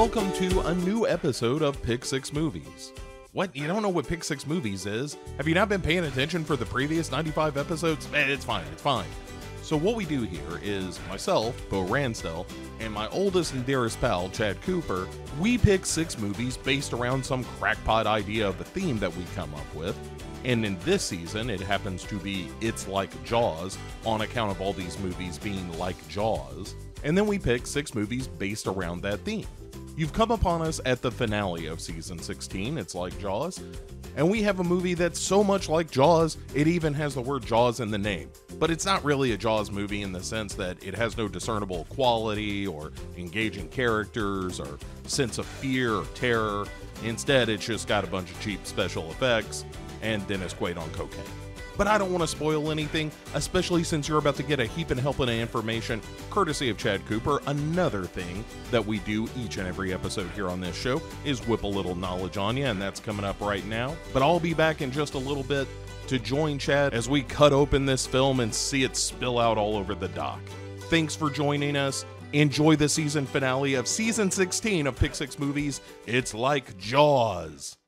Welcome to a new episode of Pick Six Movies. What? You don't know what Pick Six Movies is? Have you not been paying attention for the previous 95 episodes? Eh, It's fine, it's fine. So, what we do here is myself, Bo Ransdell, and my oldest and dearest pal, Chad Cooper, we pick six movies based around some crackpot idea of a theme that we come up with. And in this season, it happens to be It's Like Jaws, on account of all these movies being like Jaws. And then we pick six movies based around that theme. You've come upon us at the finale of season 16, It's Like Jaws, and we have a movie that's so much like Jaws, it even has the word Jaws in the name. But it's not really a Jaws movie in the sense that it has no discernible quality or engaging characters or sense of fear or terror. Instead, it's just got a bunch of cheap special effects and Dennis Quaid on cocaine. But I don't want to spoil anything, especially since you're about to get a heap and helping of information courtesy of Chad Cooper. Another thing that we do each and every episode here on this show is whip a little knowledge on you, and that's coming up right now. But I'll be back in just a little bit to join Chad as we cut open this film and see it spill out all over the dock. Thanks for joining us. Enjoy the season finale of season 16 of Pick Six Movies. It's like Jaws.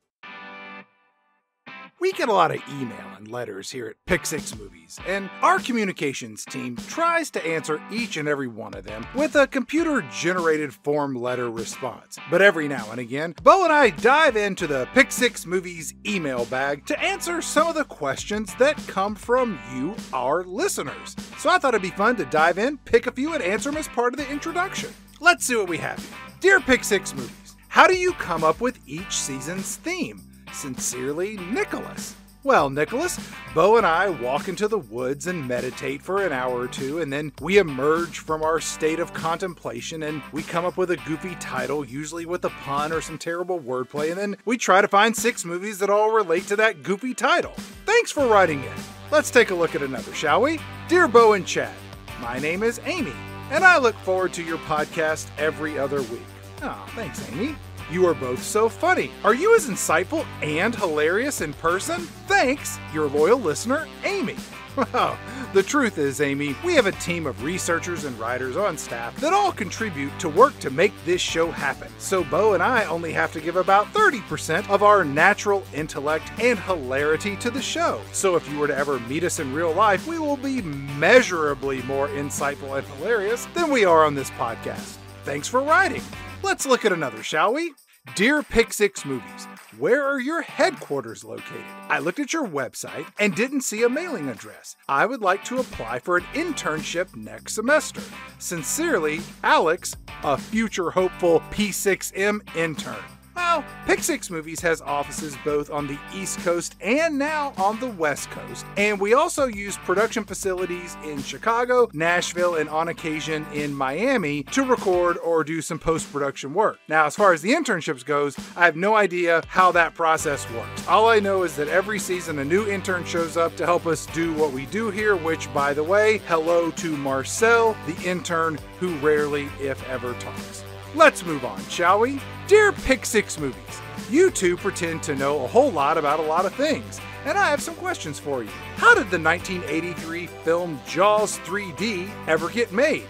We get a lot of email and letters here at Pick Six Movies, and our communications team tries to answer each and every one of them with a computer generated form letter response. But every now and again, Bo and I dive into the Pick Six Movies email bag to answer some of the questions that come from you, our listeners. So I thought it'd be fun to dive in, pick a few, and answer them as part of the introduction. Let's see what we have. Dear Pick Six Movies, how do you come up with each season's theme? Sincerely, Nicholas. Well, Nicholas, Bo and I walk into the woods and meditate for an hour or two, and then we emerge from our state of contemplation and we come up with a goofy title, usually with a pun or some terrible wordplay, and then we try to find six movies that all relate to that goofy title. Thanks for writing in. Let's take a look at another, shall we? Dear Bo and Chad, my name is Amy, and I look forward to your podcast every other week. Oh, thanks, Amy. You are both so funny. Are you as insightful and hilarious in person? Thanks, your loyal listener, Amy. The truth is, Amy, we have a team of researchers and writers on staff that all contribute to work to make this show happen. So Bo and I only have to give about 30% of our natural intellect and hilarity to the show. So if you were to ever meet us in real life, we will be measurably more insightful and hilarious than we are on this podcast. Thanks for writing. Let's look at another, shall we? Dear Pick Six Movies, where are your headquarters located? I looked at your website and didn't see a mailing address. I would like to apply for an internship next semester. Sincerely, Alex, a future hopeful P6M intern. Well, Pick Six Movies has offices both on the East Coast and now on the West Coast. And we also use production facilities in Chicago, Nashville, and on occasion in Miami to record or do some post production work. Now, as far as the internships goes, I have no idea how that process works. All I know is that every season a new intern shows up to help us do what we do here, which, by the way, hello to Marcel, the intern who rarely, if ever, talks. Let's move on, shall we? Dear Pick Six Movies, you two pretend to know a whole lot about a lot of things, and I have some questions for you. How did the 1983 film Jaws 3D ever get made?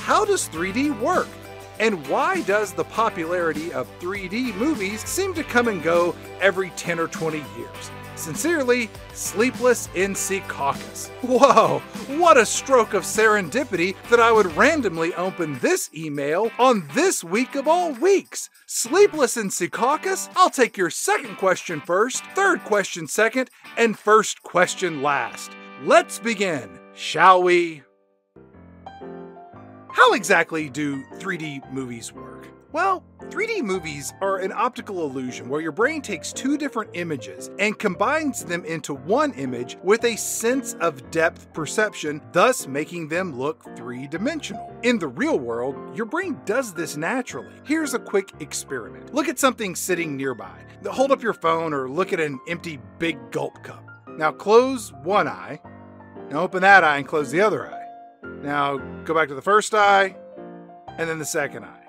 How does 3D work? And why does the popularity of 3D movies seem to come and go every 10 or 20 years? Sincerely, Sleepless in Secaucus. Whoa, what a stroke of serendipity that I would randomly open this email on this week of all weeks. Sleepless in Secaucus? I'll take your second question first, third question second, and first question last. Let's begin, shall we? How exactly do 3D movies work? Well, 3D movies are an optical illusion where your brain takes two different images and combines them into one image with a sense of depth perception, thus making them look three dimensional. In the real world, your brain does this naturally. Here's a quick experiment look at something sitting nearby. Hold up your phone or look at an empty big gulp cup. Now close one eye, now open that eye and close the other eye. Now go back to the first eye and then the second eye.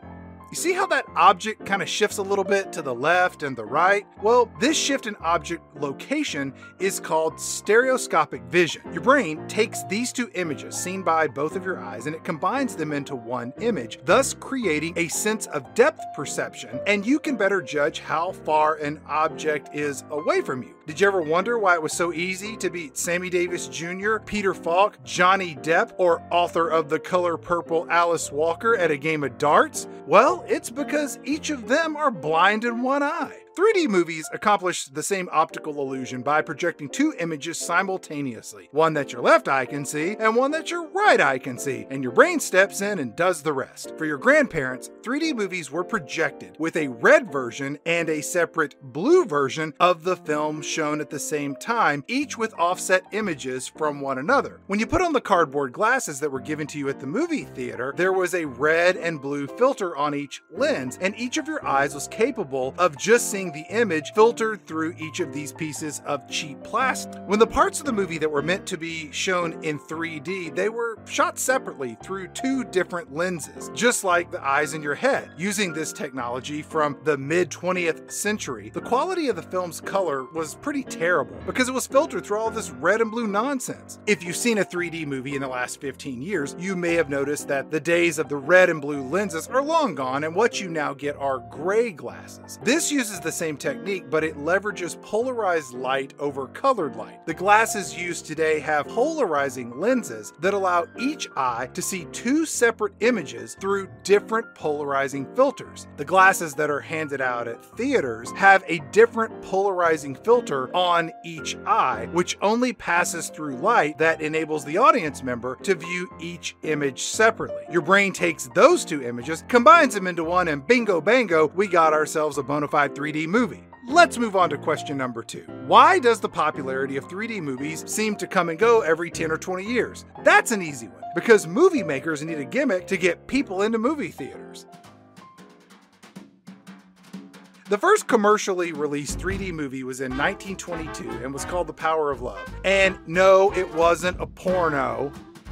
You see how that object kind of shifts a little bit to the left and the right? Well, this shift in object location is called stereoscopic vision. Your brain takes these two images seen by both of your eyes and it combines them into one image, thus creating a sense of depth perception, and you can better judge how far an object is away from you. Did you ever wonder why it was so easy to beat Sammy Davis Jr., Peter Falk, Johnny Depp, or author of The Color Purple Alice Walker at a game of darts? Well, it's because each of them are blind in one eye. 3D movies accomplish the same optical illusion by projecting two images simultaneously one that your left eye can see and one that your right eye can see, and your brain steps in and does the rest. For your grandparents, 3D movies were projected with a red version and a separate blue version of the film shown at the same time, each with offset images from one another. When you put on the cardboard glasses that were given to you at the movie theater, there was a red and blue filter on each lens, and each of your eyes was capable of just seeing the image filtered through each of these pieces of cheap plastic. When the parts of the movie that were meant to be shown in 3D, they were shot separately through two different lenses, just like the eyes in your head. Using this technology from the mid 20th century, the quality of the film's color was pretty terrible because it was filtered through all this red and blue nonsense. If you've seen a 3D movie in the last 15 years, you may have noticed that the days of the red and blue lenses are long gone and what you now get are gray glasses. This uses the the same technique, but it leverages polarized light over colored light. The glasses used today have polarizing lenses that allow each eye to see two separate images through different polarizing filters. The glasses that are handed out at theaters have a different polarizing filter on each eye, which only passes through light that enables the audience member to view each image separately. Your brain takes those two images, combines them into one, and bingo bango, we got ourselves a bona fide 3D movie. Let's move on to question number two. Why does the popularity of 3D movies seem to come and go every 10 or 20 years? That's an easy one, because movie makers need a gimmick to get people into movie theaters. The first commercially released 3D movie was in 1922 and was called The Power of Love. And no, it wasn't a porno.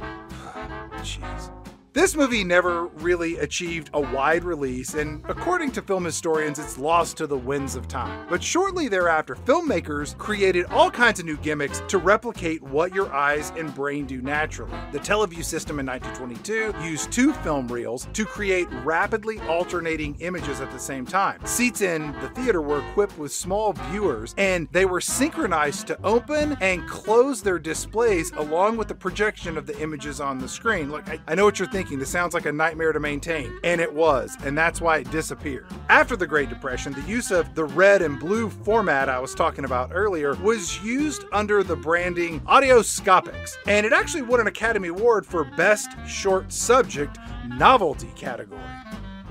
Jeez. This movie never really achieved a wide release, and according to film historians, it's lost to the winds of time. But shortly thereafter, filmmakers created all kinds of new gimmicks to replicate what your eyes and brain do naturally. The Teleview system in 1922 used two film reels to create rapidly alternating images at the same time. Seats in the theater were equipped with small viewers, and they were synchronized to open and close their displays along with the projection of the images on the screen. Look, I, I know what you're thinking thinking this sounds like a nightmare to maintain, and it was, and that's why it disappeared. After the Great Depression, the use of the red and blue format I was talking about earlier was used under the branding Audioscopiks, and it actually won an Academy Award for Best Short Subject Novelty category.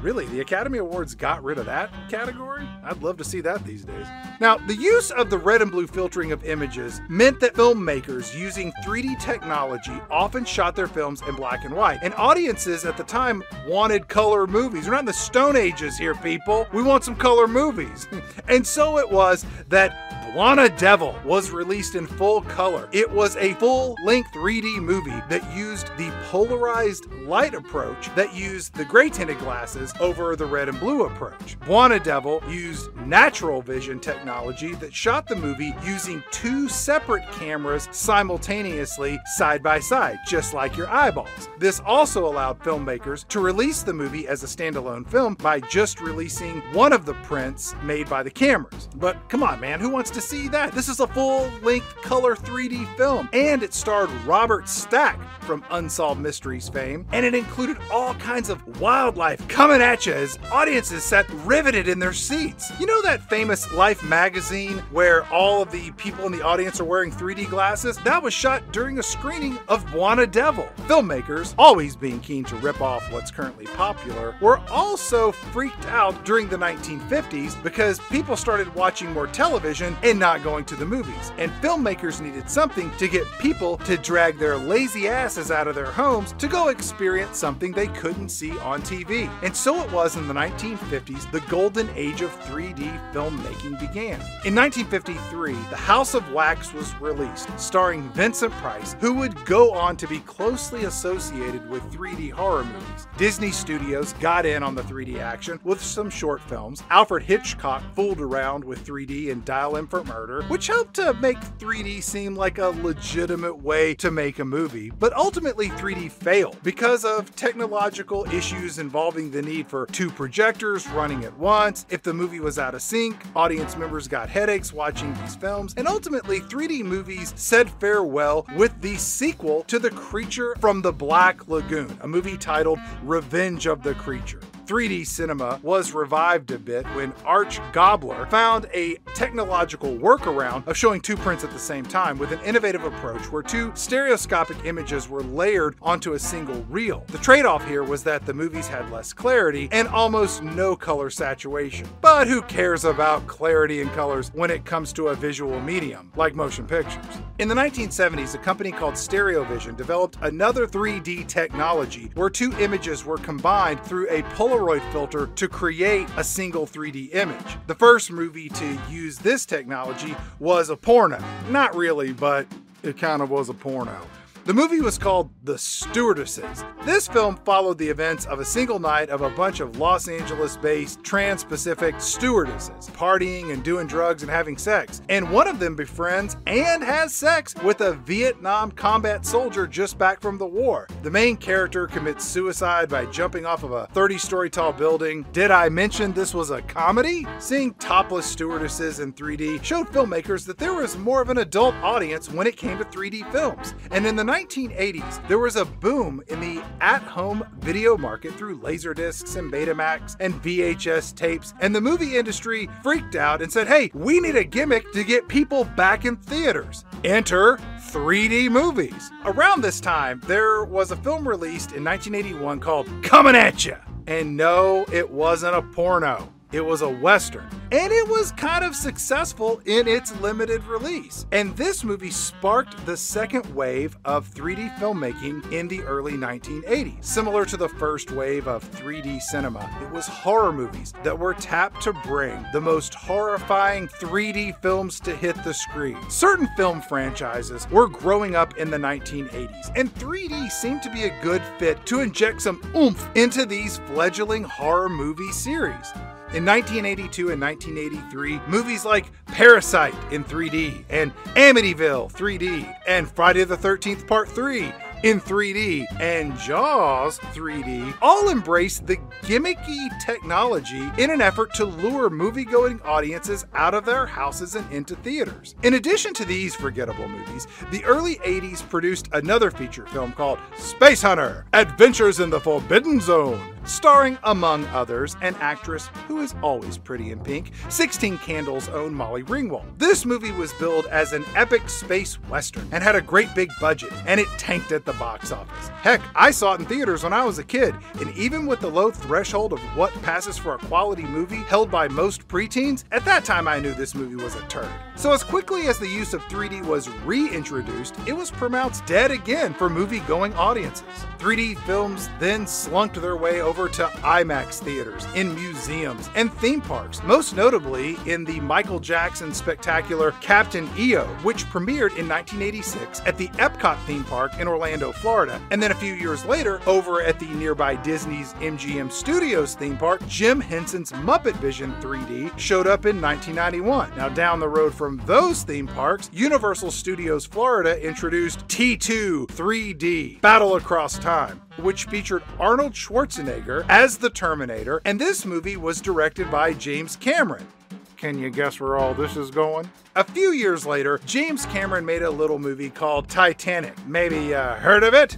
Really, the Academy Awards got rid of that category? I'd love to see that these days. Now, the use of the red and blue filtering of images meant that filmmakers using 3D technology often shot their films in black and white, and audiences at the time wanted color movies. We're not in the Stone Ages here, people. We want some color movies. and so it was that Bwana Devil was released in full color. It was a full length 3D movie that used the polarized light approach that used the gray tinted glasses over the red and blue approach. Bwana Devil used natural vision technology that shot the movie using two separate cameras simultaneously side by side, just like your eyeballs. This also allowed filmmakers to release the movie as a standalone film by just releasing one of the prints made by the cameras. But come on, man, who wants to see that. This is a full length color 3D film, and it starred Robert Stack from Unsolved Mysteries fame, and it included all kinds of wildlife coming at you as audiences sat riveted in their seats. You know that famous Life magazine where all of the people in the audience are wearing 3D glasses? That was shot during a screening of Bwana Devil. Filmmakers, always being keen to rip off what's currently popular, were also freaked out during the 1950s because people started watching more television and not going to the movies. And filmmakers needed something to get people to drag their lazy asses out of their homes to go experience something they couldn't see on TV. And so so it was in the 1950s the golden age of 3D filmmaking began. In 1953, The House of Wax was released, starring Vincent Price, who would go on to be closely associated with 3D horror movies. Disney Studios got in on the 3D action with some short films. Alfred Hitchcock fooled around with 3D in Dial M for Murder, which helped to make 3D seem like a legitimate way to make a movie. But ultimately, 3D failed because of technological issues involving the need for two projectors running at once. If the movie was out of sync, audience members got headaches watching these films, and ultimately, 3D movies said farewell with the sequel to The Creature from the Black Lagoon, a movie titled Revenge of the Creature. 3D cinema was revived a bit when Arch Oboler found a technological workaround of showing two prints at the same time with an innovative approach where two stereoscopic images were layered onto a single reel. The trade off here was that the movies had less clarity and almost no color saturation. But who cares about clarity and colors when it comes to a visual medium, like motion pictures? In the 1970s, a company called Stereovision developed another 3D technology where two images were combined through a Polaroid Polaroid filter to create a single 3D image. The first movie to use this technology was a porno. Not really, but it kind of was a porno. The movie was called The Stewardesses. This film followed the events of a single night of a bunch of Los Angeles based trans Pacific stewardesses partying and doing drugs and having sex. And one of them befriends and has sex with a Vietnam combat soldier just back from the war. The main character commits suicide by jumping off of a 30 story tall building. Did I mention this was a comedy? Seeing topless stewardesses in 3D showed filmmakers that there was more of an adult audience when it came to 3D films. And in the 1980s, there was a boom in the at home video market through Laserdiscs and Betamax and VHS tapes, and the movie industry freaked out and said, hey, we need a gimmick to get people back in theaters. Enter 3D movies. Around this time, there was a film released in 1981 called Coming At Ya. And no, it wasn't a porno. It was a Western, and it was kind of successful in its limited release. And this movie sparked the second wave of 3D filmmaking in the early 1980s. Similar to the first wave of 3D cinema, it was horror movies that were tapped to bring the most horrifying 3D films to hit the screen. Certain film franchises were growing up in the 1980s, and 3D seemed to be a good fit to inject some oomph into these fledgling horror movie series. In 1982 and 1983, movies like Parasite in 3D and Amityville 3D and Friday the 13th Part 3 in 3D and Jaws 3D all embrace the gimmicky technology in an effort to lure movie-going audiences out of their houses and into theaters. In addition to these forgettable movies, the early 80s produced another feature film called Space Hunter: Adventures in the Forbidden Zone, starring among others an actress who is always pretty in pink, 16 Candles' own Molly Ringwald. This movie was billed as an epic space western and had a great big budget, and it tanked at the box office. Heck, I saw it in theaters when I was a kid, and even with the low threshold of what passes for a quality movie held by most preteens, at that time I knew this movie was a turd. So, as quickly as the use of 3D was reintroduced, it was pronounced dead again for movie going audiences. 3D films then slunk their way over to IMAX theaters, in museums, and theme parks, most notably in the Michael Jackson spectacular Captain EO, which premiered in 1986 at the Epcot theme park in Orlando, Florida. And then a few years later, over at the nearby Disney's MGM Studios theme park, Jim Henson's Muppet Vision 3D showed up in 1991. Now, down the road from those theme parks, Universal Studios Florida introduced T2 3D Battle Across Time which featured Arnold Schwarzenegger as the Terminator, and this movie was directed by James Cameron. Can you guess where all this is going? A few years later, James Cameron made a little movie called Titanic. Maybe uh, heard of it?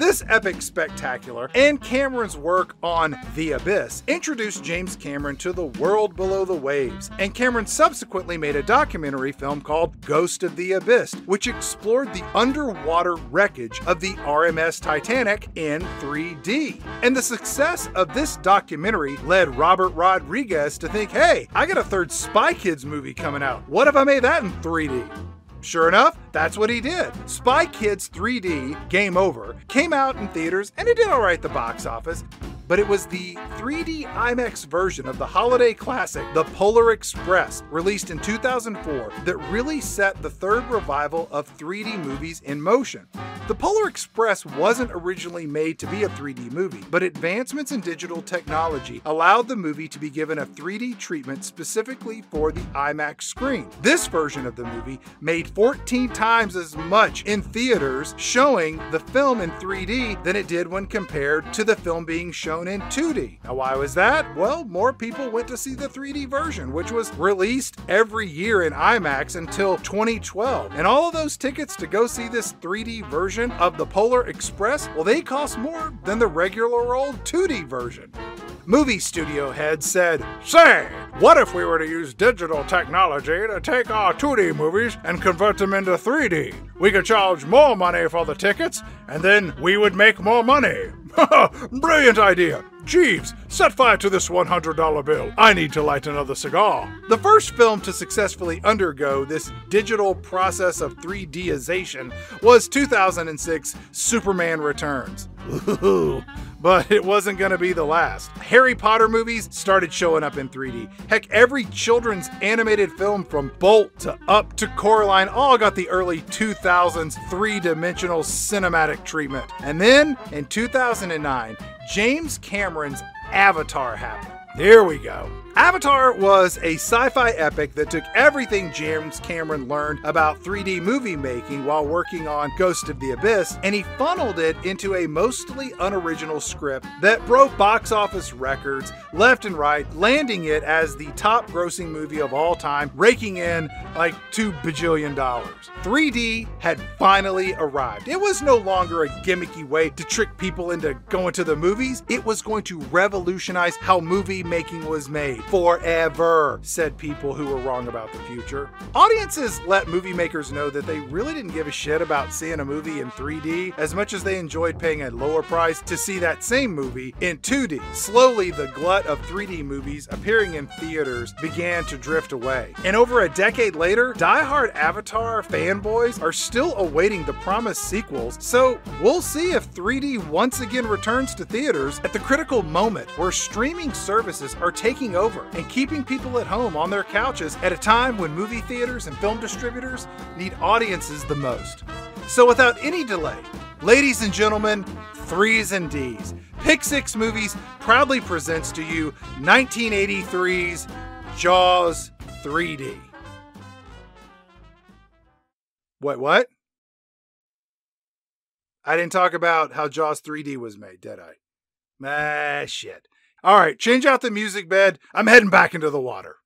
This epic spectacular and Cameron's work on The Abyss introduced James Cameron to the world below the waves, and Cameron subsequently made a documentary film called Ghost of the Abyss, which explored the underwater wreckage of the RMS Titanic in 3D. And the success of this documentary led Robert Rodriguez to think, hey, I got a third Spy Kids movie coming out. What if I made that in 3D? Sure enough, that's what he did. Spy Kids 3D Game Over came out in theaters and it did alright at the box office. But it was the 3D IMAX version of the holiday classic, The Polar Express, released in 2004, that really set the third revival of 3D movies in motion. The Polar Express wasn't originally made to be a 3D movie, but advancements in digital technology allowed the movie to be given a 3D treatment specifically for the IMAX screen. This version of the movie made 14 times as much in theaters showing the film in 3D than it did when compared to the film being shown in 2D. Now, why was that? Well, more people went to see the 3D version, which was released every year in IMAX until 2012. And all of those tickets to go see this 3D version of the Polar Express, well, they cost more than the regular old 2D version. Movie studio head said, Say, what if we were to use digital technology to take our 2D movies and convert them into 3D? We could charge more money for the tickets, and then we would make more money. Brilliant idea. Jeeves, set fire to this $100 bill. I need to light another cigar. The first film to successfully undergo this digital process of 3Dization was 2006 Superman Returns. but it wasn't going to be the last. Harry Potter movies started showing up in 3D. Heck, every children's animated film from Bolt to Up to Coraline all got the early 2000s three dimensional cinematic treatment. And then in 2009, James Cameron's Avatar happened. Here we go. Avatar was a sci fi epic that took everything James Cameron learned about 3D movie making while working on Ghost of the Abyss, and he funneled it into a mostly unoriginal script that broke box office records left and right, landing it as the top grossing movie of all time, raking in like two bajillion dollars. 3D had finally arrived. It was no longer a gimmicky way to trick people into going to the movies, it was going to revolutionize how movie making was made forever, said people who were wrong about the future. Audiences let movie makers know that they really didn't give a shit about seeing a movie in 3D as much as they enjoyed paying a lower price to see that same movie in 2D. Slowly, the glut of 3D movies appearing in theaters began to drift away. And over a decade later, die-hard Avatar fanboys are still awaiting the promised sequels, so we'll see if 3D once again returns to theaters at the critical moment where streaming services are taking over over and keeping people at home on their couches at a time when movie theaters and film distributors need audiences the most. So, without any delay, ladies and gentlemen, threes and D's, Pick Six Movies proudly presents to you 1983's Jaws 3D. What, what? I didn't talk about how Jaws 3D was made, did I? Ah, shit. All right, change out the music bed. I'm heading back into the water.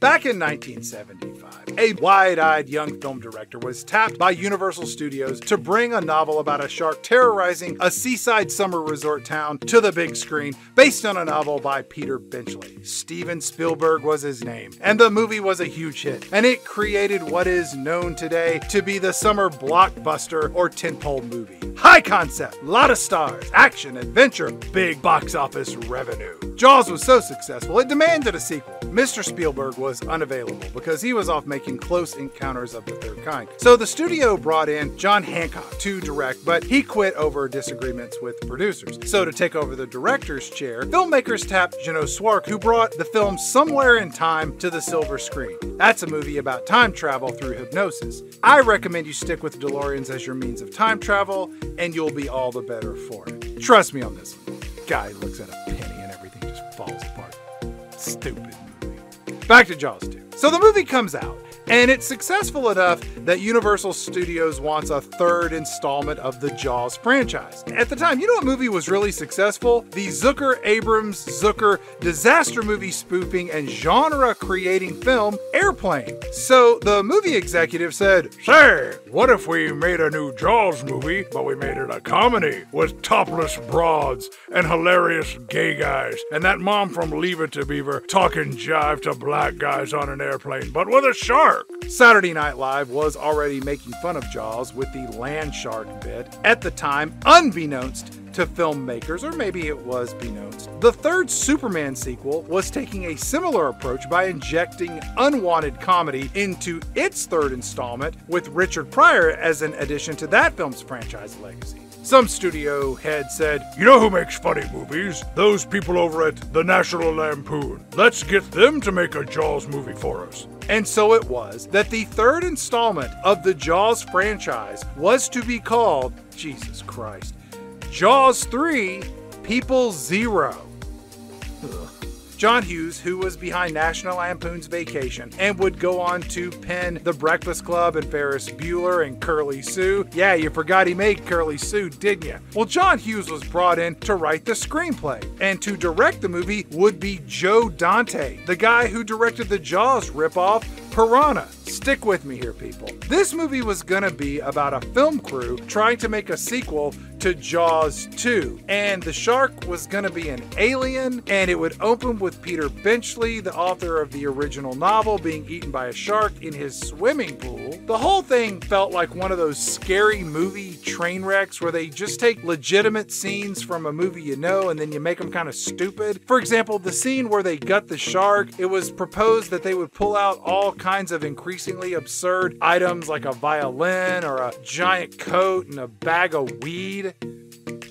Back in 1975, a wide eyed young film director was tapped by Universal Studios to bring a novel about a shark terrorizing a seaside summer resort town to the big screen based on a novel by Peter Benchley. Steven Spielberg was his name, and the movie was a huge hit, and it created what is known today to be the summer blockbuster or tentpole movie. High concept, lot of stars, action, adventure, big box office revenue. Jaws was so successful, it demanded a sequel. Mr. Spielberg was unavailable because he was off making Close Encounters of the Third Kind. So the studio brought in John Hancock to direct, but he quit over disagreements with the producers. So to take over the director's chair, filmmakers tapped Jeannot Szwarc, who brought the film Somewhere in Time to the silver screen. That's a movie about time travel through hypnosis. I recommend you stick with DeLoreans as your means of time travel, and you'll be all the better for it. Trust me on this one. Guy looks at a penny and everything just falls apart. Stupid. Back to Jaws 2. So the movie comes out, and it's successful enough that Universal Studios wants a third installment of the Jaws franchise. At the time, you know what movie was really successful? The Zucker Abrams Zucker disaster movie spoofing and genre creating film Airplane. So the movie executive said, Say, what if we made a new Jaws movie, but we made it a comedy with topless broads and hilarious gay guys, and that mom from Leave It to Beaver talking jive to black guys on an airplane, but with a shark? Saturday Night Live was already making fun of Jaws with the land shark bit. At the time, unbeknownst to filmmakers, or maybe it was beknownst. The third Superman sequel was taking a similar approach by injecting unwanted comedy into its third installment, with Richard Pryor as an addition to that film's franchise legacy. Some studio head said, You know who makes funny movies? Those people over at the National Lampoon. Let's get them to make a Jaws movie for us. And so it was that the third installment of the Jaws franchise was to be called, Jesus Christ, Jaws 3 People Zero. John Hughes, who was behind National Lampoon's Vacation and would go on to pen The Breakfast Club and Ferris Bueller and Curly Sue. Yeah, you forgot he made Curly Sue, didn't you? Well, John Hughes was brought in to write the screenplay, and to direct the movie would be Joe Dante, the guy who directed the Jaws ripoff Piranha. Stick with me here, people. This movie was gonna be about a film crew trying to make a sequel to Jaws 2. And the shark was gonna be an alien, and it would open with Peter Benchley, the author of the original novel, being eaten by a shark in his swimming pool. The whole thing felt like one of those scary movie train wrecks where they just take legitimate scenes from a movie you know and then you make them kind of stupid. For example, the scene where they gut the shark, it was proposed that they would pull out all kinds of increasingly absurd items like a violin or a giant coat and a bag of weed.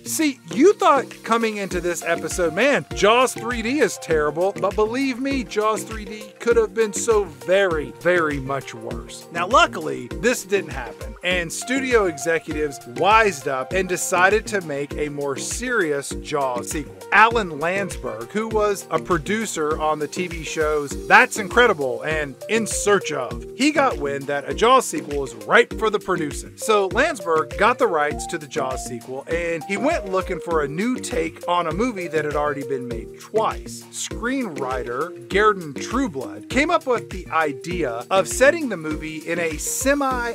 See, you thought coming into this episode, man, Jaws 3D is terrible, but believe me, Jaws 3D could have been so very, very much worse. Now, luckily, this didn't happen, and studio executives wised up and decided to make a more serious Jaws sequel. Alan Landsberg, who was a producer on the TV shows That's Incredible and In Search of, he got wind that a Jaws sequel was ripe for the producing. So Landsberg got the rights to the Jaws sequel, and he went looking for a new take on a movie that had already been made twice. Screenwriter Guerdon Trueblood came up with the idea of setting the movie in a semi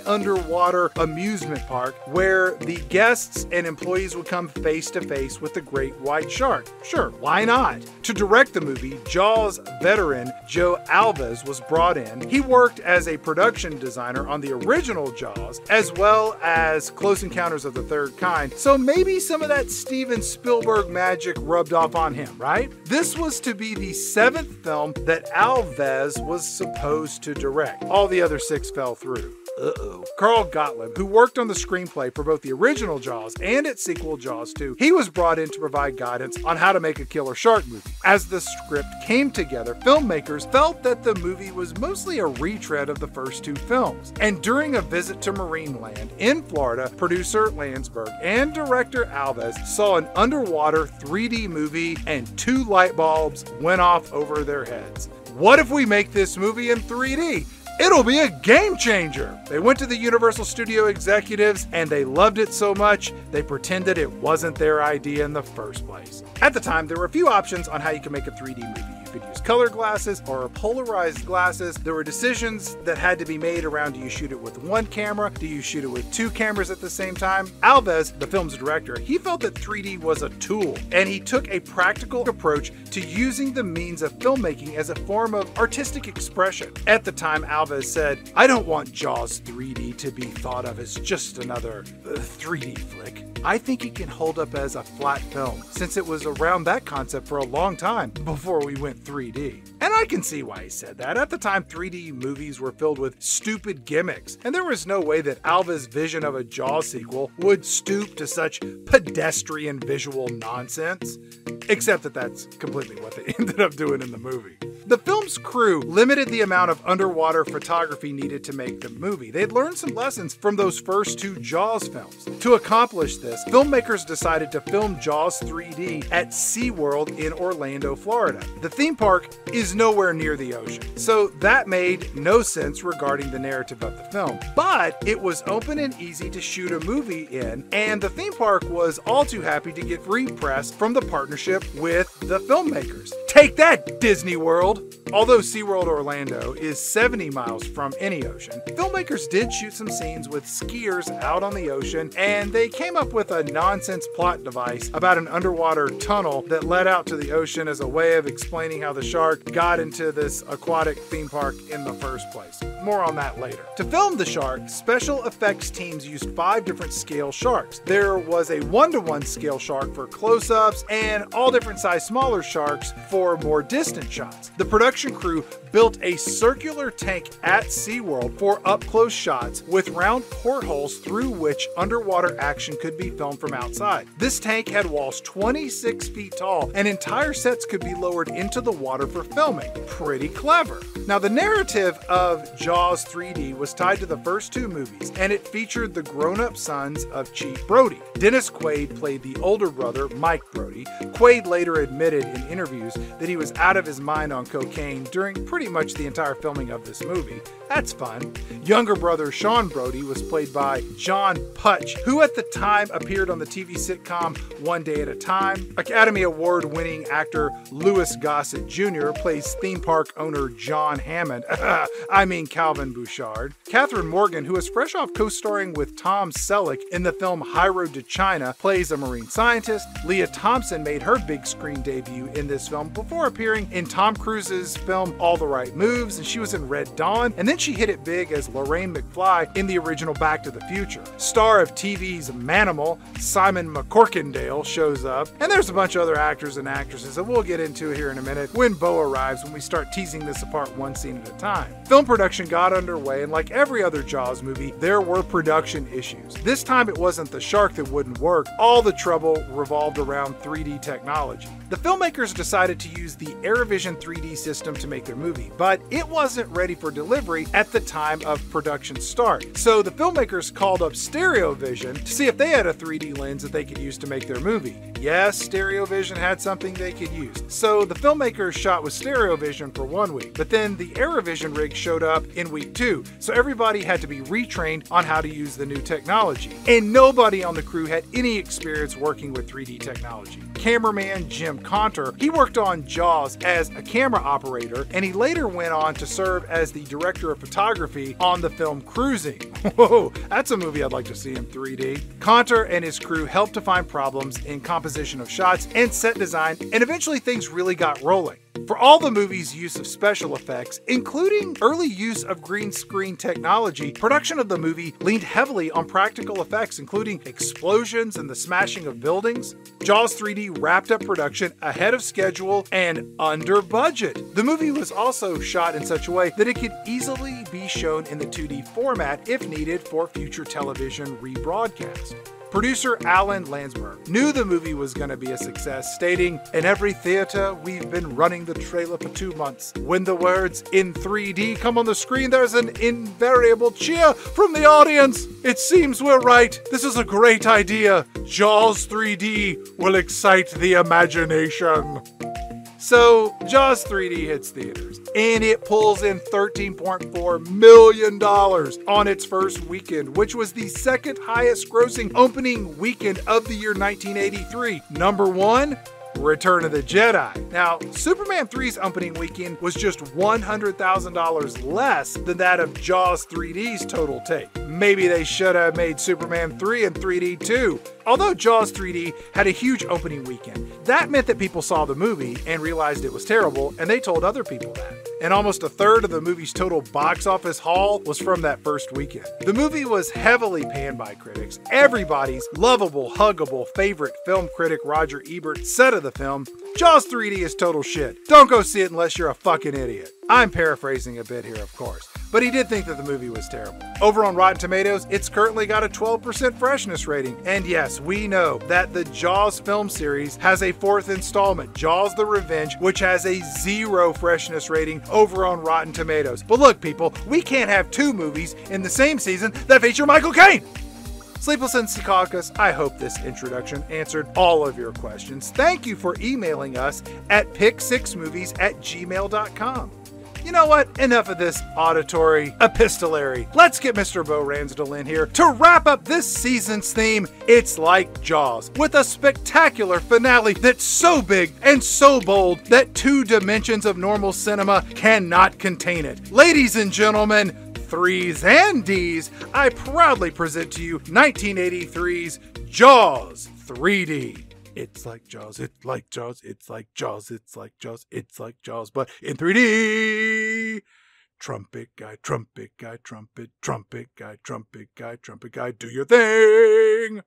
underwater amusement park where the guests and employees would come face to face with the great white shark. Sure, why not? To direct the movie, Jaws veteran Joe Alves was brought in. He worked as a production designer on the original Jaws, as well as Close Encounters of the Third Kind, so maybe some of that Steven Spielberg magic rubbed off on him, right? This was to be the seventh film that Alves was supposed to direct. All the other six fell through. Uh oh. Carl Gottlieb, who worked on the screenplay for both the original Jaws and its sequel Jaws 2, he was brought in to provide guidance on how to make a killer shark movie. As the script came together, filmmakers felt that the movie was mostly a retread of the first two films. And during a visit to Marineland in Florida, producer Landsberg and director Alves saw an underwater 3D movie and two light bulbs went off over their heads. What if we make this movie in 3D? It'll be a game changer. They went to the Universal Studio executives and they loved it so much they pretended it wasn't their idea in the first place. At the time, there were a few options on how you could make a 3D movie. Could use color glasses or polarized glasses. There were decisions that had to be made around do you shoot it with one camera? Do you shoot it with two cameras at the same time? Alves, the film's director, he felt that 3D was a tool and he took a practical approach to using the means of filmmaking as a form of artistic expression. At the time, Alves said, I don't want Jaws 3D to be thought of as just another uh, 3D flick. I think it can hold up as a flat film, since it was around that concept for a long time before we went 3D. And I can see why he said that. At the time, 3D movies were filled with stupid gimmicks, and there was no way that Alves' vision of a Jaws sequel would stoop to such pedestrian visual nonsense. Except that that's completely what they ended up doing in the movie. The film's crew limited the amount of underwater photography needed to make the movie. They had learned some lessons from those first two Jaws films. To accomplish this, filmmakers decided to film Jaws 3D at SeaWorld in Orlando, Florida. The theme park is nowhere near the ocean, so that made no sense regarding the narrative of the film. But it was open and easy to shoot a movie in, and the theme park was all too happy to get free press from the partnership with the filmmakers. Take that, Disney World! Although SeaWorld Orlando is 70 miles from any ocean, filmmakers did shoot some scenes with skiers out on the ocean, and they came up with a nonsense plot device about an underwater tunnel that led out to the ocean as a way of explaining how the shark got into this aquatic theme park in the first place. More on that later. To film the shark, special effects teams used five different scale sharks. There was a one to one scale shark for close ups, and all different size smaller sharks for more distant shots. The production production crew built a circular tank at SeaWorld for up close shots with round portholes through which underwater action could be filmed from outside. This tank had walls 26 feet tall, and entire sets could be lowered into the water for filming. Pretty clever. Now, the narrative of Jaws 3D was tied to the first two movies, and it featured the grown up sons of Chief Brody. Dennis Quaid played the older brother, Mike Brody. Quaid later admitted in interviews that he was out of his mind on cocaine during pretty much the entire filming of this movie. That's fun. Younger brother Sean Brody was played by John Putch, who at the time appeared on the TV sitcom One Day at a Time. Academy Award winning actor Louis Gossett Jr. plays theme park owner John Hammond. I mean Calvin Bouchard. Catherine Morgan, who is fresh off co starring with Tom Selleck in the film High Road to China, plays a marine scientist. Lea Thompson made her big screen debut in this film before appearing in Tom Cruise's film All the Right Moves, and she was in Red Dawn. And then she hit it big as Lorraine McFly in the original Back to the Future. Star of TV's Manimal, Simon MacCorkindale shows up, and there's a bunch of other actors and actresses that we'll get into here in a minute when Bo arrives when we start teasing this apart one scene at a time. Film production got underway, and like every other Jaws movie, there were production issues. This time it wasn't the shark that wouldn't work, all the trouble revolved around 3D technology. The filmmakers decided to use the ArriVision 3D system to make their movie, but it wasn't ready for delivery at the time of production start. So the filmmakers called up StereoVision to see if they had a 3D lens that they could use to make their movie. Yes, StereoVision had something they could use. So the filmmakers shot with StereoVision for one week, but then the ArriVision rig showed up in week two. So everybody had to be retrained on how to use the new technology. And nobody on the crew had any experience working with 3D technology. Cameraman Jim Contner, he worked on Jaws as a camera operator, and he later went on to serve as the director of photography on the film Cruising. Whoa, that's a movie I'd like to see in 3D. Conter and his crew helped to find problems in composition of shots and set design, and eventually things really got rolling. For all the movie's use of special effects, including early use of green screen technology, production of the movie leaned heavily on practical effects, including explosions and the smashing of buildings. Jaws 3D wrapped up production ahead of schedule and under budget. The movie was also shot in such a way that it could easily be shown in the 2D format if needed for future television rebroadcast. Producer Alan Landsberg knew the movie was going to be a success, stating, In every theater, we've been running the trailer for two months. When the words in 3D come on the screen, there's an invariable cheer from the audience. It seems we're right. This is a great idea. Jaws 3D will excite the imagination. So, Jaws 3D hits theaters and it pulls in $13.4 million on its first weekend, which was the second highest grossing opening weekend of the year 1983. Number one, Return of the Jedi. Now, Superman 3's opening weekend was just $100,000 less than that of Jaws 3D's total take. Maybe they should have made Superman 3 in 3D too. Although Jaws 3D had a huge opening weekend, that meant that people saw the movie and realized it was terrible, and they told other people that. And almost a third of the movie's total box office haul was from that first weekend. The movie was heavily panned by critics. Everybody's lovable, huggable favorite film critic Roger Ebert said of the film, Jaws 3D is total shit. Don't go see it unless you're a fucking idiot. I'm paraphrasing a bit here, of course, but he did think that the movie was terrible. Over on Rotten Tomatoes, it's currently got a 12% freshness rating. And yes, we know that the Jaws film series has a fourth installment, Jaws the Revenge, which has a zero freshness rating over on Rotten Tomatoes. But look, people, we can't have two movies in the same season that feature Michael Caine. Sleepless in Secaucus, I hope this introduction answered all of your questions. Thank you for emailing us at pick6movies at gmail.com. You know what? Enough of this auditory epistolary. Let's get Mr. Bo Ransdell in here to wrap up this season's theme, It's Like Jaws, with a spectacular finale that's so big and so bold that two dimensions of normal cinema cannot contain it. Ladies and gentlemen, threes and D's, I proudly present to you 1983's Jaws 3D. It's like Jaws, it's like Jaws, it's like Jaws, it's like Jaws, it's like Jaws, but in 3D! Trumpet guy, trumpet guy, trumpet, trumpet guy, trumpet guy, trumpet guy, do your thing!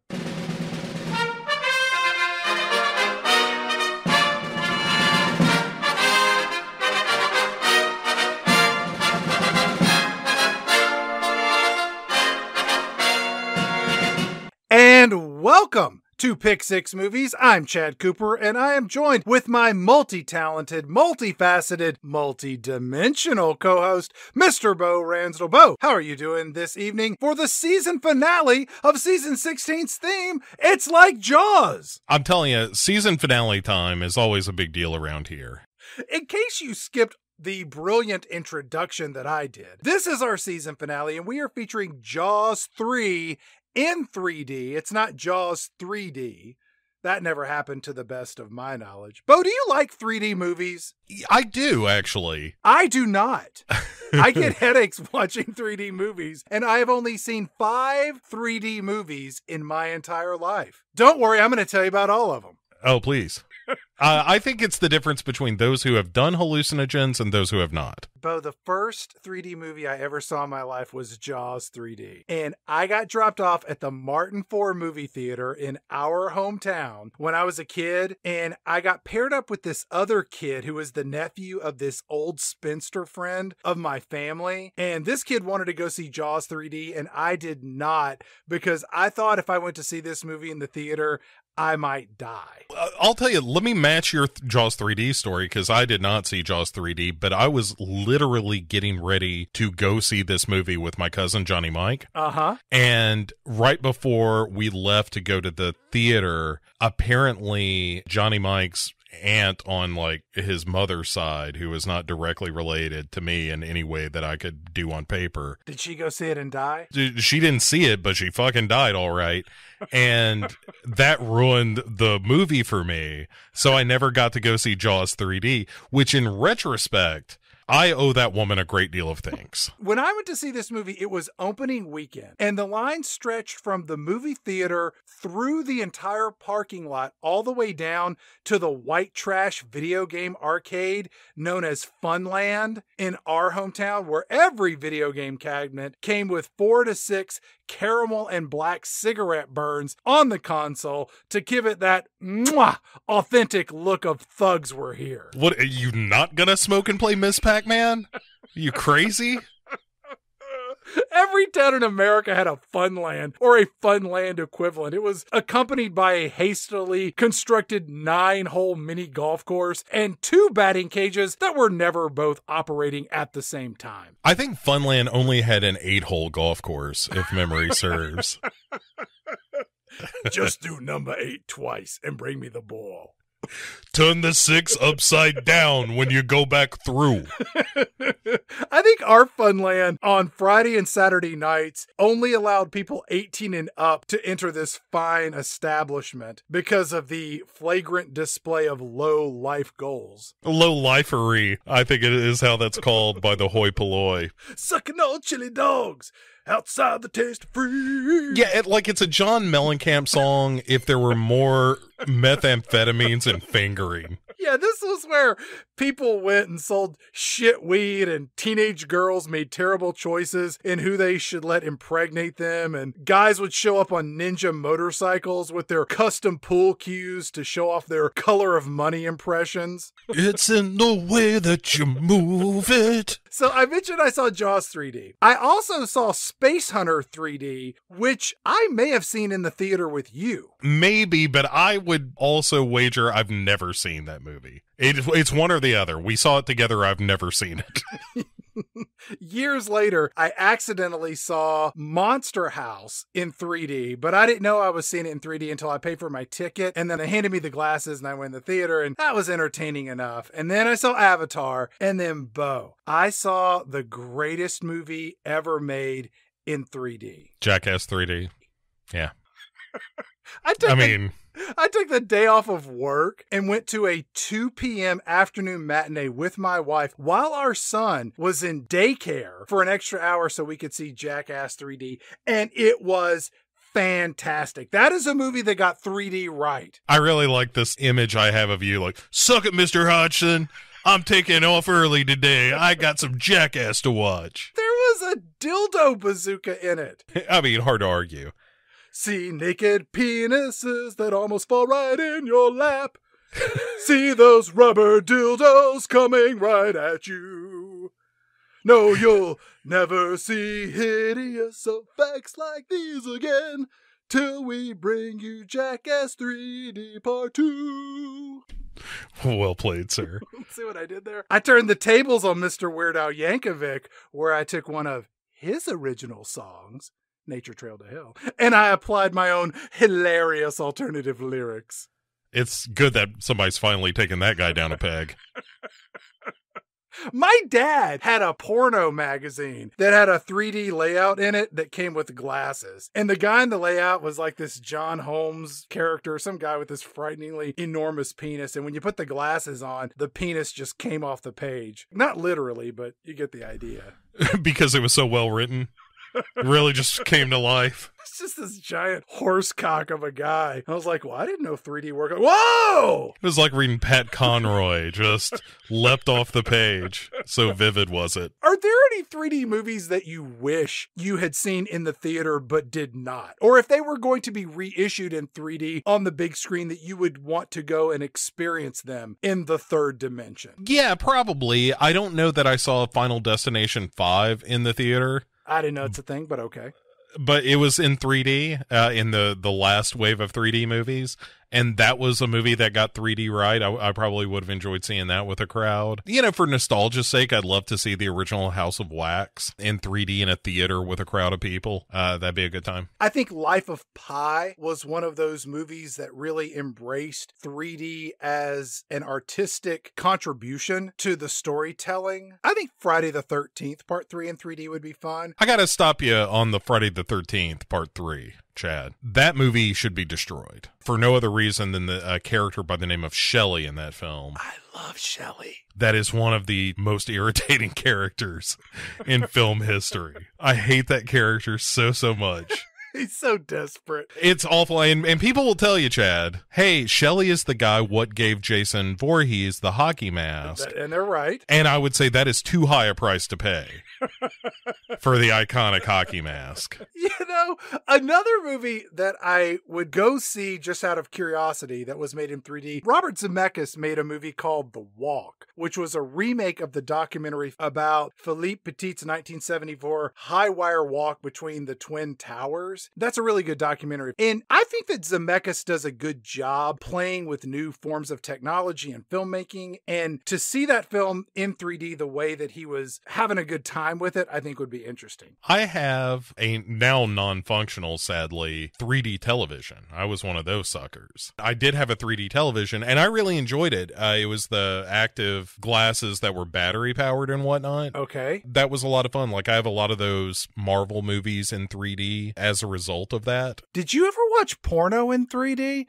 And welcome to Pick Six Movies. I'm Chad Cooper, and I am joined with my multi talented, multifaceted, multi dimensional co host, Mr. Bo Ransdell. Bo, how are you doing this evening for the season finale of season 16's theme? It's like Jaws. I'm telling you, season finale time is always a big deal around here. In case you skipped the brilliant introduction that I did. This is our season finale, and we are featuring Jaws 3 in 3D. It's not Jaws 3D. That never happened to the best of my knowledge. Bo, do you like 3D movies? I do, actually. I do not. I get headaches watching 3D movies, and I have only seen five 3D movies in my entire life. Don't worry, I'm going to tell you about all of them. Oh, please. Uh, I think it's the difference between those who have done hallucinogens and those who have not. Bo, the first 3D movie I ever saw in my life was Jaws 3D. And I got dropped off at the Martin 4 movie theater in our hometown when I was a kid. And I got paired up with this other kid who was the nephew of this old spinster friend of my family. And this kid wanted to go see Jaws 3D, and I did not because I thought if I went to see this movie in the theater, I might die. Uh, I'll tell you, let me match your Jaws 3D story because I did not see Jaws 3D, but I was literally getting ready to go see this movie with my cousin Johnny Mike. Uh huh. And right before we left to go to the theater, apparently Johnny Mike's aunt on like his mother's side who was not directly related to me in any way that I could do on paper. Did she go see it and die? She didn't see it, but she fucking died all right. And that ruined the movie for me. So I never got to go see Jaws 3D, which in retrospect I owe that woman a great deal of things. When I went to see this movie, it was opening weekend, and the line stretched from the movie theater through the entire parking lot all the way down to the white trash video game arcade known as Funland in our hometown, where every video game cabinet came with four to six caramel and black cigarette burns on the console to give it that mwah, authentic look of thugs were here. What are you not gonna smoke and play Miss Pac-Man? you crazy? Every town in America had a Funland or a Funland equivalent. It was accompanied by a hastily constructed nine hole mini golf course and two batting cages that were never both operating at the same time. I think Funland only had an eight hole golf course, if memory serves. Just do number eight twice and bring me the ball. Turn the six upside down when you go back through. I think our Funland on Friday and Saturday nights only allowed people 18 and up to enter this fine establishment because of the flagrant display of low life goals. Low lifery, I think it is how that's called by the hoi polloi. Sucking all chili dogs outside the Tastee Freez. Yeah, it, like it's a John Mellencamp song if there were more methamphetamines and fingering. Yeah, this was where people went and sold shit weed, and teenage girls made terrible choices in who they should let impregnate them. And guys would show up on ninja motorcycles with their custom pool cues to show off their color of money impressions. It's in the way that you move it. So I mentioned I saw Jaws 3D. I also saw Space Hunter 3D, which I may have seen in the theater with you. Maybe, but I would also wager I've never seen that movie. It, it's one or the other. We saw it together. I've never seen it. Years later, I accidentally saw Monster House in 3D, but I didn't know I was seeing it in 3D until I paid for my ticket. And then they handed me the glasses and I went to the theater, and that was entertaining enough. And then I saw Avatar, and then Bo. I saw the greatest movie ever made in 3D. Jackass 3D. Yeah. I, took I mean, I took the day off of work and went to a 2 p.m. afternoon matinee with my wife while our son was in daycare for an extra hour so we could see Jackass 3D. And it was fantastic. That is a movie that got 3D right. I really like this image I have of you like, suck it, Mr. Hodgson. I'm taking off early today. I got some jackass to watch. There was a dildo bazooka in it. I mean, hard to argue. See naked penises that almost fall right in your lap. See those rubber dildos coming right at you. No, you'll never see hideous effects like these again. till we bring you Jackass 3D Part 2. Well played, sir. See what I did there? I turned the tables on Mr. Weird Al Yankovic, where I took one of his original songs, Nature Trail to Hell, and I applied my own hilarious alternative lyrics. It's good that somebody's finally taken that guy down a peg. My dad had a porno magazine that had a 3D layout in it that came with glasses. And the guy in the layout was like this John Holmes character, some guy with this frighteningly enormous penis. And when you put the glasses on, the penis just came off the page. Not literally, but you get the idea. because it was so well written. It really just came to life. It's just this giant horse cock of a guy. I was like, well, I didn't know 3D work. Whoa! It was like reading Pat Conroy, just leapt off the page. So vivid was it. Are there any 3D movies that you wish you had seen in the theater but did not? Or if they were going to be reissued in 3D on the big screen, that you would want to go and experience them in the third dimension? Yeah, probably. I don't know that I saw Final Destination 5 in the theater. I didn't know it's a thing, but okay. but it was in 3D uh, in the the last wave of 3D movies, and that was a movie that got 3D right. I, I probably would have enjoyed seeing that with a crowd. You know, for nostalgia's sake, I'd love to see the original House of Wax in 3D in a theater with a crowd of people. Uh, that'd be a good time. I think Life of Pi was one of those movies that really embraced 3D as an artistic contribution to the storytelling. I think Friday the 13th, part three in 3D would be fun. I gotta stop you on the Friday the 13th part three. Chad. That movie should be destroyed for no other reason than the uh, character by the name of Shelley in that film. I love Shelley. That is one of the most irritating characters in film history. I hate that character so, so much. He's so desperate. It's awful. And, and people will tell you, Chad, hey, Shelly is the guy what gave Jason Voorhees the hockey mask. And they're right. And I would say that is too high a price to pay for the iconic hockey mask. You know, another movie that I would go see just out of curiosity that was made in 3D, Robert Zemeckis made a movie called The Walk, which was a remake of the documentary about Philippe Petit's 1974 high wire walk between the Twin Towers. That's a really good documentary. And I think that Zemeckis does a good job playing with new forms of technology and filmmaking. And to see that film in 3D the way that he was having a good time with it, I think would be interesting. I have a now non functional, sadly, 3D television. I was one of those suckers. I did have a 3D television and I really enjoyed it. Uh, it was the active glasses that were battery powered and whatnot. Okay. That was a lot of fun. Like, I have a lot of those Marvel movies in 3D as a result of that. Did you ever watch porno in 3D?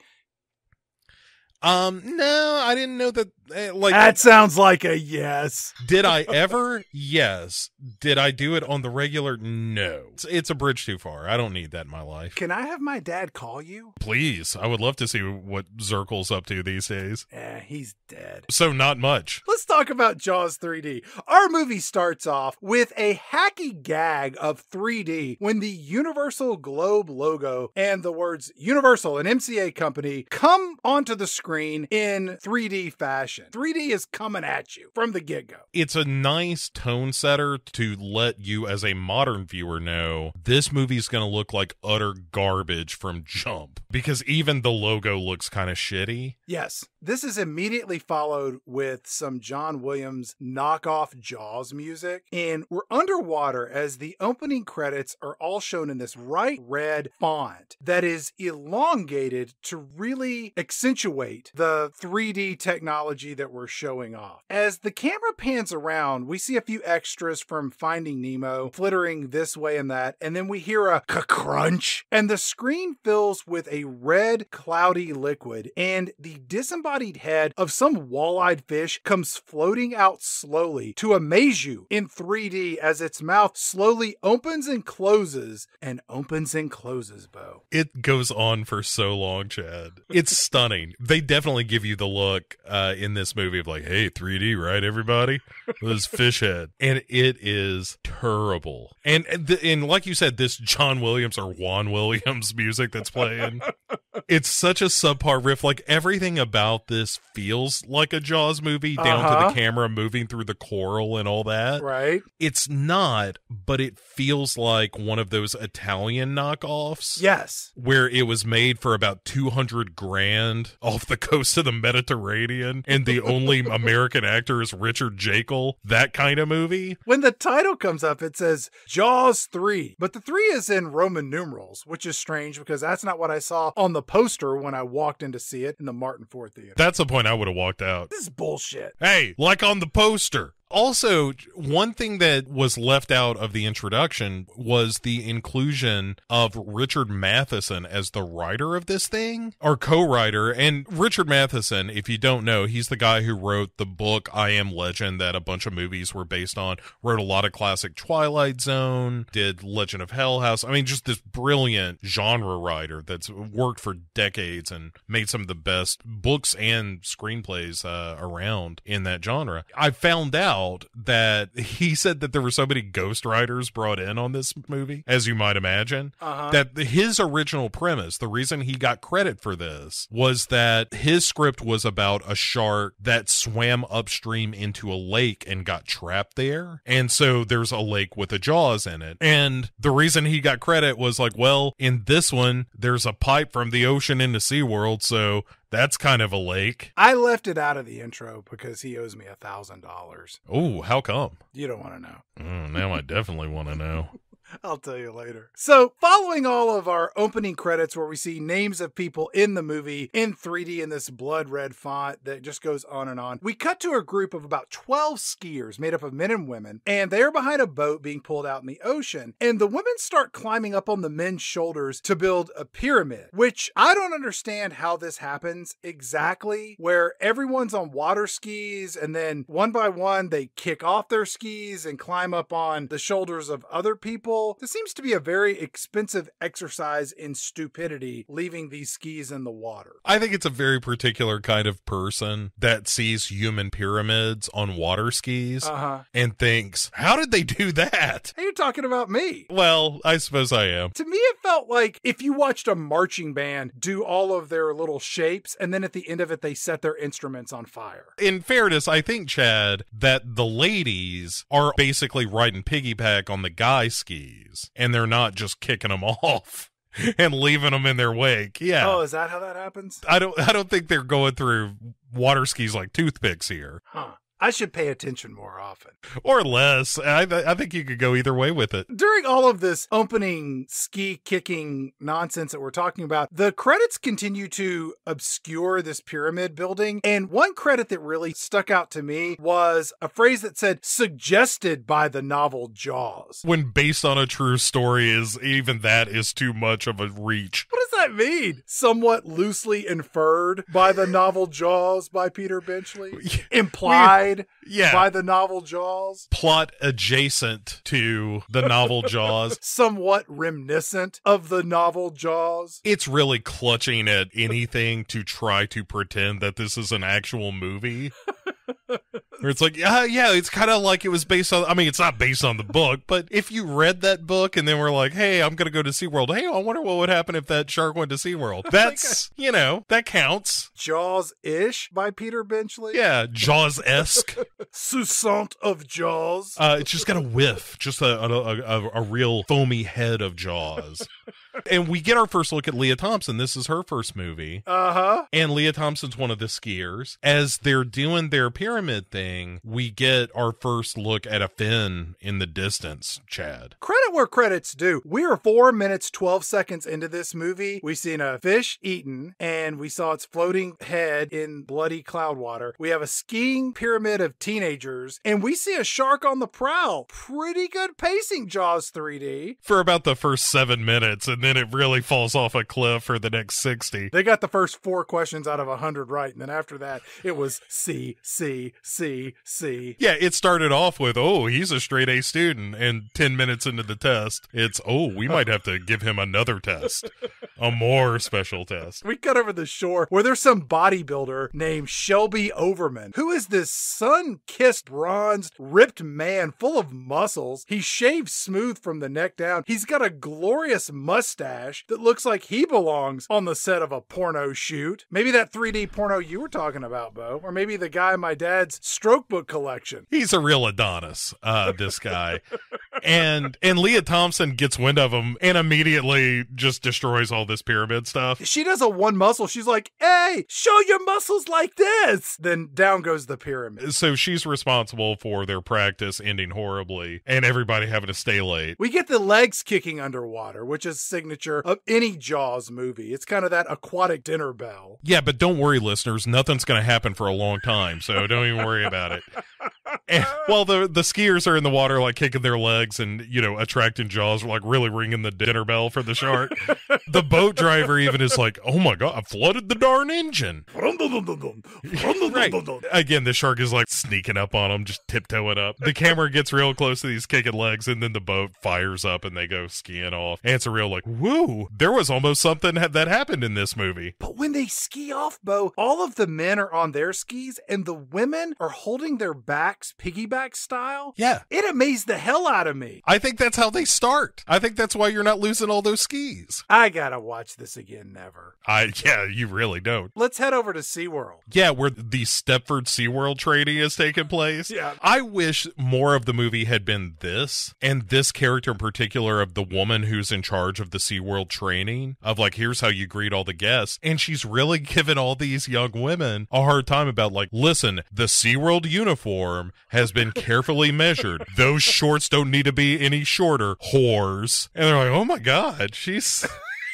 Um, no, I didn't know that. Eh, Like, That sounds like a yes. did I ever? yes. Did I do it on the regular? No. It's, it's a bridge too far. I don't need that in my life. Can I have my dad call you? Please, I would love to see what Zirkel's up to these days. Eh, he's dead. So not much. Let's talk about Jaws 3D. Our movie starts off with a hacky gag of 3D when the Universal Globe logo and the words Universal and MCA Company come onto the screen in 3D fashion. 3D is coming at you from the get go. It's a nice tone setter to let you, as a modern viewer, know this movie's going to look like utter garbage from jump because even the logo looks kind of shitty. Yes, this is immediately followed with some John Williams knockoff Jaws music. And we're underwater as the opening credits are all shown in this bright red font that is elongated to really accentuate the 3D technology that we're showing off. As the camera pans around, we see a few extras from Finding Nemo flittering this way and that, and then we hear a crunch, and the screen fills with a red, cloudy liquid, and the disembodied head of some wall-eyed fish comes floating out slowly to amaze you in 3D as its mouth slowly opens and closes and opens and closes, Bo. It goes on for so long, Chad. It's stunning. They definitely give you the look uh, in this movie of like, hey, 3D, right, everybody? This fish head. And it is terrible. And, and, the, and like you said, this John Williams or Juan Williams music that's playing. it's such a subpar riff. Like everything about this feels like a Jaws movie, down to Uh-huh. the camera moving through the coral and all that. right? It's not, but it feels like one of those Italian knockoffs. Yes. Where it was made for about 200 grand off the coast of the Mediterranean, and the only American actor is Richard Jaeckel. That kind of movie. When the title comes up, it says Jaws 3, but the 3 is in Roman numerals, which is strange because that's not what I saw on the poster when I walked in to see it in the Martin Ford Theater. That's the point I would have walked out. this is bullshit. Hey, like on the poster. Also, one thing that was left out of the introduction was the inclusion of Richard Matheson as the writer of this thing, or co writer. And Richard Matheson, if you don't know, he's the guy who wrote the book I Am Legend that a bunch of movies were based on, wrote a lot of classic Twilight Zone, did Legend of Hell House. I mean, just this brilliant genre writer that's worked for decades and made some of the best books and screenplays uh, around in that genre. I found out that he said that there were so many ghostwriters brought in on this movie, as you might imagine, Uh-huh. that his original premise, the reason he got credit for this, was that his script was about a shark that swam upstream into a lake and got trapped there. And so there's a lake with a jaws in it. And the reason he got credit was like, well, in this one, there's a pipe from the ocean into SeaWorld, so that's kind of a lake. I left it out of the intro because he owes me a thousand dollars. Oh, how come? You don't want to know. Mm, now I definitely want to know. I'll tell you later. So, following all of our opening credits where we see names of people in the movie in 3D in this blood red font that just goes on and on, we cut to a group of about 12 skiers made up of men and women, and they are behind a boat being pulled out in the ocean. And the women start climbing up on the men's shoulders to build a pyramid, which I don't understand how this happens exactly, where everyone's on water skis and then one by one they kick off their skis and climb up on the shoulders of other people. This seems to be a very expensive exercise in stupidity, leaving these skis in the water. I think it's a very particular kind of person that sees human pyramids on water skis Uh huh. and thinks, how did they do that? Hey, you're talking about me. Well, I suppose I am. To me, it felt like if you watched a marching band do all of their little shapes, and then at the end of it, they set their instruments on fire. In fairness, I think, Chad, that the ladies are basically riding piggyback on the guy and they're not just kicking them off and leaving them in their wake. Yeah. Oh, is that how that happens? I don't I don't think they're going through water skis like toothpicks here Huh. I should pay attention more often. or less. I I think you could go either way with it. During all of this opening ski kicking nonsense that we're talking about, the credits continue to obscure this pyramid building. And one credit that really stuck out to me was a phrase that said suggested by the novel Jaws. When based on a true story is even that is too much of a reach. What does that mean? Somewhat loosely inferred by the novel Jaws by Peter Benchley? Implied Yeah. by the novel Jaws? plot adjacent to the novel Jaws. Somewhat reminiscent of the novel Jaws? It's really clutching at anything to try to pretend that this is an actual movie. Where it's like, yeah, yeah, it's kind of like it was based on. I mean, it's not based on the book, but if you read that book and then we're like, hey, I'm gonna go to SeaWorld. Hey, I wonder what would happen if that shark went to SeaWorld. That's you know that counts. Jaws ish by Peter Benchley? Yeah, Jaws esque. Susant of Jaws. Uh, it's just got a whiff, just a a, a a real foamy head of Jaws. And we get our first look at Lea Thompson. This is her first movie. Uh huh. And Lea Thompson's one of the skiers. As they're doing their pyramid thing, we get our first look at a fin in the distance, Chad. Credit where credit's due. We are four minutes, 12 seconds into this movie. We've seen a fish eaten, and we saw its floating head in bloody cloud water. We have a skiing pyramid of teenagers, and we see a shark on the prowl. Pretty good pacing, Jaws 3D. For about the first seven minutes, and then it really falls off a cliff for the next 60. They got the first four questions out of a 100 right, and then after that, it was C, C, C, C. Yeah, it started off with, oh, he's a straight A student. And 10 minutes into the test. It's, oh, we might have to give him another test, a more special test. We cut over the shore where there's some bodybuilder named Shelby Overman, who is this sun kissed, bronzed, ripped man full of muscles. He shaves smooth from the neck down. He's got a glorious mustache that looks like he belongs on the set of a porno shoot. Maybe that 3D porno you were talking about, Bo, or maybe the guy in my dad's stroke book collection. He's a real Adonis, uh, this guy. and and Lea Thompson gets wind of him and immediately just destroys all this pyramid stuff. She does a one muscle. She's like, "Hey, show your muscles like this." Then down goes the pyramid. So she's responsible for their practice ending horribly and everybody having to stay late. We get the legs kicking underwater, which is signature of any Jaws movie. It's kind of that aquatic dinner bell. Yeah, but don't worry, listeners. Nothing's going to happen for a long time, so don't even worry about it. And while the the skiers are in the water, like kicking their legs and you know attracting Jaws, like really ringing the dinner bell for the shark. the boat driver even is like, "Oh my god, I flooded the darn engine." right. Again, the shark is like sneaking up on them, just tiptoeing up. The camera gets real close to these kicking legs, and then the boat fires up and they go skiing off. And it's a real like, "Woo!" There was almost something that happened in this movie. But when they ski off, Bo, all of the men are on their skis, and the women are holding their backs piggyback style. Yeah, it amazed the hell out of me. I think that's how they start. I think that's why you're not losing all those skis. I gotta watch this again. Never. I yeah, you really don't. Let's head over to SeaWorld. Yeah, where the Stepford SeaWorld training is taking place. Yeah. I wish more of the movie had been this and this character in particular of the woman who's in charge of the SeaWorld training of like here's how you greet all the guests and she's really giving all these young women a hard time about like listen, the SeaWorld uniform has been carefully measured. Those shorts don't need to be any shorter, whores. And they're like, "Oh my god, she's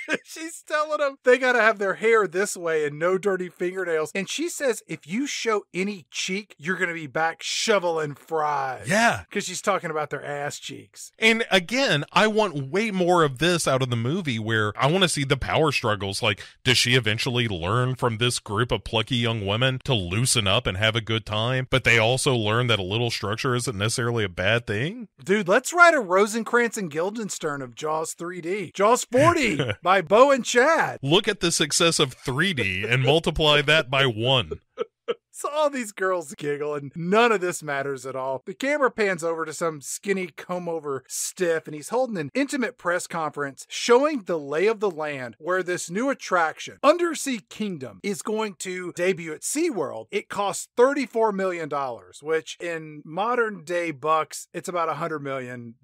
She's telling them they gotta have their hair this way and no dirty fingernails. And she says if you show any cheek, you're gonna be back shoveling fries. Yeah. Because she's talking about their ass cheeks. And again, I want way more of this out of the movie where I want to see the power struggles. Like, does she eventually learn from this group of plucky young women to loosen up and have a good time? But they also learn that a little structure isn't necessarily a bad thing? Dude, let's write a Rosencrantz and Guildenstern of Jaws 3D. Jaws 40 by Bo and Chad. Look at the success of 3D and multiply that by one. So all these girls giggle, and none of this matters at all. The camera pans over to some skinny comb over stiff, and he's holding an intimate press conference showing the lay of the land where this new attraction, Undersea Kingdom, is going to debut at SeaWorld. It costs $34 million, which in modern day bucks, it's about $100 million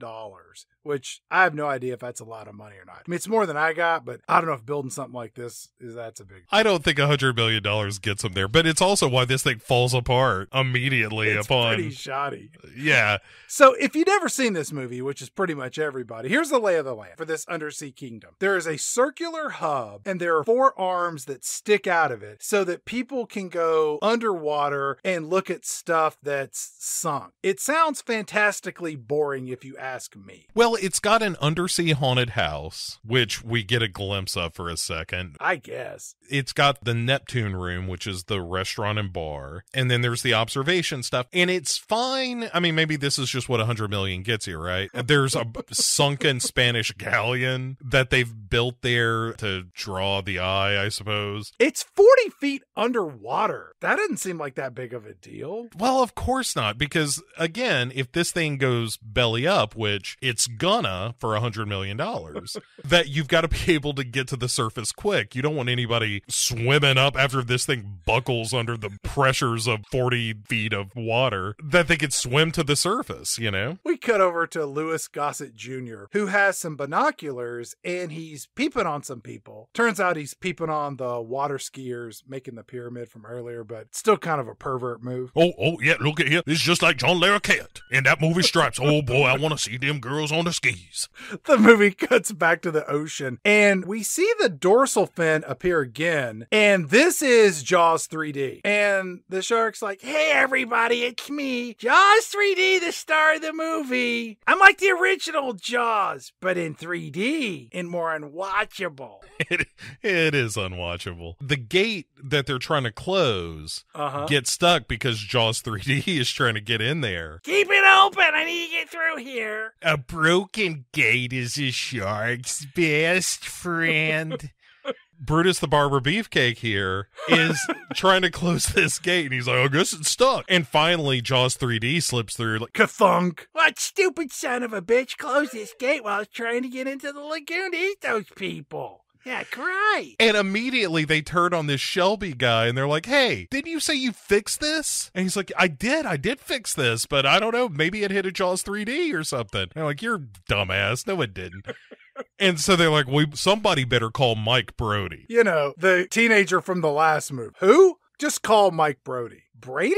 which I have no idea if that's a lot of money or not. I mean, it's more than I got, but I don't know if building something like this is that's a big. I don't think a hundred million dollars gets them there, but it's also why this thing falls apart immediately it's upon. Pretty shoddy. Yeah. So if you've never seen this movie, which is pretty much everybody, here's the lay of the land for this undersea kingdom. There is a circular hub, and there are four arms that stick out of it, so that people can go underwater and look at stuff that's sunk. It sounds fantastically boring if you ask me. Well, it's got an undersea haunted house, which we get a glimpse of for a second. I guess. It's got the Neptune room, which is the restaurant and bar. And then there's the observation stuff. And it's fine. I mean, maybe this is just what a 100 million gets you, right? There's a sunken Spanish galleon that they've built there to draw the eye, I suppose. It's 40 feet underwater. That doesn't seem like that big of a deal. Well, of course not. Because again, if this thing goes belly up, which it's gonna for a hundred million dollars that you've got to be able to get to the surface quick. You don't want anybody swimming up after this thing buckles under the pressures of 40 feet of water that they could swim to the surface you know? We cut over to Louis gossett jr who has some binoculars and he's peeping on some people. Turns out he's peeping on the water skiers making the pyramid from earlier but still kind of a pervert move. Oh oh yeah look at here. It's just like john larroquette in that movie stripes. Oh boy i want to see them girls on the skis. The movie cuts back to the ocean and we see the dorsal fin appear again. And this is Jaws 3D. And the shark's like, "Hey everybody, it's me, Jaws 3D, the star of the movie. I'm like the original Jaws, but in 3D and more unwatchable." It, it is unwatchable. The gate that they're trying to close Uh-huh. gets stuck because Jaws 3D is trying to get in there. Keep it open. I need to get through here. A broken gate is a shark's best friend. Brutus the Barber Beefcake here is trying to close this gate, and he's like, I guess it's stuck. And finally, Jaws 3D slips through. Like, Kathunk. What stupid son of a bitch closed this gate while I was trying to get into the lagoon to eat those people? Yeah, great. and immediately they turn on this Shelby guy, and they're like, Hey, didn't you say you fixed this? And he's like, I did. I did fix this, but I don't know. Maybe it hit a Jaws 3D or something. And I'm like, You're dumbass. No, it didn't. and so they're like, we somebody better call Mike Brody. You know, the teenager from the last movie. Who? Just call Mike Brody. Brady?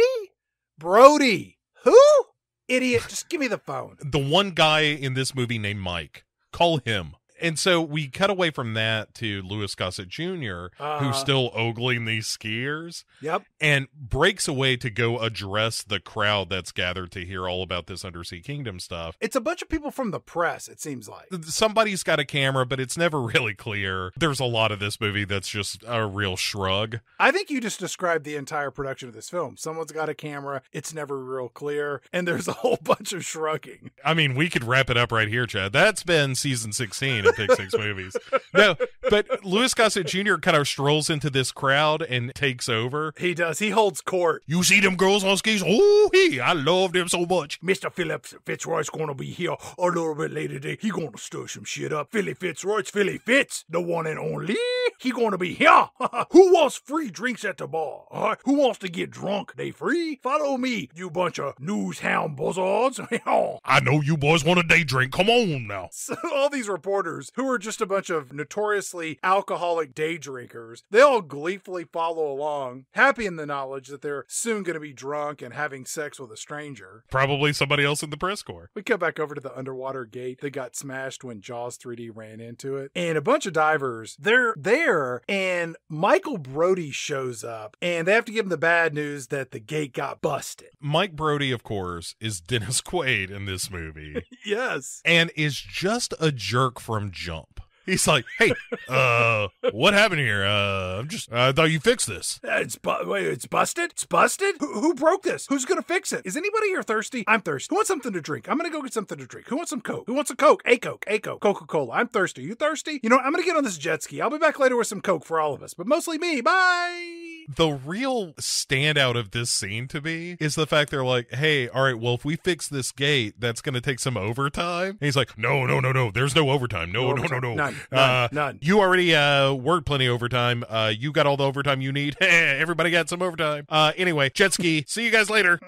Brody. Who? Idiot. Just give me the phone. the one guy in this movie named Mike. Call him. And so we cut away from that to Louis Gossett Jr., Uh-huh. who's still ogling these skiers Yep. and breaks away to go address the crowd that's gathered to hear all about this Undersea Kingdom stuff. It's a bunch of people from the press, it seems like. Somebody's got a camera, but it's never really clear. There's a lot of this movie that's just a real shrug. I think you just described the entire production of this film. Someone's got a camera, it's never real clear, and there's a whole bunch of shrugging. I mean, we could wrap it up right here, Chad. That's been season 16 of Pick Six Movies. No, but Louis Gossett Jr. kind of strolls into this crowd and takes over. He does. He holds court. You see them girls on skis? Oh, he, I love them so much. Mr. Phillips Fitzroy's gonna be here a little bit later today. He gonna stir some shit up. Philly Fitzroy's Philly Fitz, the one and only. He gonna be here. Who wants free drinks at the bar? Huh? Who wants to get drunk? They free? Follow me, you bunch of news hound buzzards. I know you boys want a day drink. Come on now. So all these reporters who are just a bunch of notoriously alcoholic day drinkers, they all gleefully follow along, happy in the knowledge that they're soon going to be drunk and having sex with a stranger. Probably somebody else in the press corps. We cut back over to the underwater gate that got smashed when Jaws 3D ran into it. And a bunch of divers, they're there, and Michael Brody shows up, and they have to give him the bad news that the gate got busted. Mike Brody, of course, is Dennis Quaid in this movie Yes. and is just a jerk from jump. He's like, hey, uh, what happened here? Uh, I'm just, I thought you fixed this. It's bu- wait, it's busted. It's busted. Who, who broke this? Who's gonna fix it? Is anybody here thirsty? I'm thirsty. Who wants something to drink? I'm gonna go get something to drink. Who wants some coke? Who wants a coke? A coke. A coke. Coca Cola. I'm thirsty. You thirsty? You know, what? I'm gonna get on this jet ski. I'll be back later with some coke for all of us, but mostly me. Bye. The real standout of this scene to me is the fact they're like, hey, all right, well, if we fix this gate, that's going to take some overtime. And he's like, no, no, no, no, there's no overtime. No, no, no, no. None. None. Uh, none. You already uh, worked plenty of overtime. Uh, you got all the overtime you need. Everybody got some overtime. Uh, anyway, jet ski. See you guys later.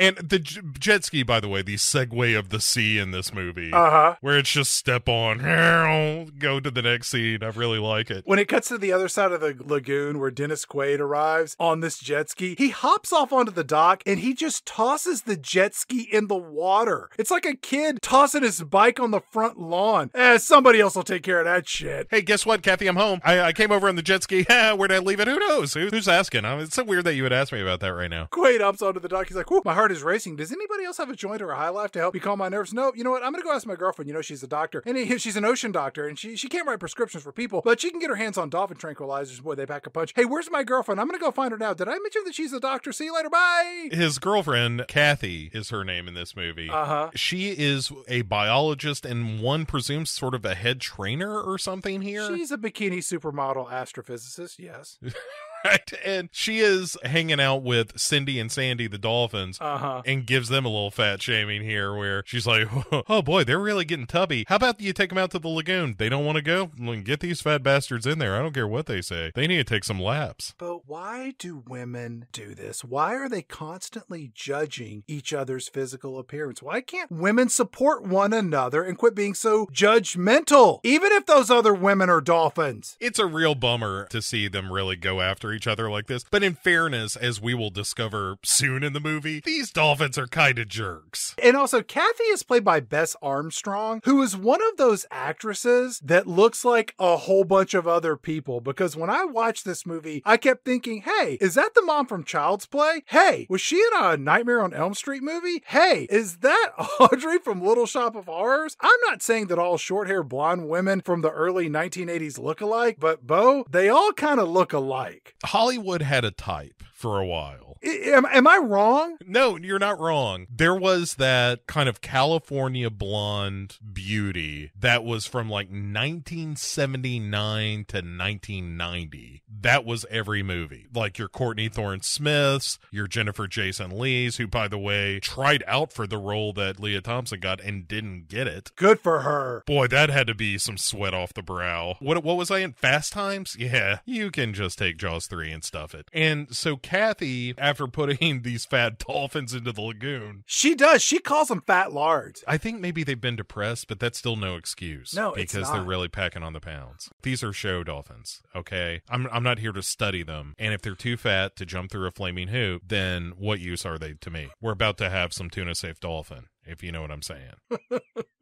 And the j- jet ski, by the way, the Segway of the sea in this movie, Uh huh. where it's just step on, go to the next scene. I really like it. When it cuts to the other side of the lagoon where Dennis Quaid arrives on this jet ski, he hops off onto the dock and he just tosses the jet ski in the water. It's like a kid tossing his bike on the front lawn. Eh, somebody else will take care of that shit. Hey, guess what, Kathy? I'm home. I, I came over on the jet ski. Where'd I leave it? Who knows? Who, who's asking? I mean, it's so weird that you would ask me about that right now. Quaid hops onto the dock. He's like, my heart is racing. Does anybody else have a joint or a high life to help me calm my nerves? No, you know what? I'm going to go ask my girlfriend. You know, she's a doctor. And he, she's an ocean doctor, and she, she can't write prescriptions for people, but she can get her hands on dolphin tranquilizers. Boy, they pack a punch. Hey, where's my girlfriend? I'm going to go find her now. Did I mention that she's a doctor? See you later. Bye. His girlfriend, Kathy, is her name in this movie. Uh huh. She is a biologist and one presumes sort of a head trainer or something here. She's a bikini supermodel astrophysicist, yes. right? And she is hanging out with Cindy and Sandy, the dolphins. Uh huh. And gives them a little fat shaming here where she's like, oh boy, they're really getting tubby. How about you take them out to the lagoon? They don't want to go? Well, Get these fat bastards in there. I don't care what they say. They need to take some laps. But why do women do this? Why are they constantly judging each other's physical appearance? Why can't women support one another and quit being so judgmental? Even if those other women are dolphins. It's a real bummer to see them really go after after each other like this. But in fairness, as we will discover soon in the movie, these dolphins are kind of jerks. And also, Kathy is played by Bess Armstrong, who is one of those actresses that looks like a whole bunch of other people. Because when I watched this movie, I kept thinking, hey, is that the mom from Child's Play? Hey, was she in a Nightmare on Elm Street movie? Hey, is that Audrey from Little Shop of Horrors? I'm not saying that all short hair blonde women from the early 1980s look alike, but Bo, they all kind of look alike. Hollywood had a type for a while. Am, am I wrong? No, you're not wrong. There was that kind of California blonde beauty that was from like 1979 to 1990. That was every movie. Like your Courtney Thorne Smiths, your Jennifer Jason Lees, who, by the way, tried out for the role that Lea Thompson got and didn't get it. Good for her. Boy, that had to be some sweat off the brow. What what was I in? Fast Times? Yeah, you can just take Jaws 3 and stuff it. And so Kathy, after putting these fat dolphins into the lagoon, She does. She calls them fat lards. I think maybe they've been depressed, but that's still no excuse. No, it's because they're really packing on the pounds. These are show dolphins, okay? I'm I'm not here to study them. And if they're too fat to jump through a flaming hoop, then what use are they to me? We're about to have some tuna safe dolphin, if you know what I'm saying.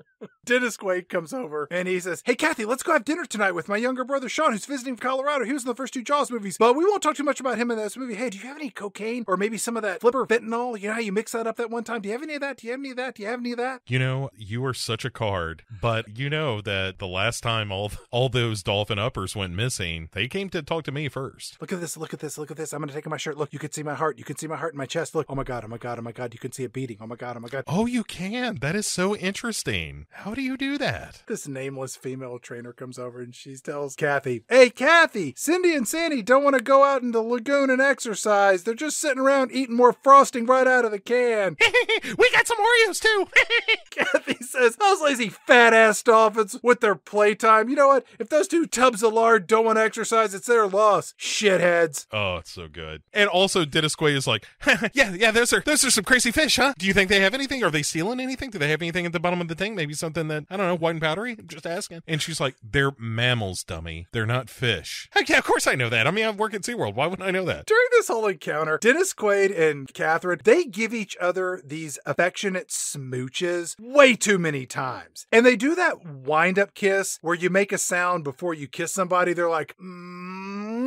Dennis Quaid comes over and he says, Hey, Kathy, let's go have dinner tonight with my younger brother Sean, who's visiting from Colorado. He was in the first two Jaws movies, but we won't talk too much about him in this movie. Hey, do you have any cocaine or maybe some of that flipper fentanyl? You know how you mix that up that one time? Do you have any of that? Do you have any of that? Do you have any of that? You know, you are such a card, but you know that the last time all all those dolphin uppers went missing, they came to talk to me first. Look at this, look at this, look at this. I'm going to take off my shirt. Look, you can see my heart. You can see my heart in my chest. Look, oh my God, oh my God, oh my God. You can see it beating. Oh my God, oh my God. Oh, you can. That is so interesting. How do you do that? This nameless female trainer comes over and she tells Kathy, Hey, Kathy, Cindy and Sandy don't want to go out in the lagoon and exercise. They're just sitting around eating more frosting right out of the can. we got some Oreos too. Kathy says, Those lazy fat ass dolphins with their playtime. You know what? If those two tubs of lard don't want to exercise, it's their loss. Shitheads. oh, it's so good. And also, Dennis Quaid is like, yeah, yeah. Those are those are some crazy fish, huh? Do you think they have anything? Are they stealing anything? Do they have anything at the bottom of the thing? Maybe something that I don't know, white and powdery. I'm just asking. And she's like, they're mammals, dummy. They're not fish. Heck yeah, of course I know that. I mean, I work at SeaWorld. Why wouldn't I know that? During this whole encounter, Dennis Quaid and Catherine, they give each other these affectionate smooches way too many times. And they do that wind up kiss where you make a sound before you kiss somebody. They're like, mm,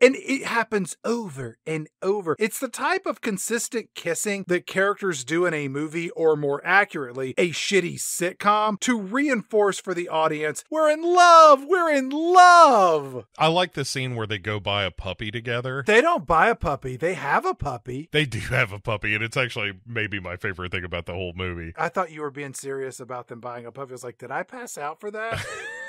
And it happens over and over. It's the type of consistent kissing that characters do in a movie, or more accurately, a shitty sitcom to reinforce for the audience, we're in love, we're in love. I like the scene where they go buy a puppy together. They don't buy a puppy, they have a puppy. They do have a puppy, and it's actually maybe my favorite thing about the whole movie. I thought you were being serious about them buying a puppy. I was like, did I pass out for that?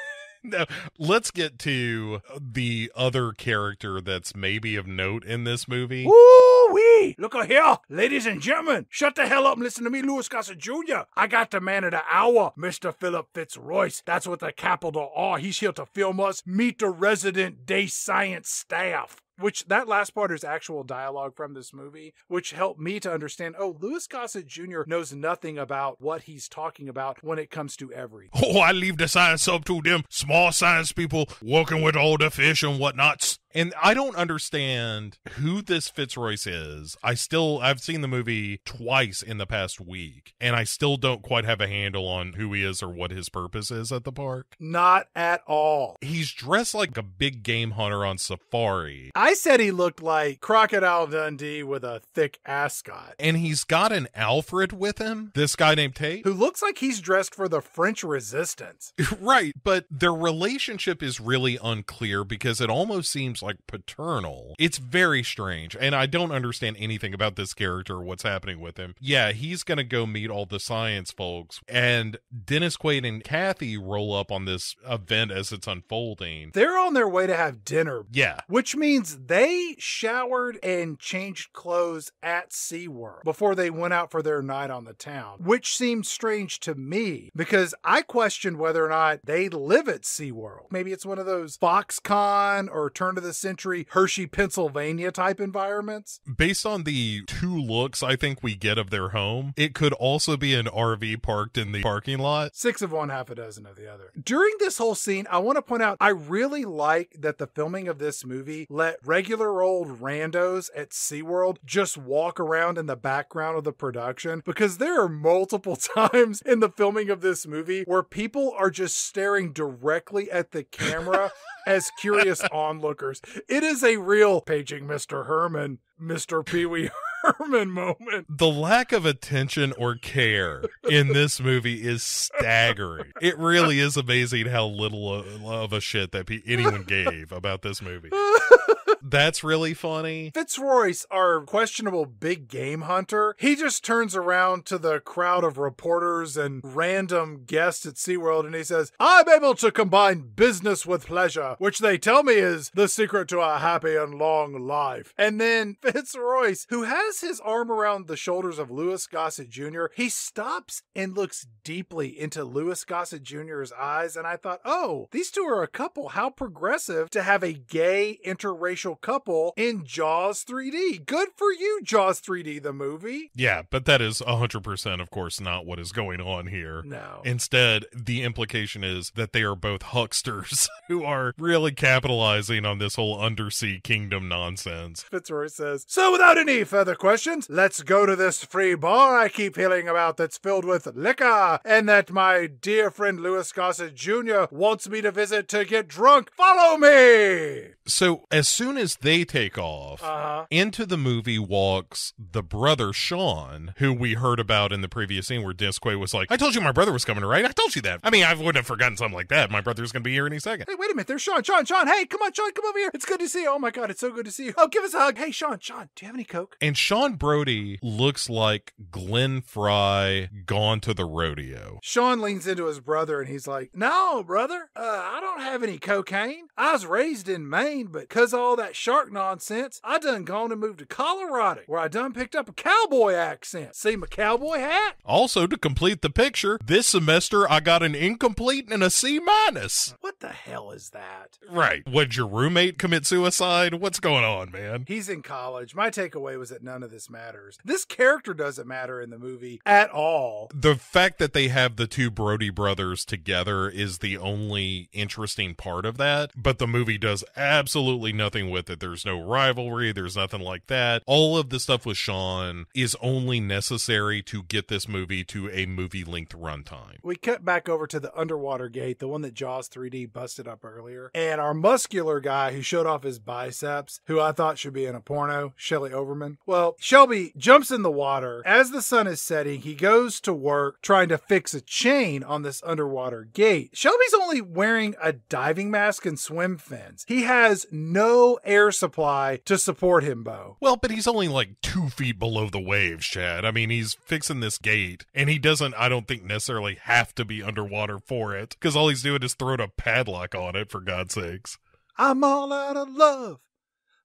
No, let's get to the other character that's maybe of note in this movie. Woo wee! Look here, ladies and gentlemen. Shut the hell up and listen to me, Louis Gossett Jr. I got the man of the hour, Mr. Philip Fitzroyce. That's what the capital R. He's here to film us. Meet the resident day science staff. Which that last part is actual dialogue from this movie, which helped me to understand. Oh, Louis Gossett Jr. knows nothing about what he's talking about when it comes to everything. Oh, I leave the science up to them small science people working with all the fish and whatnots. And I don't understand who this Fitzroyce is. I still, I've seen the movie twice in the past week, and I still don't quite have a handle on who he is or what his purpose is at the park. Not at all. He's dressed like a big game hunter on safari, I said he looked like Crocodile Dundee with a thick ascot. and he's got an Alfred with him, this guy named Tate. Who looks like he's dressed for the French resistance. Right, but their relationship is really unclear because it almost seems like paternal. It's very strange, and I don't understand anything about this character or what's happening with him. Yeah, he's gonna go meet all the science folks, and Dennis Quaid and Kathy roll up on this event as it's unfolding. They're on their way to have dinner, Yeah, which means they showered and changed clothes at SeaWorld before they went out for their night on the town, which seems strange to me because I questioned whether or not they live at SeaWorld. Maybe it's one of those Foxconn or Turn to the century Hershey, Pennsylvania type environments. Based on the two looks I think we get of their home, it could also be an RV parked in the parking lot. Six of one, half a dozen of the other. During this whole scene, I want to point out I really like that the filming of this movie let regular old randos at SeaWorld just walk around in the background of the production because there are multiple times in the filming of this movie where people are just staring directly at the camera as curious onlookers. It is a real paging Mr. Herman, Mr. Pee Wee Herman moment. The lack of attention or care in this movie is staggering. It really is amazing how little of a shit that anyone gave about this movie. That's really funny. Fitzroyce, our questionable big game hunter, he just turns around to the crowd of reporters and random guests at SeaWorld and he says, I'm able to combine business with pleasure, which they tell me is the secret to a happy and long life. And then Fitzroyce, who has his arm around the shoulders of Louis Gossett Jr., he stops and looks deeply into Louis Gossett Jr.'s eyes. And I thought, oh, these two are a couple. How progressive to have a gay interracial couple in Jaws 3D. Good for you, Jaws 3D, the movie. Yeah, but that is 100%, of course, not what is going on here. No. Instead, the implication is that they are both hucksters who are really capitalizing on this whole undersea kingdom nonsense. Fitzroy says, So without any further questions, let's go to this free bar I keep hearing about that's filled with liquor and that my dear friend Louis Gossett Jr. wants me to visit to get drunk. Follow me! So as soon as they take off, Uh-huh. into the movie walks the brother Sean, who we heard about in the previous scene where Disquay was like, I told you my brother was coming, right? I told you that. I mean, I wouldn't have forgotten something like that. My brother's going to be here any second. Hey, wait a minute. There's Sean. Sean, Sean. Hey, come on, Sean. Come over here. It's good to see you. Oh my God. It's so good to see you. Oh, give us a hug. Hey, Sean. Sean, do you have any Coke? And Sean Brody looks like Glenn Frey gone to the rodeo. Sean leans into his brother and he's like, No, brother, uh, I don't have any cocaine. I was raised in Maine, but cause of all that shark nonsense, I done gone and moved to Colorado, where I done picked up a cowboy accent. See my cowboy hat? Also, to complete the picture, this semester I got an incomplete and a C minus. What the hell is that? Right. Would your roommate commit suicide? What's going on, man? He's in college. My takeaway was that none of this matters. This character doesn't matter in the movie at all. The fact that they have the two Brody brothers together is the only interesting part of that, but the movie does absolutely nothing with it. There's no rivalry, there's nothing like that. All of the stuff with Sean is only necessary to get this movie to a movie length runtime. We cut back over to the underwater gate, the one that Jaws 3D busted up earlier. And our muscular guy who showed off his biceps, who I thought should be in a porno, Shelby Overman. Well, Shelby jumps in the water. As the sun is setting, he goes to work trying to fix a chain on this underwater gate. Shelby's only wearing a diving mask and swim fins. He has no air supply to support him, Bo. Well, but he's only like two feet below the waves, Chad. I mean, he's fixing this gate, and he doesn't, I don't think, necessarily have to be underwater for it, because all he's doing is throwing a padlock on it, for God's sakes. I'm all out of love.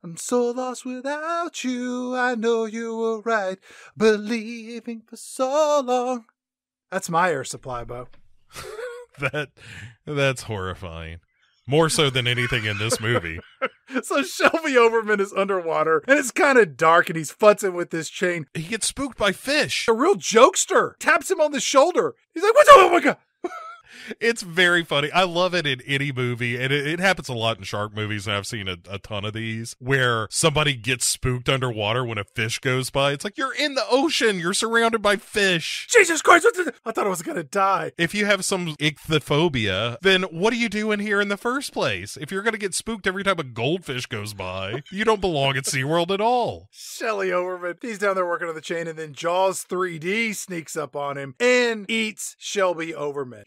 I'm so lost without you. I know you were right, believing for so long. That's my air supply, Bo. that That's horrifying. More so than anything in this movie. So Shelby Overman is underwater, and it's kind of dark, and he's futzing with this chain. He gets spooked by fish. A real jokester taps him on the shoulder. He's like, "What's up? Oh my god!" It's very funny. I love it in any movie, and it, it happens a lot in shark movies, I've seen a, a ton of these where somebody gets spooked underwater when a fish goes by. It's like you're in the ocean, you're surrounded by fish. Jesus Christ! I thought I was gonna die. If you have some ichthyophobia, then what are you doing here in the first place? If you're going to get spooked every time a goldfish goes by, you don't belong at SeaWorld at all. Shelly Overman. He's down there working on the chain, and then Jaws 3D sneaks up on him and eats Shelby Overman.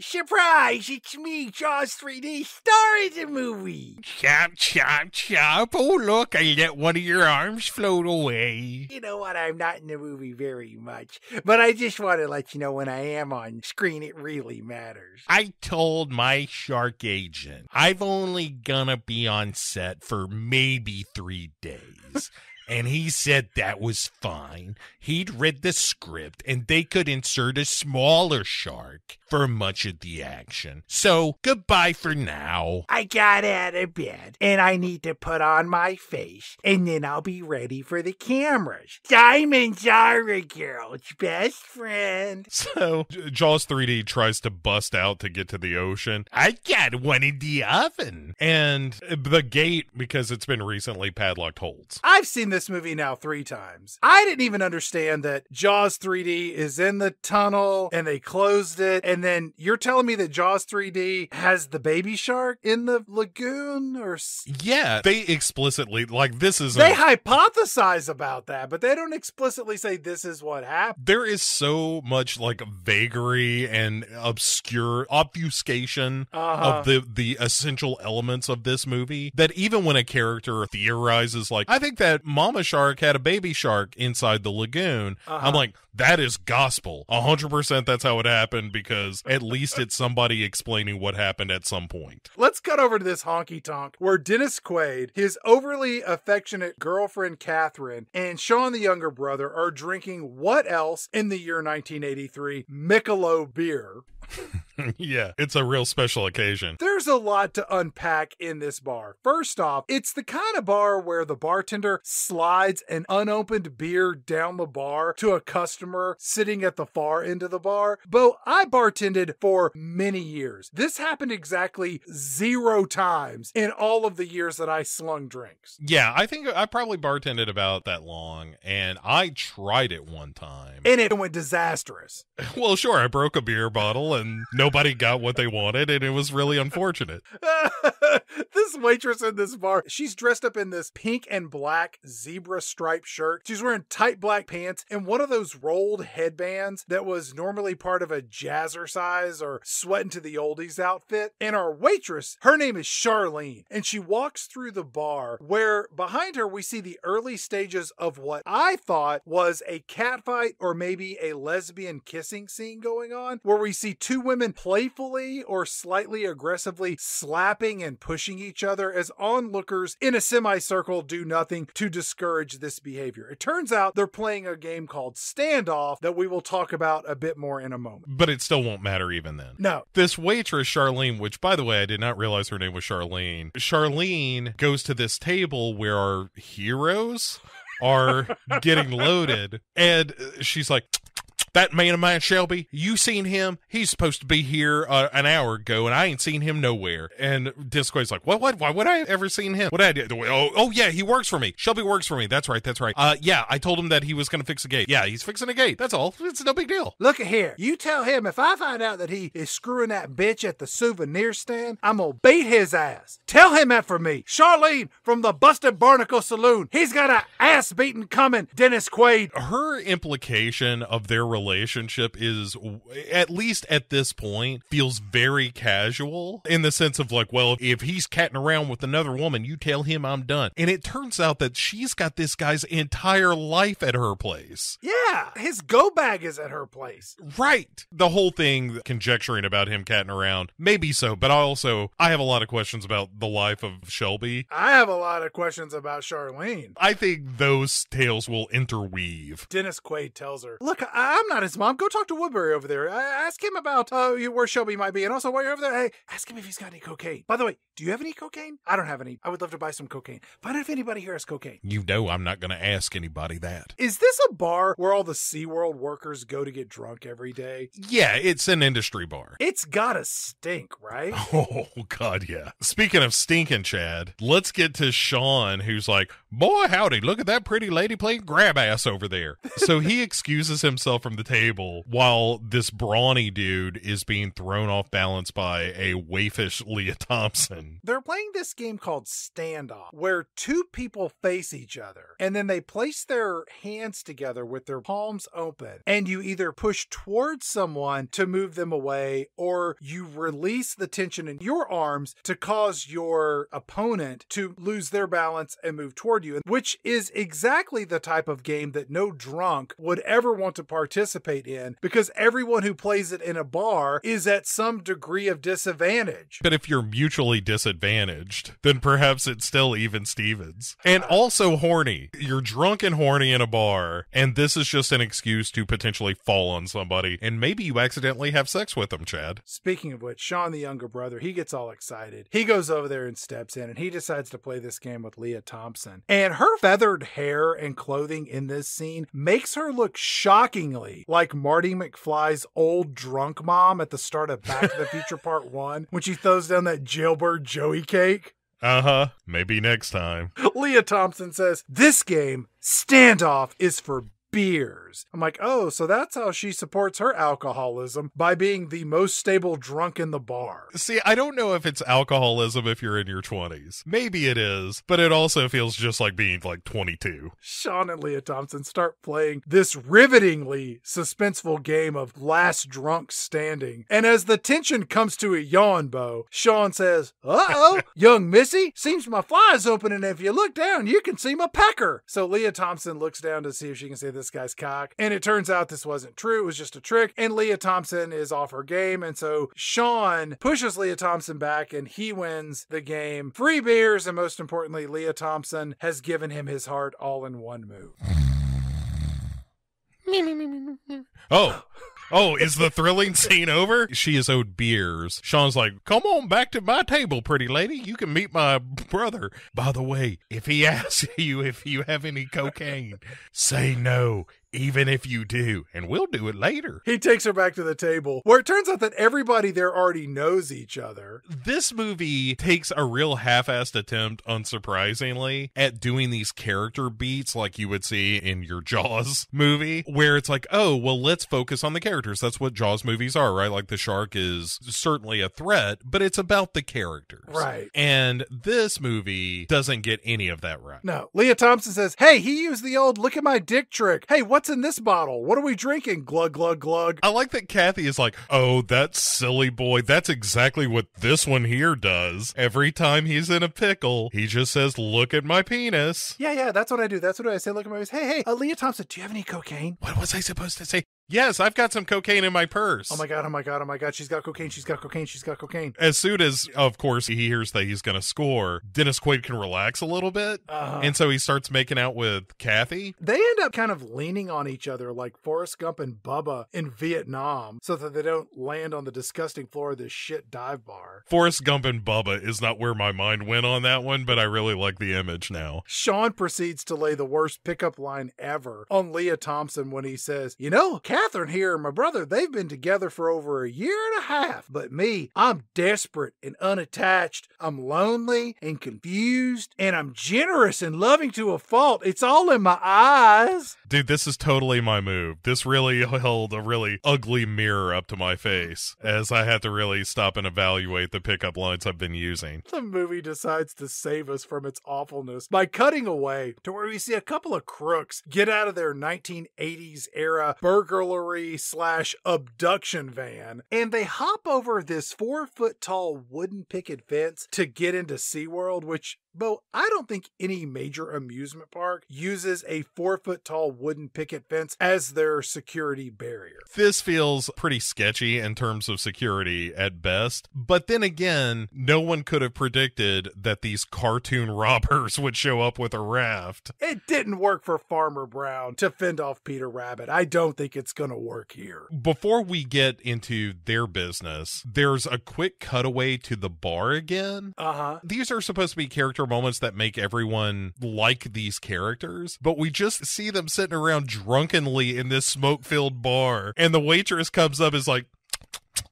Surprise! It's me, Jaws 3D, star in the movie. Chop, chop, chop. Oh, look, I let one of your arms float away. You know what? I'm not in the movie very much, but I just want to let you know when I am on screen, it really matters. I told my shark agent I've only gonna be on set for maybe three days. And he said that was fine. He'd read the script and they could insert a smaller shark for much of the action. So, goodbye for now. I got out of bed and I need to put on my face and then I'll be ready for the cameras. Diamonds are a girl's best friend. So, Jaws 3D tries to bust out to get to the ocean. I got one in the oven. And the gate, because it's been recently padlocked, holds. I've seen this movie now three times. I didn't even understand that Jaws 3D is in the tunnel and they closed it. And then you're telling me that Jaws 3D has the baby shark in the lagoon or. Yeah, they explicitly, like, this is. They hypothesize about that, but they don't explicitly say this is what happened. there is so much like vagary and obscure obfuscation Uh-huh. of the the essential elements of this movie that even when a character theorizes like I think that mama shark had a baby shark inside the lagoon Uh-huh. I'm like that is gospel 100% that's how it happened because at least it's somebody explaining what happened at some point Let's cut over to this honky tonk where Dennis Quaid, his overly affectionate girlfriend Catherine, and Sean the younger brother are drinking what else in the year 1983? Michelob beer. yeah it's a real special occasion There's a lot to unpack in this bar. First off, it's the kind of bar where the bartender slides an unopened beer down the bar to a customer sitting at the far end of the bar. Bo, I bartended for many years. This happened exactly zero times in all of the years that I slung drinks. yeah I think I probably bartended about that long and I tried it one time And it went disastrous. Well, sure, I broke a beer bottle and nobody got what they wanted, and it was really unfortunate. this waitress in this bar, she's dressed up in this pink and black zebra striped shirt. She's wearing tight black pants and one of those rolled headbands that was normally part of a jazzercise or sweating to the oldies outfit. And our waitress, her name is Charlene, and she walks through the bar where behind her we see the early stages of what I thought was a catfight or maybe a lesbian kissing scene going on, where we see two women playfully or slightly aggressively slapping and pushing each other as onlookers in a semicircle do nothing to discourage this behavior. It turns out they're playing a game called Standoff that we will talk about a bit more in a moment. But it still won't matter even then. No, This waitress, Charlene, which by the way, I did not realize her name was Charlene. Charlene goes to this table where our heroes are getting loaded, and she's like, that man of mine, Shelby, you seen him? He's supposed to be here uh, an hour ago, and I ain't seen him nowhere. And Disco's like, what? What? Why would I ever seen him? What I did? Oh, oh yeah, he works for me. Shelby works for me. That's right. That's right. Uh, yeah, I told him that he was gonna fix a gate. Yeah, he's fixing a gate. That's all. It's no big deal. Look at here. You tell him if I find out that he is screwing that bitch at the souvenir stand, I'm gonna beat his ass. Tell him that for me. Charlene from the Busted Barnacle Saloon. He's got an ass beating coming. Dennis Quaid. her implication of their relationship is at least at this point feels very casual in the sense of like well if he's catting around with another woman you tell him i'm done. And it turns out that she's got this guy's entire life at her place. Yeah, his go bag is at her place. right. The whole thing conjecturing about him catting around maybe so but i also i have a lot of questions about the life of shelby. I have a lot of questions about Charlene. i think those tales will interweave. Dennis Quaid tells her, "Look, I'm not his mom. Go talk to Woodbury over there. Ask him about uh, where Shelby might be, and also while you're over there, hey, ask him if he's got any cocaine. By the way, do you have any cocaine? I don't have any. I would love to buy some cocaine. Find out if anybody here has cocaine. you know i'm not going to ask anybody that Is this a bar where all the SeaWorld workers go to get drunk every day? yeah it's an industry bar It's gotta stink, right? Oh God, yeah. Speaking of stinking, Chad, let's get to Sean, who's like, "Boy, howdy! Look at that pretty lady playing grab ass over there." so he excuses himself from the table while this brawny dude is being thrown off balance by a waifish Lea Thompson. They're playing this game called Standoff, where two people face each other and then they place their hands together with their palms open. And you either push towards someone to move them away or you release the tension in your arms to cause your opponent to lose their balance and move toward you, which is exactly the type of game that no drunk would ever want to participate participate in because everyone who plays it in a bar is at some degree of disadvantage. But if you're mutually disadvantaged, then perhaps it's still even Stevens. And also horny. You're drunk and horny in a bar, and this is just an excuse to potentially fall on somebody, and maybe you accidentally have sex with them, Chad. Speaking of which, Sean, the younger brother, he gets all excited. He goes over there and steps in, and he decides to play this game with Lea Thompson. And her feathered hair and clothing in this scene makes her look shockingly like Marty McFly's old drunk mom at the start of Back to the Future Part 1 when she throws down that jailbird Joey cake. Uh huh. Maybe next time. Lea Thompson says, This game, standoff, is for beers. I'm like, oh, so that's how she supports her alcoholism by being the most stable drunk in the bar. See, I don't know if it's alcoholism if you're in your 20s. Maybe it is, but it also feels just like being like 22. Sean and Lea Thompson start playing this rivetingly suspenseful game of last drunk standing. And as the tension comes to a yawn bow, Sean says, Uh oh, young missy, seems my fly's open, and if you look down, you can see my pecker. So Lea Thompson looks down to see if she can see this guy's cock. And it turns out this wasn't true. It was just a trick. And Lea Thompson is off her game. And so Sean pushes Lea Thompson back and he wins the game. Free beers. And most importantly, Lea Thompson has given him his heart all in one move. Oh. Oh, is the thrilling scene over? She is owed beers. Sean's like, come on back to my table, pretty lady. You can meet my brother. By the way, if he asks you if you have any cocaine, say no even if you do, and we'll do it later. He takes her back to the table where it turns out that everybody there already knows each other. This movie takes a real half assed attempt, unsurprisingly, at doing these character beats like you would see in your Jaws movie, where it's like, oh, well, let's focus on the characters. That's what Jaws movies are, right? Like the shark is certainly a threat, but it's about the characters. Right. And this movie doesn't get any of that right. No. Lea Thompson says, hey, he used the old look at my dick trick. Hey, what what's in this bottle? What are we drinking? Glug, glug, glug. I like that Kathy is like, oh, that silly boy. That's exactly what this one here does. Every time he's in a pickle, he just says, look at my penis. Yeah, yeah, that's what I do. That's what I say. Look at my penis. Hey, hey, uh, Aaliyah Thompson, do you have any cocaine? What was I supposed to say? Yes, I've got some cocaine in my purse. Oh my god, oh my god, oh my god, she's got cocaine, she's got cocaine, she's got cocaine. As soon as, of course, he hears that he's going to score, Dennis Quaid can relax a little bit. Uh-huh. And so he starts making out with Kathy. They end up kind of leaning on each other like Forrest Gump and Bubba in Vietnam so that they don't land on the disgusting floor of this shit dive bar. Forrest Gump and Bubba is not where my mind went on that one, but I really like the image now. Sean proceeds to lay the worst pickup line ever on Lea Thompson when he says, You know, Catherine here and my brother, they've been together for over a year and a half. But me, I'm desperate and unattached. I'm lonely and confused, and I'm generous and loving to a fault. It's all in my eyes. Dude, this is totally my move. This really held a really ugly mirror up to my face as I had to really stop and evaluate the pickup lines I've been using. The movie decides to save us from its awfulness by cutting away to where we see a couple of crooks get out of their 1980s era burglary slash abduction van, and they hop over this four foot tall wooden picket fence to get into SeaWorld, which Bo, I don't think any major amusement park uses a four foot tall wooden picket fence as their security barrier. This feels pretty sketchy in terms of security at best. But then again, no one could have predicted that these cartoon robbers would show up with a raft. It didn't work for Farmer Brown to fend off Peter Rabbit. I don't think it's going to work here. Before we get into their business, there's a quick cutaway to the bar again. Uh huh. These are supposed to be character moments that make everyone like these characters, but we just see them sitting around drunkenly in this smoke filled bar. And the waitress comes up is like,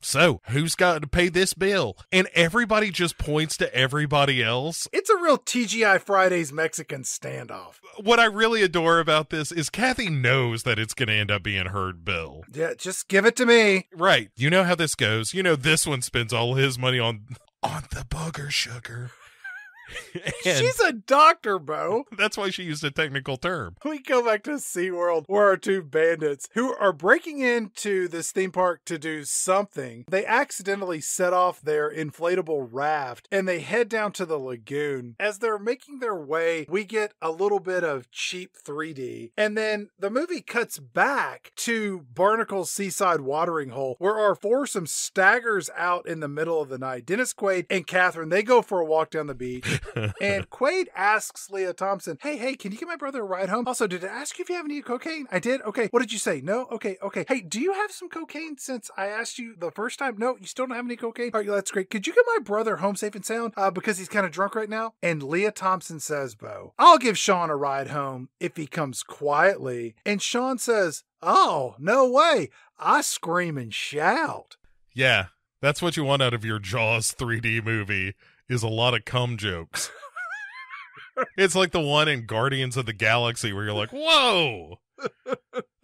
so, who's got to pay this bill? And everybody just points to everybody else. It's a real TGI Fridays Mexican standoff. What I really adore about this is Kathy knows that it's going to end up being her bill. Yeah, just give it to me. Right. You know how this goes. You know this one spends all his money on on the booger sugar. She's a doctor, Bo. that's why she used a technical term. We go back to SeaWorld where our two bandits who are breaking into this theme park to do something. They accidentally set off their inflatable raft and they head down to the lagoon. As they're making their way, we get a little bit of cheap 3D. And then the movie cuts back to Barnacle's seaside watering hole where our foursome staggers out in the middle of the night. Dennis Quaid and Catherine, they go for a walk down the beach. And Quaid asks Lea Thompson, Hey, hey, can you get my brother a ride home? Also, did I ask you if you have any cocaine? I did. Okay. What did you say? No? Okay. Okay. Hey, do you have some cocaine since I asked you the first time? No, you still don't have any cocaine? All right, that's great. Could you get my brother home safe and sound? Uh, because he's kind of drunk right now. And Lea Thompson says, Bo, I'll give Sean a ride home if he comes quietly. And Sean says, Oh, no way. I scream and shout. Yeah, that's what you want out of your Jaws 3D movie is a lot of cum jokes. it's like the one in Guardians of the Galaxy where you're like, "Whoa!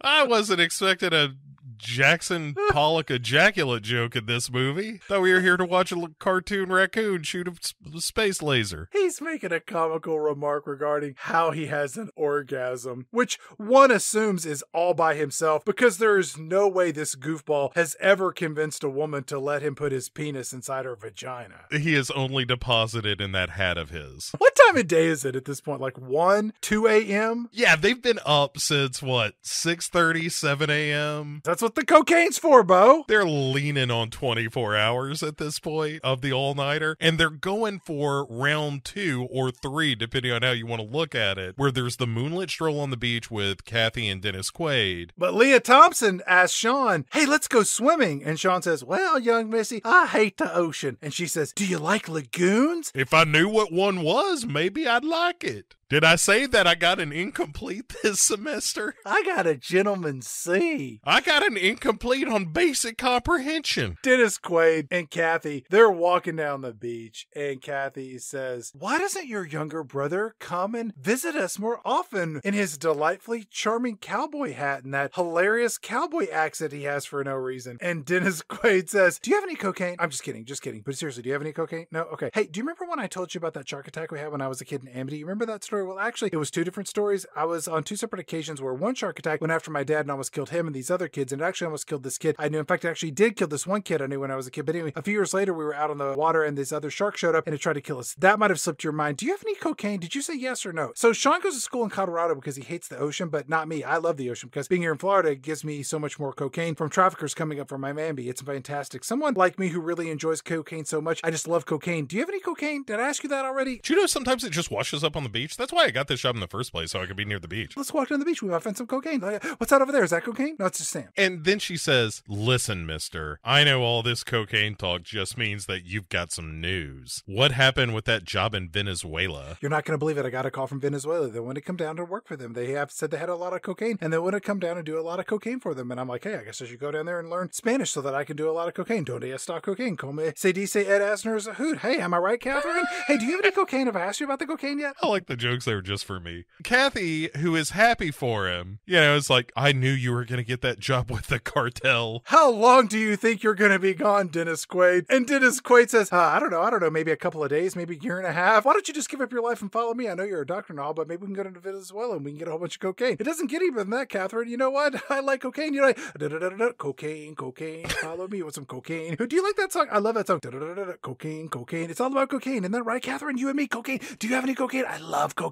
I wasn't expecting a Jackson Pollock ejaculate joke in this movie. Thought we were here to watch a cartoon raccoon shoot a space laser." He's making a comical remark regarding how he has an orgasm, which one assumes is all by himself because there is no way this goofball has ever convinced a woman to let him put his penis inside her vagina. He is only deposited in that hat of his. What time of day is it at this point? Like 1, 2 a.m.? Yeah, they've been up since what, 6:30, 7 a.m. That's what the cocaine's for, Bo. they're leaning on 24 hours at this point of the all-nighter and they're going for round two or three depending on how you want to look at it where there's the moonlit stroll on the beach with kathy and dennis quaid But Lea Thompson asks Sean, Hey, let's go swimming. And Sean says, Well, young Missy, I hate the ocean. And she says, Do you like lagoons? if i knew what one was maybe i'd like it did i say that i got an incomplete this semester I got a gentleman C. i got an incomplete on basic comprehension Dennis Quaid and Kathy, they're walking down the beach, and Kathy says, Why doesn't your younger brother come and visit us more often in his delightfully charming cowboy hat and that hilarious cowboy accent he has for no reason? And Dennis Quaid says, Do you have any cocaine? I'm just kidding, just kidding. But seriously, do you have any cocaine? No? Okay. Hey, do you remember when I told you about that shark attack we had when I was a kid in Amity? You remember that story? Well, actually, it was two different stories. I was on two separate occasions where one shark attack went after my dad and almost killed him and these other kids, and it actually almost killed this kid I knew. In fact, it actually did kill this one kid I knew when I was a kid. But anyway, a few years later, we were out on the water and this other shark showed up and it tried to kill us. That might have slipped your mind. Do you have any cocaine? Did you say yes or no? So Sean goes to school in Colorado because he hates the ocean, but not me. I love the ocean because being here in Florida gives me so much more cocaine from traffickers coming up from my Miami. It's fantastic. Someone like me who really enjoys cocaine so much, I just love cocaine. Do you have any cocaine? Did I ask you that already? do you know sometimes it just washes up on the beach why i got this job in the first place so i could be near the beach Let's walk down the beach. We might find some cocaine. What's that over there? Is that cocaine? No, it's just sand. And then she says, Listen, mister, I know all this cocaine talk just means that you've got some news. What happened with that job in Venezuela? You're not going to believe it. I got a call from Venezuela. They want to come down to work for them. They have said they had a lot of cocaine and they want to come down and do a lot of cocaine for them. And I'm like, hey, I guess I should go down there and learn Spanish so that I can do a lot of cocaine. Donde está cocaine? Come se dice Ed Asner's a hoot. Hey, am I right, Catherine? hey, do you have any cocaine? Have I asked you about the cocaine yet? I like the jokes that were just for me. Kathy, who is happy for him, you know, it's like, I knew you were going to get that job with the cartel. How long do you think you're going to be gone, Dennis Quaid? And Dennis Quaid says, uh, I don't know. I don't know. Maybe a couple of days, maybe a year and a half. Why don't you just give up your life and follow me? I know you're a doctor and all, but maybe we can go to Venezuela and we can get a whole bunch of cocaine. It doesn't get even that, Catherine. You know what? I like cocaine. You know, da-da-da-da-da, cocaine, cocaine. Follow me with some cocaine. Do you like that song? I love that song. Cocaine, cocaine. It's all about cocaine. Isn't that right, Catherine? You and me, cocaine. Do you have any cocaine? I love cocaine.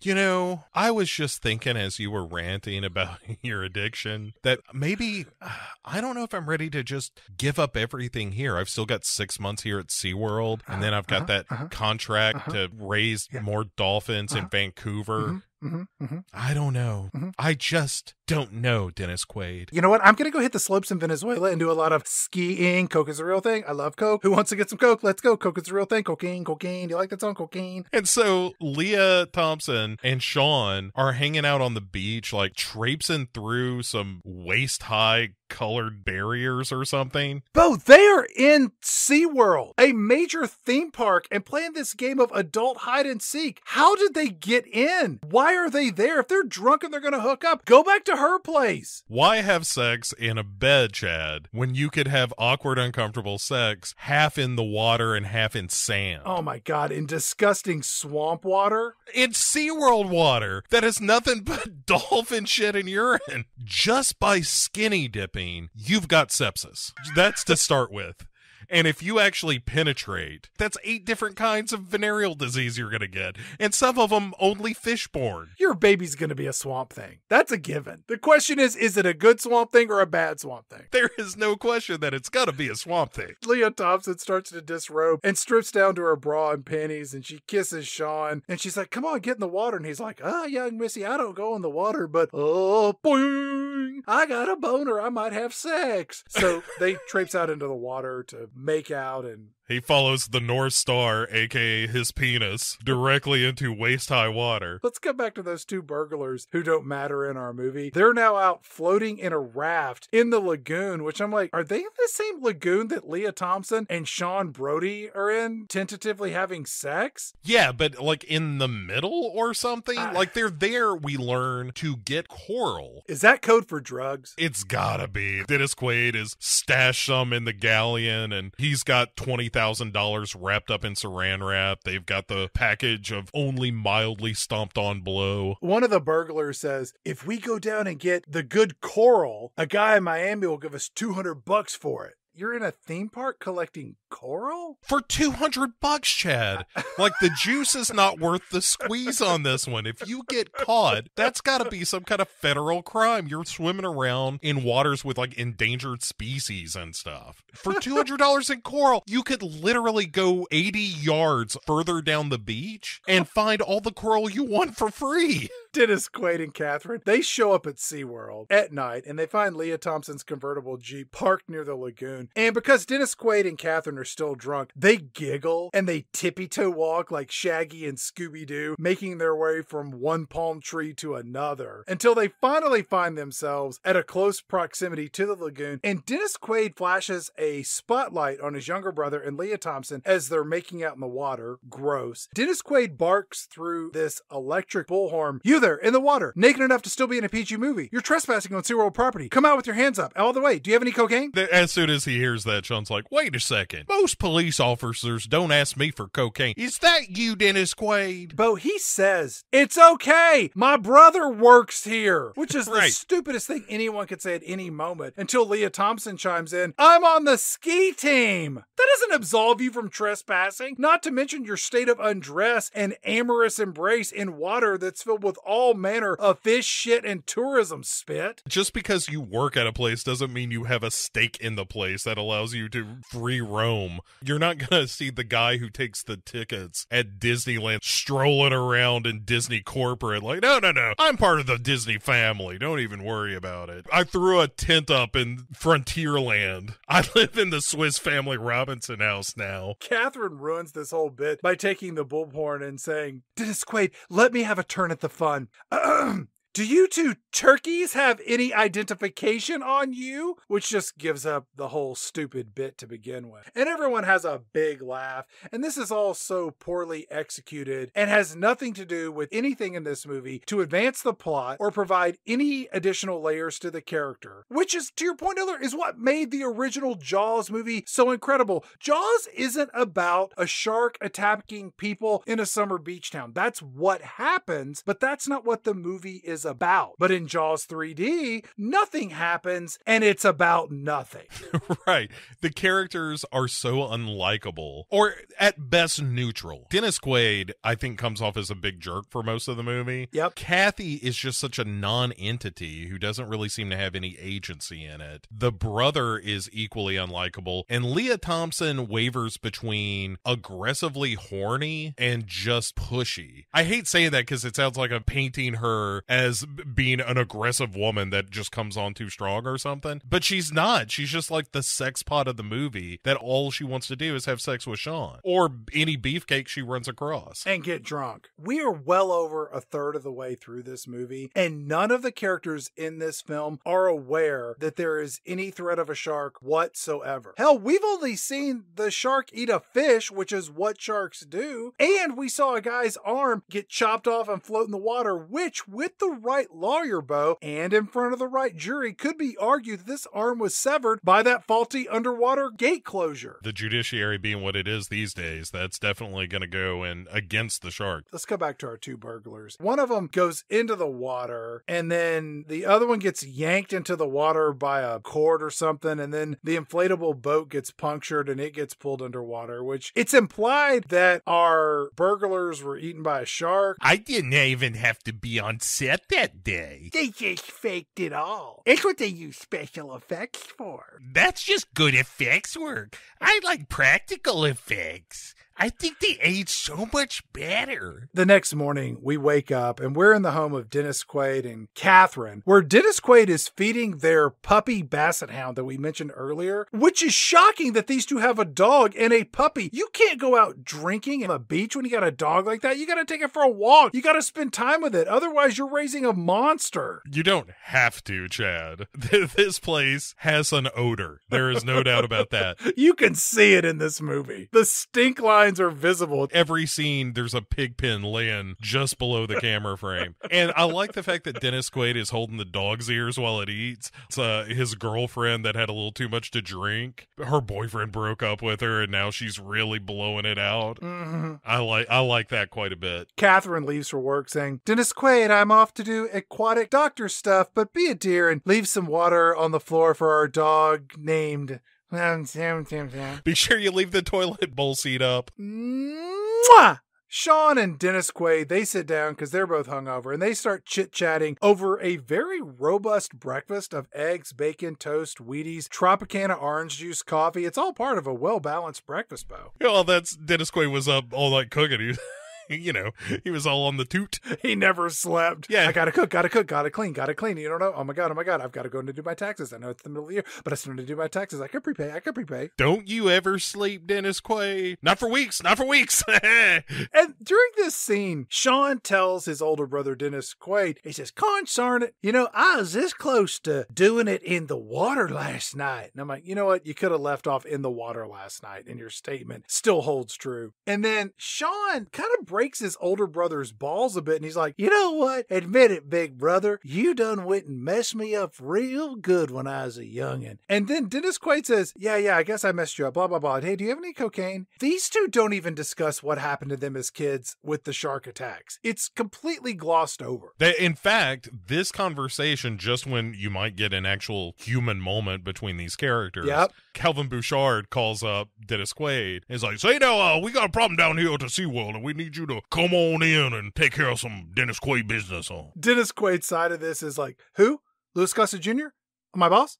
You know, I was just thinking as you were ranting about your addiction that maybe, I don't know if I'm ready to just give up everything here. I've still got six months here at SeaWorld, and then I've got Uh-huh, that uh-huh, contract uh-huh. to raise Yeah. more dolphins in. Vancouver. Mm-hmm, mm-hmm. I don't know. Mhm. I just don't know, Dennis Quaid. You know what? I'm gonna go hit the slopes in Venezuela and do a lot of skiing. Coke is a real thing. I love Coke. Who wants to get some Coke? Let's go. Coke is a real thing. Cocaine, cocaine. Do you like that song? Cocaine. And so Lea Thompson and Sean are hanging out on the beach, like traipsing through some waist high colored barriers or something. Bo, they are in SeaWorld, a major theme park, and playing this game of adult hide and seek. How did they get in? Why Why are they there? If they're drunk and they're going to hook up, go back to her place. Why have sex in a bed, Chad, when you could have awkward, uncomfortable sex half in the water and half in sand? Oh my God, in disgusting swamp water? In SeaWorld water that is nothing but dolphin shit and urine. Just by skinny dipping, you've got sepsis. That's to start with. And if you actually penetrate, that's eight different kinds of venereal disease you're going to get. And some of them only fish born. Your baby's going to be a swamp thing. That's a given. The question is is it a good swamp thing or a bad swamp thing? There is no question that it's got to be a swamp thing. Lea Thompson starts to disrobe and strips down to her bra and panties and she kisses Sean and she's like, Come on, get in the water. And he's like, Ah, oh, young missy, I don't go in the water, but oh, boing, I got a boner. I might have sex. So they traipse out into the water to make out and he follows the North Star, aka his penis, directly into waist high water. Let's get back to those two burglars who don't matter in our movie. They're now out floating in a raft in the lagoon, which I'm like, are they in the same lagoon that Lea Thompson and Sean Brody are in, tentatively having sex? Yeah, but like in the middle or something? Uh, like they're there, we learn, to get coral. Is that code for drugs? It's gotta be. Dennis Quaid is stashed some in the galleon and he's got 20 thousand dollars wrapped up in saran wrap. They've got the package of only mildly stomped on blow. One of the burglars says, "If we go down and get the good coral, a guy in Miami will give us two hundred bucks for it." You're in a theme park collecting coral for 200 bucks, Chad. like the juice is not worth the squeeze on this one. If you get caught, that's got to be some kind of federal crime. You're swimming around in waters with like endangered species and stuff. For $200 in coral, you could literally go 80 yards further down the beach and find all the coral you want for free. Dennis Quaid and Catherine, they show up at SeaWorld at night and they find Lea Thompson's convertible Jeep parked near the lagoon. And because Dennis Quaid and Catherine are still drunk, they giggle and they tippy toe walk like Shaggy and Scooby Doo, making their way from one palm tree to another until they finally find themselves at a close proximity to the lagoon. And Dennis Quaid flashes a spotlight on his younger brother and Lea Thompson as they're making out in the water. Gross. Dennis Quaid barks through this electric bullhorn. You there in the water, naked enough to still be in a PG movie. You're trespassing on SeaWorld property. Come out with your hands up all the way. Do you have any cocaine? As soon as he hears that, Sean's like, wait a second. Most police officers don't ask me for cocaine. Is that you, Dennis Quaid? Bo, he says, it's okay. My brother works here, which is right. the stupidest thing anyone could say at any moment until Lea Thompson chimes in, I'm on the ski team. That doesn't absolve you from trespassing, not to mention your state of undress and amorous embrace in water that's filled with all all manner of fish, shit, and tourism spit. Just because you work at a place doesn't mean you have a stake in the place that allows you to free roam. You're not going to see the guy who takes the tickets at Disneyland strolling around in Disney corporate like, no, no, no, I'm part of the Disney family. Don't even worry about it. I threw a tent up in Frontierland. I live in the Swiss Family Robinson house now. Catherine ruins this whole bit by taking the bullhorn and saying, Dennis Quaid, let me have a turn at the fun. Do you two turkeys have any identification on you? Which just gives up the whole stupid bit to begin with. And everyone has a big laugh. And this is all so poorly executed and has nothing to do with anything in this movie to advance the plot or provide any additional layers to the character. Which is, to your point, Iller, is what made the original Jaws movie so incredible. Jaws isn't about a shark attacking people in a summer beach town. That's what happens, but that's not what the movie is about. But in Jaws 3D, nothing happens and it's about nothing. right. The characters are so unlikable, or at best neutral. Dennis Quaid, I think, comes off as a big jerk for most of the movie. Yep. Kathy is just such a non entity who doesn't really seem to have any agency in it. The brother is equally unlikable, and Lea Thompson wavers between aggressively horny and just pushy. I hate saying that because it sounds like I'm painting her as as being an aggressive woman that just comes on too strong or something. But she's not. She's just like the sex pot of the movie that all she wants to do is have sex with Sean or any beefcake she runs across. and get drunk. We are well over a third of the way through this movie, and none of the characters in this film are aware that there is any threat of a shark whatsoever. Hell, we've only seen the shark eat a fish, which is what sharks do, and we saw a guy's arm get chopped off and float in the water, which, with the right lawyer bow and in front of the right jury, could be argued that this arm was severed by that faulty underwater gate closure. The judiciary being what it is these days, that's definitely going to go in against the shark. let's go back to our two burglars. One of them goes into the water, and then the other one gets yanked into the water by a cord or something, and then the inflatable boat gets punctured and it gets pulled underwater, which it's implied that our burglars were eaten by a shark. I didn't even have to be on set that day. They just faked it all. It's what they use special effects for. That's just good effects work. I like practical effects. I think they age so much better. The next morning, we wake up and we're in the home of Dennis Quaid and Catherine, where Dennis Quaid is feeding their puppy basset hound that we mentioned earlier, which is shocking that these two have a dog and a puppy. You can't go out drinking on a beach when you got a dog like that. You got to take it for a walk. You got to spend time with it. Otherwise, you're raising a monster. You don't have to, Chad. This place has an odor. There is no doubt about that. You can see it in this movie. The stink lines are visible. Every scene, there's a pig pen laying just below the camera frame. And I like the fact that Dennis Quaid is holding the dog's ears while it eats. It's uh, his girlfriend that had a little too much to drink. Her boyfriend broke up with her, and now she's really blowing it out. Mhm. I like I like that quite a bit. Catherine leaves for work saying, Dennis Quaid, I'm off to do aquatic doctor stuff, but be a dear and leave some water on the floor for our dog named. Be sure you leave the toilet bowl seat up. Mwah! Sean and Dennis Quaid, they sit down because they're both hungover and they start chit chatting over a very robust breakfast of eggs, bacon, toast, Wheaties, Tropicana orange juice, coffee. It's all part of a well balanced breakfast, Bo. Well, that's Dennis Quaid was up all night cooking. He, you know, he was all on the toot. He never slept. Yeah. I gotta cook, gotta cook, gotta clean, gotta clean. You don't know? Oh my god, oh my god, I've gotta go in to do my taxes. I know it's the middle of the year, but I still need to do my taxes. I could prepay, I could prepay. Don't you ever sleep, Dennis Quaid? Not for weeks. Not for weeks. And during this scene, Sean tells his older brother Dennis Quaid, he says, Consarn it, you know, I was this close to doing it in the water last night. And I'm like, you know what? You could have left off in the water last night, and your statement still holds true. And then Sean kind of breaks his older brother's balls a bit, and he's like, you know what? Admit it, big brother. You done went and messed me up real good when I was a youngin'. And then Dennis Quaid says, yeah, yeah, I guess I messed you up, blah, blah, blah. Hey, do you have any cocaine? These two don't even discuss what happened to them as kids with the shark attacks. It's completely glossed over. In fact, this conversation, just when you might get an actual human moment between these characters, Yep. Calvin Bouchard calls up Dennis Quaid. He's like, "Say now, uh, we got a problem down here at the SeaWorld, and we need you to come on in and take care of some Dennis Quaid business." On Dennis Quaid's side of this is like, who? Louis Gossett Jr.? My boss?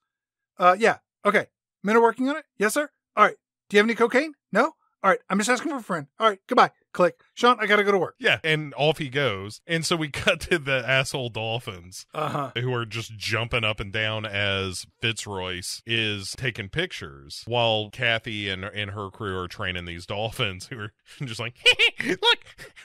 Uh, yeah. Okay. Men are working on it? Yes, sir. All right. Do you have any cocaine? No? All right. I'm just asking for a friend. All right. Goodbye. Click. Sean, I gotta go to work. yeah, and off he goes. And so we cut to the asshole dolphins. Uh huh. who are just jumping up and down as Fitzroyce is taking pictures while Kathy and and her crew are training these dolphins who are just like, look,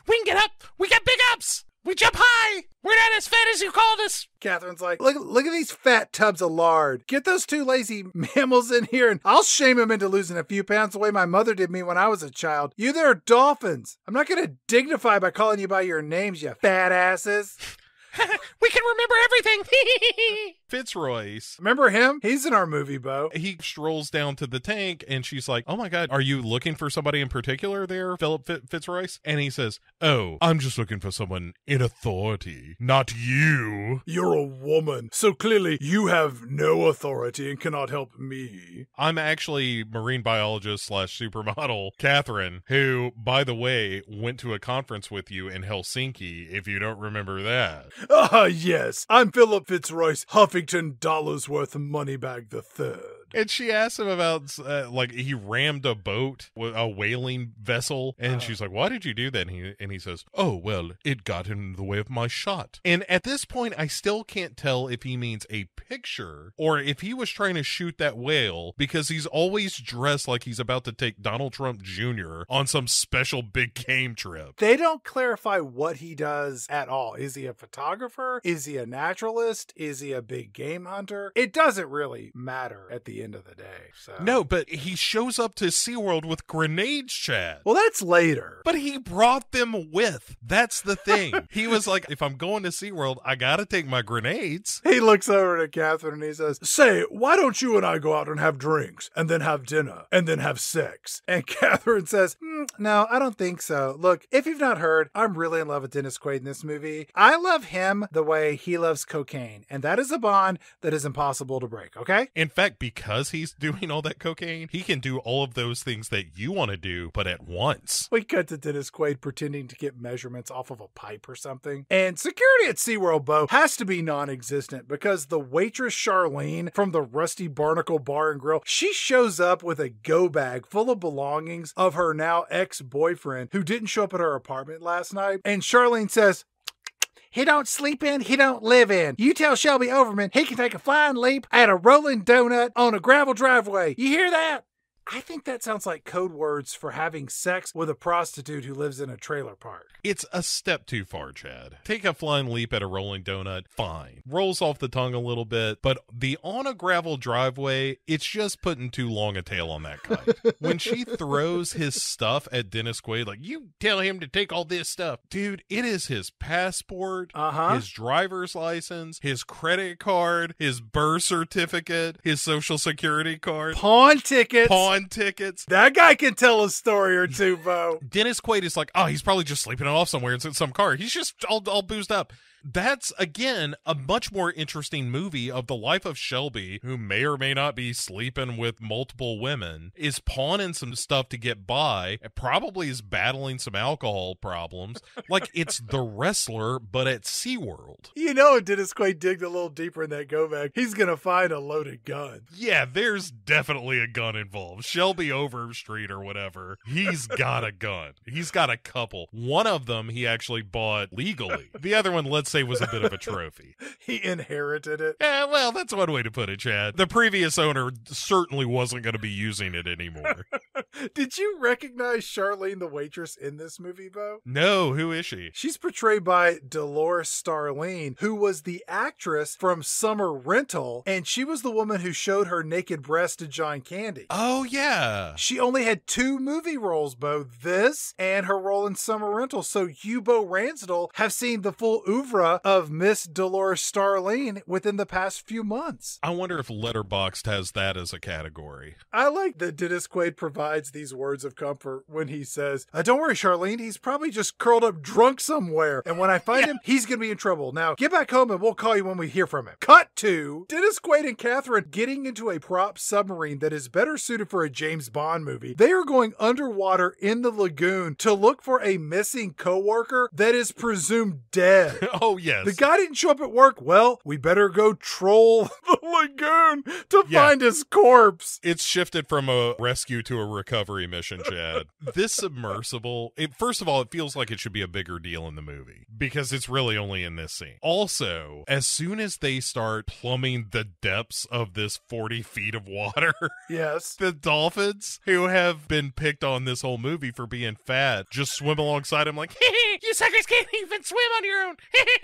we can get up. We got big ups. We jump high. We're not as fat as you called us. Catherine's like, look, look at these fat tubs of lard. Get those two lazy mammals in here and I'll shame them into losing a few pounds the way my mother did me when I was a child. You there are dolphins. I'm not going to dignify by calling you by your names, you fat asses. we can remember everything. Fitzroyce. Remember him? He's in our movie, Bo. He strolls down to the tank and she's like, Oh my God, are you looking for somebody in particular there, Philip Fitzroyce? And he says, Oh, I'm just looking for someone in authority, not you. You're a woman, so clearly you have no authority and cannot help me. I'm actually marine biologist slash supermodel Catherine, who, by the way, went to a conference with you in Helsinki. If you don't remember that, Ah, yes. I'm Philip Fitzroyce, Huffington Dollarsworth Moneybag the Third. And she asked him about uh, like he rammed a boat, with a whaling vessel, and Uh. she's like, "Why did you do that?" And he and he says, "Oh well, it got in the way of my shot." And at this point, I still can't tell if he means a picture or if he was trying to shoot that whale because he's always dressed like he's about to take Donald Trump Jr. on some special big game trip. They don't clarify what he does at all. Is he a photographer? Is he a naturalist? Is he a big game hunter? It doesn't really matter at the end of the day. So No, but he shows up to SeaWorld with grenades, Chad. Well, that's later. But he brought them with. That's the thing. he was like, if I'm going to SeaWorld, I gotta take my grenades. He looks over to Catherine and he says, Say, why don't you and I go out and have drinks and then have dinner and then have sex? And Catherine says, "Mm, No, I don't think so. Look, if you've not heard, I'm really in love with Dennis Quaid in this movie. I love him the way he loves cocaine, and that is a bond that is impossible to break, okay? In fact, because he's doing all that cocaine, he can do all of those things that you want to do, but at once. We cut to Dennis Quaid pretending to get measurements off of a pipe or something. And security at SeaWorld, Bo, has to be non existent because the waitress Charlene from the Rusty Barnacle Bar and Grill, she shows up with a go bag full of belongings of her now ex boyfriend who didn't show up at her apartment last night. And Charlene says, he don't sleep in, he don't live in. You tell Shelby Overman he can take a flying leap at a rolling donut on a gravel driveway. You hear that? I think that sounds like code words for having sex with a prostitute who lives in a trailer park. It's a step too far, Chad. Take a flying leap at a rolling donut, fine. Rolls off the tongue a little bit, but the on a gravel driveway, it's just putting too long a tail on that kite. when she throws his stuff at Dennis Quaid, like, you tell him to take all this stuff. Dude, it is his passport, Uh huh. his driver's license, his credit card, his birth certificate, his social security card, Pawn tickets. pawn tickets. That guy can tell a story or two, Bo. Dennis Quaid is like, oh, he's probably just sleeping it off somewhere in some car. He's just all, all boozed up. That's again a much more interesting movie of the life of Shelby, who may or may not be sleeping with multiple women, is pawning some stuff to get by, probably is battling some alcohol problems. like it's the wrestler, but at SeaWorld. You know, Dennis Quaid digged a little deeper in that go bag, he's going to find a loaded gun. Yeah, there's definitely a gun involved. Shelby Overstreet or whatever, he's got a gun. He's got a couple. One of them he actually bought legally. The other one, let's say, was a bit of a trophy. He inherited it. Yeah, well, that's one way to put it, Chad. The previous owner certainly wasn't going to be using it anymore. Did you recognize Charlene the waitress in this movie, Bo? No, who is she? She's portrayed by Dolores Starlene, who was the actress from Summer Rental, and she was the woman who showed her naked breast to John Candy. Oh, yeah. She only had two movie roles, Bo. This and her role in Summer Rental. So you, Bo Ransdell, have seen the full oeuvre of Miss Dolores Starlene within the past few months. I wonder if Letterboxd has that as a category. I like that Dennis Quaid provides these words of comfort when he says, uh, Don't worry, Charlene, he's probably just curled up drunk somewhere. And when I find him, he's going to be in trouble. Now, get back home and we'll call you when we hear from him. Cut to Dennis Quaid and Catherine getting into a prop submarine that is better suited for a James Bond movie. They are going underwater in the lagoon to look for a missing coworker that is presumed dead. oh, Oh, yes. The guy didn't show up at work. Well, we better go troll the lagoon to Yeah. find his corpse. It's shifted from a rescue to a recovery mission, Chad. this submersible, it first of all, it feels like it should be a bigger deal in the movie because it's really only in this scene. Also, as soon as they start plumbing the depths of this 40 feet of water, Yes. the dolphins who have been picked on this whole movie for being fat just swim alongside him like, you suckers can't even swim on your own.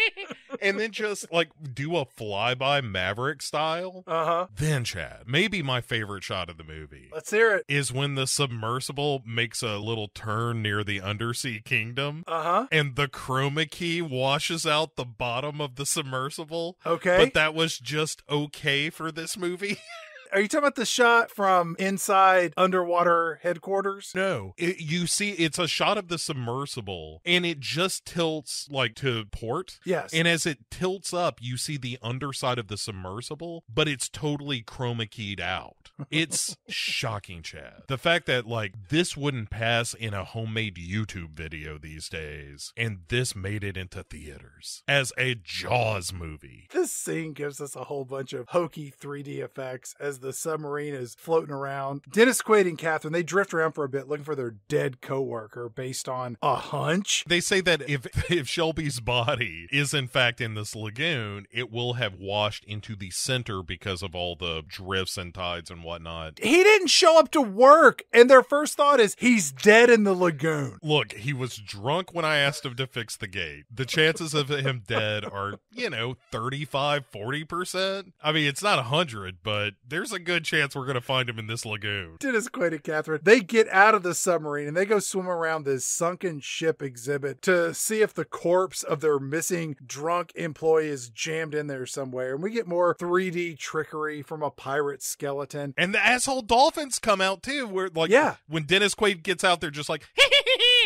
and then just like do a flyby Maverick style. Uh huh. Then, Chad, maybe my favorite shot of the movie Let's hear it. is when the submersible makes a little turn near the undersea kingdom Uh huh. and the chroma key washes out the bottom of the submersible. Okay. But that was just okay for this movie. Are you talking about the shot from inside underwater headquarters? No, it, you see, it's a shot of the submersible, and it just tilts like to port. Yes. And as it tilts up, you see the underside of the submersible, but it's totally chroma keyed out. It's shocking, Chad. The fact that like this wouldn't pass in a homemade YouTube video these days, and this made it into theaters as a Jaws movie. this scene gives us a whole bunch of hokey 3D effects as as the submarine is floating around. Dennis Quaid and Catherine, they drift around for a bit looking for their dead coworker based on a hunch. They say that if if Shelby's body is in fact in this lagoon, it will have washed into the center because of all the drifts and tides and whatnot. He didn't show up to work, and their first thought is he's dead in the lagoon. Look, he was drunk when I asked him to fix the gate. The chances of him dead are, you know, 35, 40%. I mean, it's not 100, but there's a good chance we're going to find him in this lagoon. Dennis Quaid and Catherine, they get out of the submarine and they go swim around this sunken ship exhibit to see if the corpse of their missing drunk employee is jammed in there somewhere. And we get more 3D trickery from a pirate skeleton. And the asshole dolphins come out too, where like Yeah. when Dennis Quaid gets out, they're just like,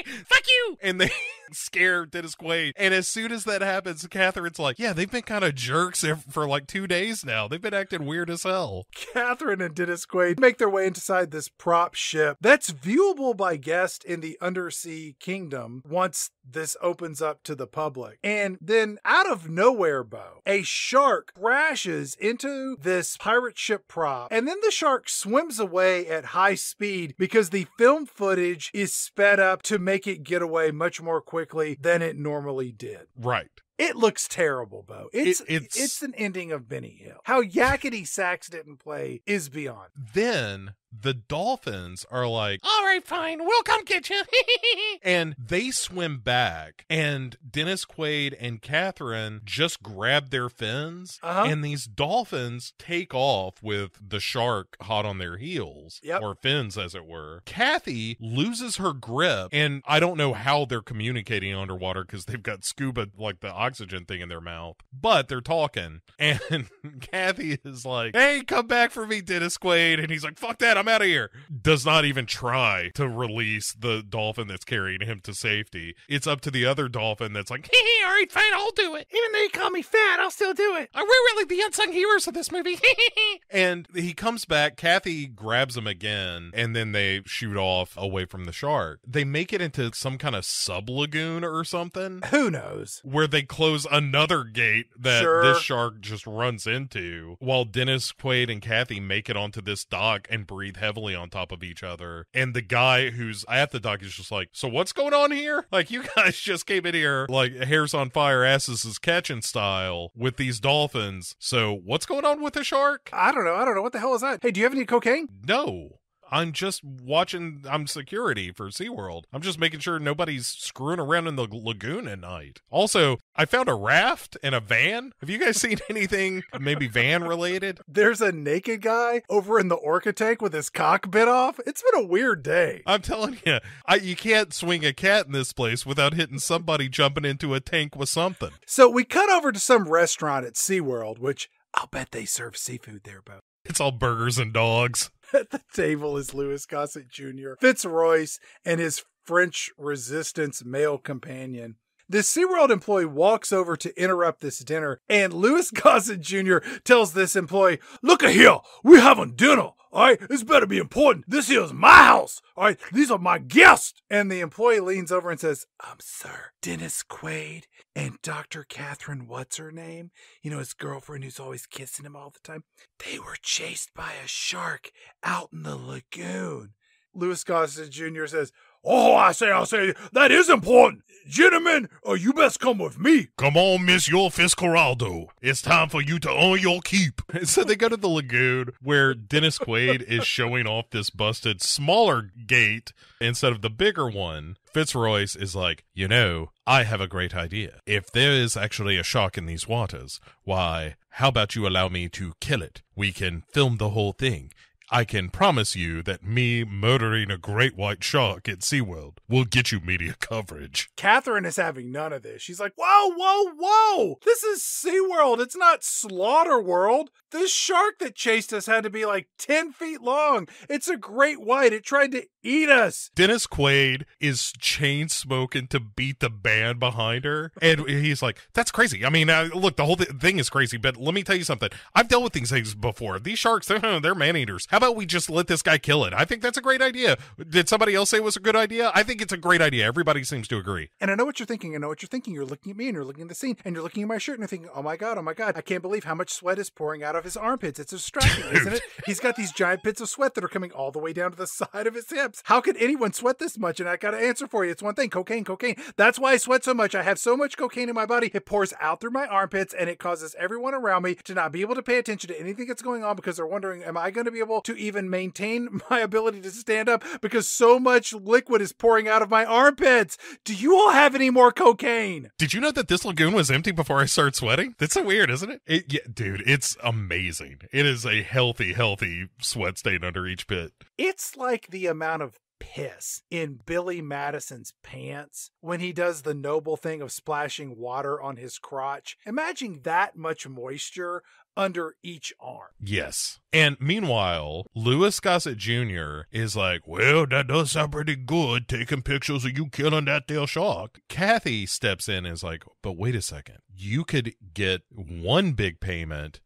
fuck you. And they scare Dennis Quaid. And as soon as that happens, Catherine's like, yeah, they've been kind of jerks for like two days now. They've been acting weird as hell. Catherine and Dennis Quaid make their way inside this prop ship that's viewable by guests in the undersea kingdom once this opens up to the public. And then out of nowhere, Bo, a shark crashes into this pirate ship prop, and then the shark swims away at high speed because the film footage is sped up to make it get away much more quickly than it normally did. Right. It looks terrible, Bo. It's, it's- it's an ending of Benny Hill. How Yakety Sax didn't play is beyond. Then the dolphins are like, all right, fine, we'll come get you. and they swim back, and Dennis Quaid and Catherine just grab their fins, Uh-huh. and these dolphins take off with the shark hot on their heels, Yep. or fins, as it were. Kathy loses her grip, and I don't know how they're communicating underwater because they've got scuba, like the oxygen thing in their mouth, but they're talking. And Kathy is like, hey, come back for me, Dennis Quaid. And he's like, fuck that, I'm out of here. Does not even try to release the dolphin that's carrying him to safety. It's up to the other dolphin that's like, hey, all right, fine, I'll do it. Even though you call me fat, I'll still do it. We're we really the unsung heroes of this movie? and he comes back. Kathy grabs him again, and then they shoot off away from the shark. They make it into some kind of sub lagoon or something Who knows? where they close another gate that Sure. this shark just runs into while Dennis Quaid and Kathy make it onto this dock and breathe heavily on top of each other. And the guy who's at the dock is just like, So what's going on here? Like, you guys just came in here like hairs on fire, asses is catching style with these dolphins. So what's going on with the shark? I don't know. I don't know. What the hell is that? Hey, do you have any cocaine? No. I'm just watching. I'm security for SeaWorld. I'm just making sure nobody's screwing around in the lagoon at night. Also, I found a raft and a van. Have you guys seen anything maybe van related? There's a naked guy over in the orca tank with his cock bit off. It's been a weird day. I'm telling you, I, you can't swing a cat in this place without hitting somebody jumping into a tank with something. So we cut over to some restaurant at SeaWorld, which I'll bet they serve seafood there, Bo. It's all burgers and dogs. At the table is Louis Gossett Jr., Fitzroyce, and his French resistance male companion. This SeaWorld employee walks over to interrupt this dinner, and Louis Gossett Jr. tells this employee, Look at here, we having dinner. All right, this better be important. This here is my house. All right, these are my guests. And the employee leans over and says, Um, sir, Dennis Quaid and Dr. Catherine, what's her name? You know, his girlfriend who's always kissing him all the time. They were chased by a shark out in the lagoon. Louis Gossett Jr. says, Oh, I say, I say, that is important. Gentlemen, uh, you best come with me. Come on, Miss Your Fiscaraldo. It's time for you to earn your keep. So they go to the lagoon where Dennis Quaid is showing off this busted smaller gate instead of the bigger one. Fitzroyce is like, you know, I have a great idea. If there is actually a shark in these waters, why, how about you allow me to kill it? We can film the whole thing. I can promise you that me murdering a great white shark at SeaWorld will get you media coverage. Catherine is having none of this. She's like, Whoa, whoa, whoa. This is SeaWorld. It's not Slaughter World. This shark that chased us had to be like 10 feet long. It's a great white. It tried to eat us. Dennis Quaid is chain smoking to beat the band behind her, and he's like, "That's crazy." I mean, uh, look, the whole th- thing is crazy, but let me tell you something. I've dealt with these things before. These sharks, they're, they're man eaters. How about we just let this guy kill it? I think that's a great idea. Did somebody else say it was a good idea? I think it's a great idea. Everybody seems to agree. And I know what you're thinking. I know what you're thinking. You're looking at me and you're looking at the scene and you're looking at my shirt and you're thinking, oh my God, oh my God, I can't believe how much sweat is pouring out of his armpits. It's distracting, isn't it? He's got these giant pits of sweat that are coming all the way down to the side of his hips. How could anyone sweat this much? And I got to answer for you. It's one thing cocaine, cocaine. That's why I sweat so much. I have so much cocaine in my body. It pours out through my armpits and it causes everyone around me to not be able to pay attention to anything that's going on because they're wondering, am I going to be able to even maintain my ability to stand up because so much liquid is pouring out of my armpits? Do you all have any more cocaine? Did you know that this lagoon was empty before I started sweating? That's so weird, isn't it? it yeah, dude, it's amazing. It is a healthy, healthy sweat stain under each pit. It's like the amount of piss in Billy Madison's pants when he does the noble thing of splashing water on his crotch. Imagine that much moisture under each arm. Yes. And meanwhile, Louis Gossett Jr. is like, Well, that does sound pretty good, taking pictures of you killing that there shark. Kathy steps in and is like, But wait a second. You could get one big payment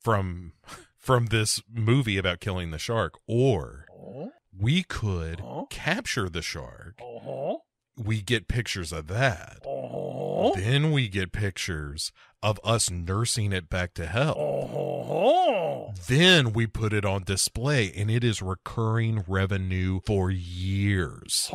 from from this movie about killing the shark, or we could Huh? capture the shark. oh, We get pictures of that. oh, Then we get pictures of us nursing it back to health. Uh-huh. Then we put it on display and it is recurring revenue for years.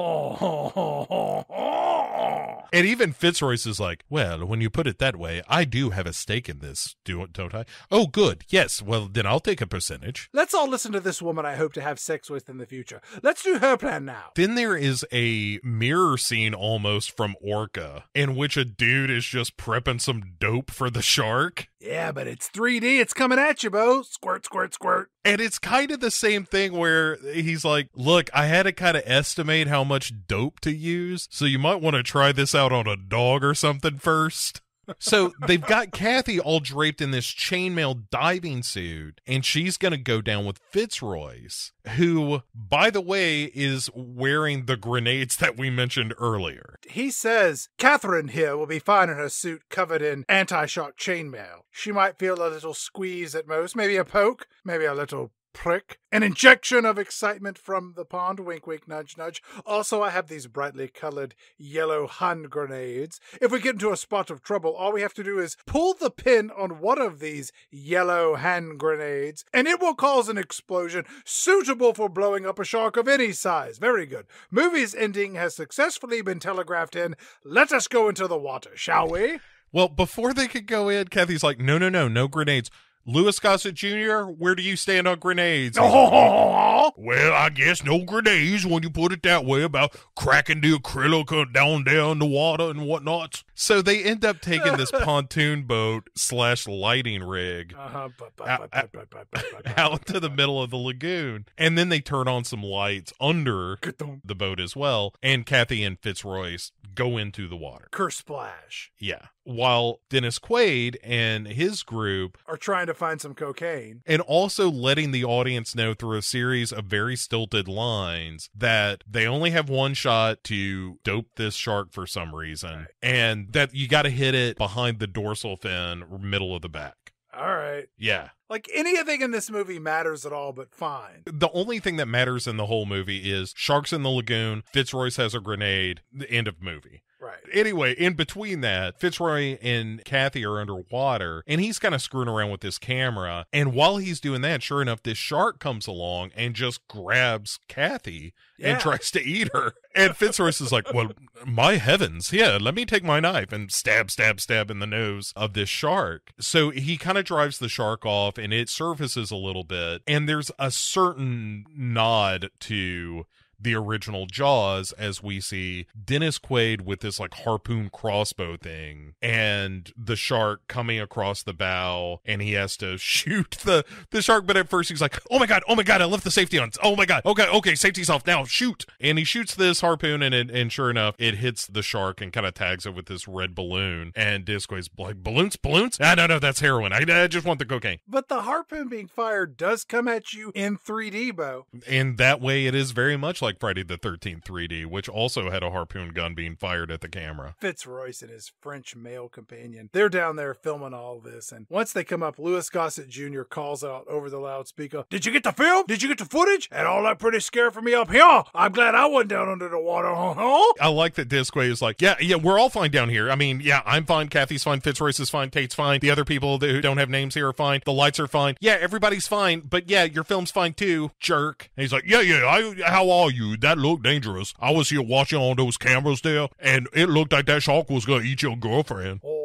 And even Fitzroyce is like, well, when you put it that way, I do have a stake in this, do, don't I? Oh, good. Yes. Well, then I'll take a percentage. Let's all listen to this woman I hope to have sex with in the future. Let's do her plan now. Then there is a mirror scene almost from Orca in which a dude is just prepping some dope for the shark. Yeah, but it's 3D. It's coming at you, Bo. Squirt, squirt, squirt. And it's kind of the same thing where he's like, Look, I had to kind of estimate how much dope to use, so you might want to try this out on a dog or something first. So they've got Kathy all draped in this chainmail diving suit, and she's going to go down with Fitzroyce, who, by the way, is wearing the grenades that we mentioned earlier. He says Catherine here will be fine in her suit covered in anti shock chainmail. She might feel a little squeeze at most, maybe a poke, maybe a little prick, an injection of excitement from the pond, wink, wink, nudge, nudge. Also, I have these brightly colored yellow hand grenades. If we get into a spot of trouble, all we have to do is pull the pin on one of these yellow hand grenades, and it will cause an explosion suitable for blowing up a shark of any size. Very good. Movie's ending has successfully been telegraphed in. Let us go into the water, shall we? Well, before they could go in, Kathy's like, No, no, no, no grenades. Louis Gossett Jr., where do you stand on grenades? Oh, Well, I guess no grenades when you put it that way about cracking the acrylic down there in the water and whatnot. So they end up taking this pontoon boat slash lighting rig uh-huh, but- but- Out- to the middle of the lagoon. And then they turn on some lights under the boat as well. And Kathy and Fitzroyce go into the water. Kersplash. Yeah. While Dennis Quaid and his group Are trying to find some cocaine. and also letting the audience know through a series of very stilted lines that they only have one shot to dope this shark for some reason Right. and that you got to hit it behind the dorsal fin middle of the back All right. yeah Like anything in this movie matters at all, but fine. the only thing that matters in the whole movie is sharks in the lagoon fitzroyce has a grenade the end of movie Right. Anyway, in between that, Fitzroy and Kathy are underwater, and he's kind of screwing around with this camera. And while he's doing that, sure enough, this shark comes along and just grabs Kathy Yeah. and tries to eat her. And Fitzroy is like, Well, my heavens, yeah, let me take my knife and stab, stab, stab in the nose of this shark. So he kind of drives the shark off and it surfaces a little bit. And there's a certain nod to the original Jaws as we see Dennis Quaid with this like harpoon crossbow thing and the shark coming across the bow and he has to shoot the the shark. But at first he's like oh my god oh my god I left the safety on. Oh my god okay okay safety's off now shoot. And he shoots this harpoon and it, and sure enough it hits the shark and kind of tags it with this red balloon. And Dennis Quaid's like balloons balloons? Ah no no that's heroin. I, I just want the cocaine. But the harpoon being fired does come at you in 3D, Bo. and that way it is very much like like Friday the 13th 3D, which also had a harpoon gun being fired at the camera. Fitzroyce and his French male companion. They're down there filming all this, and once they come up, Louis Gossett Jr. calls out over the loudspeaker, Did you get the film? Did you get the footage? And all that pretty scary for me up here. I'm glad I wasn't down under the water, huh? I like that Disquay is like, yeah, yeah, we're all fine down here. I mean, yeah, I'm fine. Kathy's fine. Fitzroyce is fine. Tate's fine. The other people who don't have names here are fine. The lights are fine. Yeah, everybody's fine. But yeah, your film's fine too, jerk. And he's like, yeah, yeah, I, how are you? That looked dangerous. I was here watching all those cameras there, and it looked like that shark was gonna eat your girlfriend. Oh.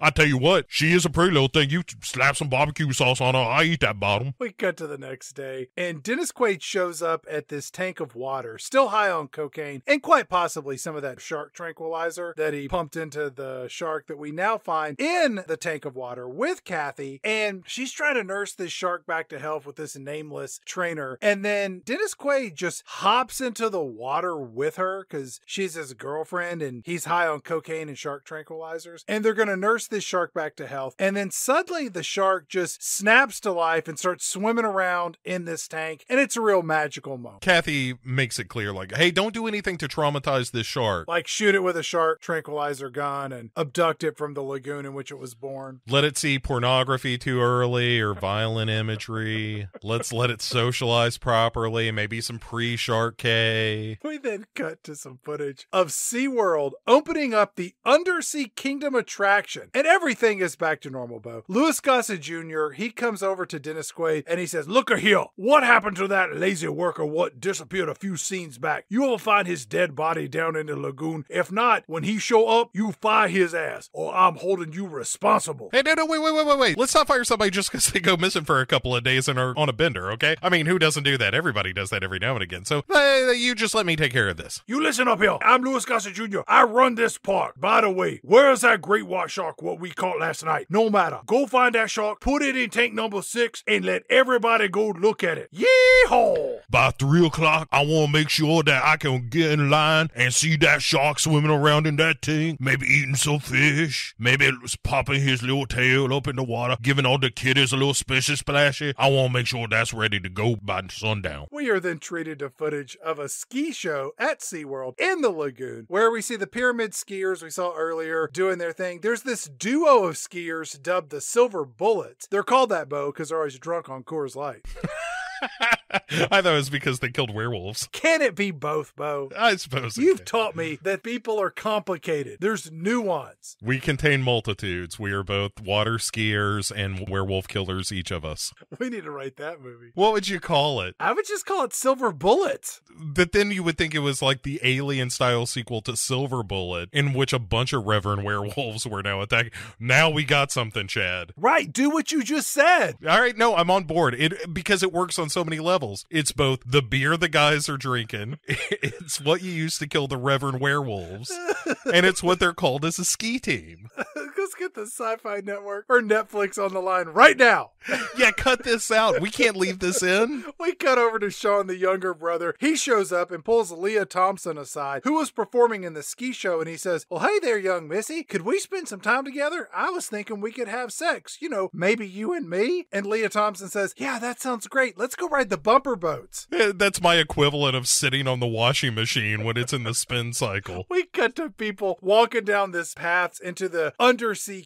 I tell you what, she is a pretty little thing. You slap some barbecue sauce on her, I eat that bottom. We cut to the next day, and Dennis Quaid shows up at this tank of water, still high on cocaine, and quite possibly some of that shark tranquilizer that he pumped into the shark that we now find in the tank of water with Kathy. And she's trying to nurse this shark back to health with this nameless trainer. And then Dennis Quaid just hops into the water with her because she's his girlfriend and he's high on cocaine and shark tranquilizers. And they're going to nurse this shark back to health. And then suddenly the shark just snaps to life and starts swimming around in this tank. And it's a real magical moment. Kathy makes it clear, like, hey, don't do anything to traumatize this shark. Like shoot it with a shark tranquilizer gun and abduct it from the lagoon in which it was born. let it see pornography too early or violent imagery. Let's let it socialize properly. Maybe some pre Shark K. We then cut to some footage of SeaWorld opening up the Undersea Kingdom attraction. And everything is back to normal, Bo. Louis Gossett Jr., he comes over to Dennis Quaid and he says, Look a here, what happened to that lazy worker what disappeared a few scenes back? You will find his dead body down in the lagoon. If not, when he show up, you fire his ass, or I'm holding you responsible. Hey, no, no, wait, wait, wait, wait, wait. Let's not fire somebody just because they go missing for a couple of days and are on a bender, okay? I mean, who doesn't do that? Everybody does that every now and again. So, hey, you just let me take care of this. You listen up here. I'm Louis Gossett Jr. I run this park. By the way, where's that great white shark what we caught last night? No matter. Go find that shark, put it in tank number six, and let everybody go look at it. Yeehaw! By three o'clock, I want to make sure that I can get in line and see that shark swimming around in that tank, maybe eating some fish, maybe it was popping his little tail up in the water, giving all the kiddies a little splashy splashy. I want to make sure that's ready to go by sundown. We are then treated to footage of a ski show at SeaWorld in the lagoon, where we see the pyramid skiers we saw earlier doing their thing. There's this duo of skiers dubbed the Silver Bullets. They're called that, Bo, because they're always drunk on Coors Light. I thought it was because they killed werewolves. Can it be both, Bo? I suppose You've can. taught me that people are complicated. There's nuance. We contain multitudes. We are both water skiers and werewolf killers, each of us. We need to write that movie. What would you call it? I would just call it Silver Bullets. But then you would think it was like the alien style sequel to Silver Bullet, in which a bunch of reverend werewolves were now attacking. Now we got something, Chad. Right, do what you just said. All right, no, I'm on board. It because it works on so many levels. It's both the beer the guys are drinking, it's what you use to kill the reverend werewolves, and it's what they're called as a ski team. Let's get the Sci Fi Network or Netflix on the line right now. Yeah, cut this out. We can't leave this in. We cut over to Sean, the younger brother. He shows up and pulls Lea Thompson aside, who was performing in the ski show, and he says, Well, hey there, young missy. Could we spend some time together? I was thinking we could have sex. You know, maybe you and me? And Lea Thompson says, Yeah, that sounds great. Let's go ride the bumper boats. That's my equivalent of sitting on the washing machine when it's in the spin cycle. We cut to people walking down this path into the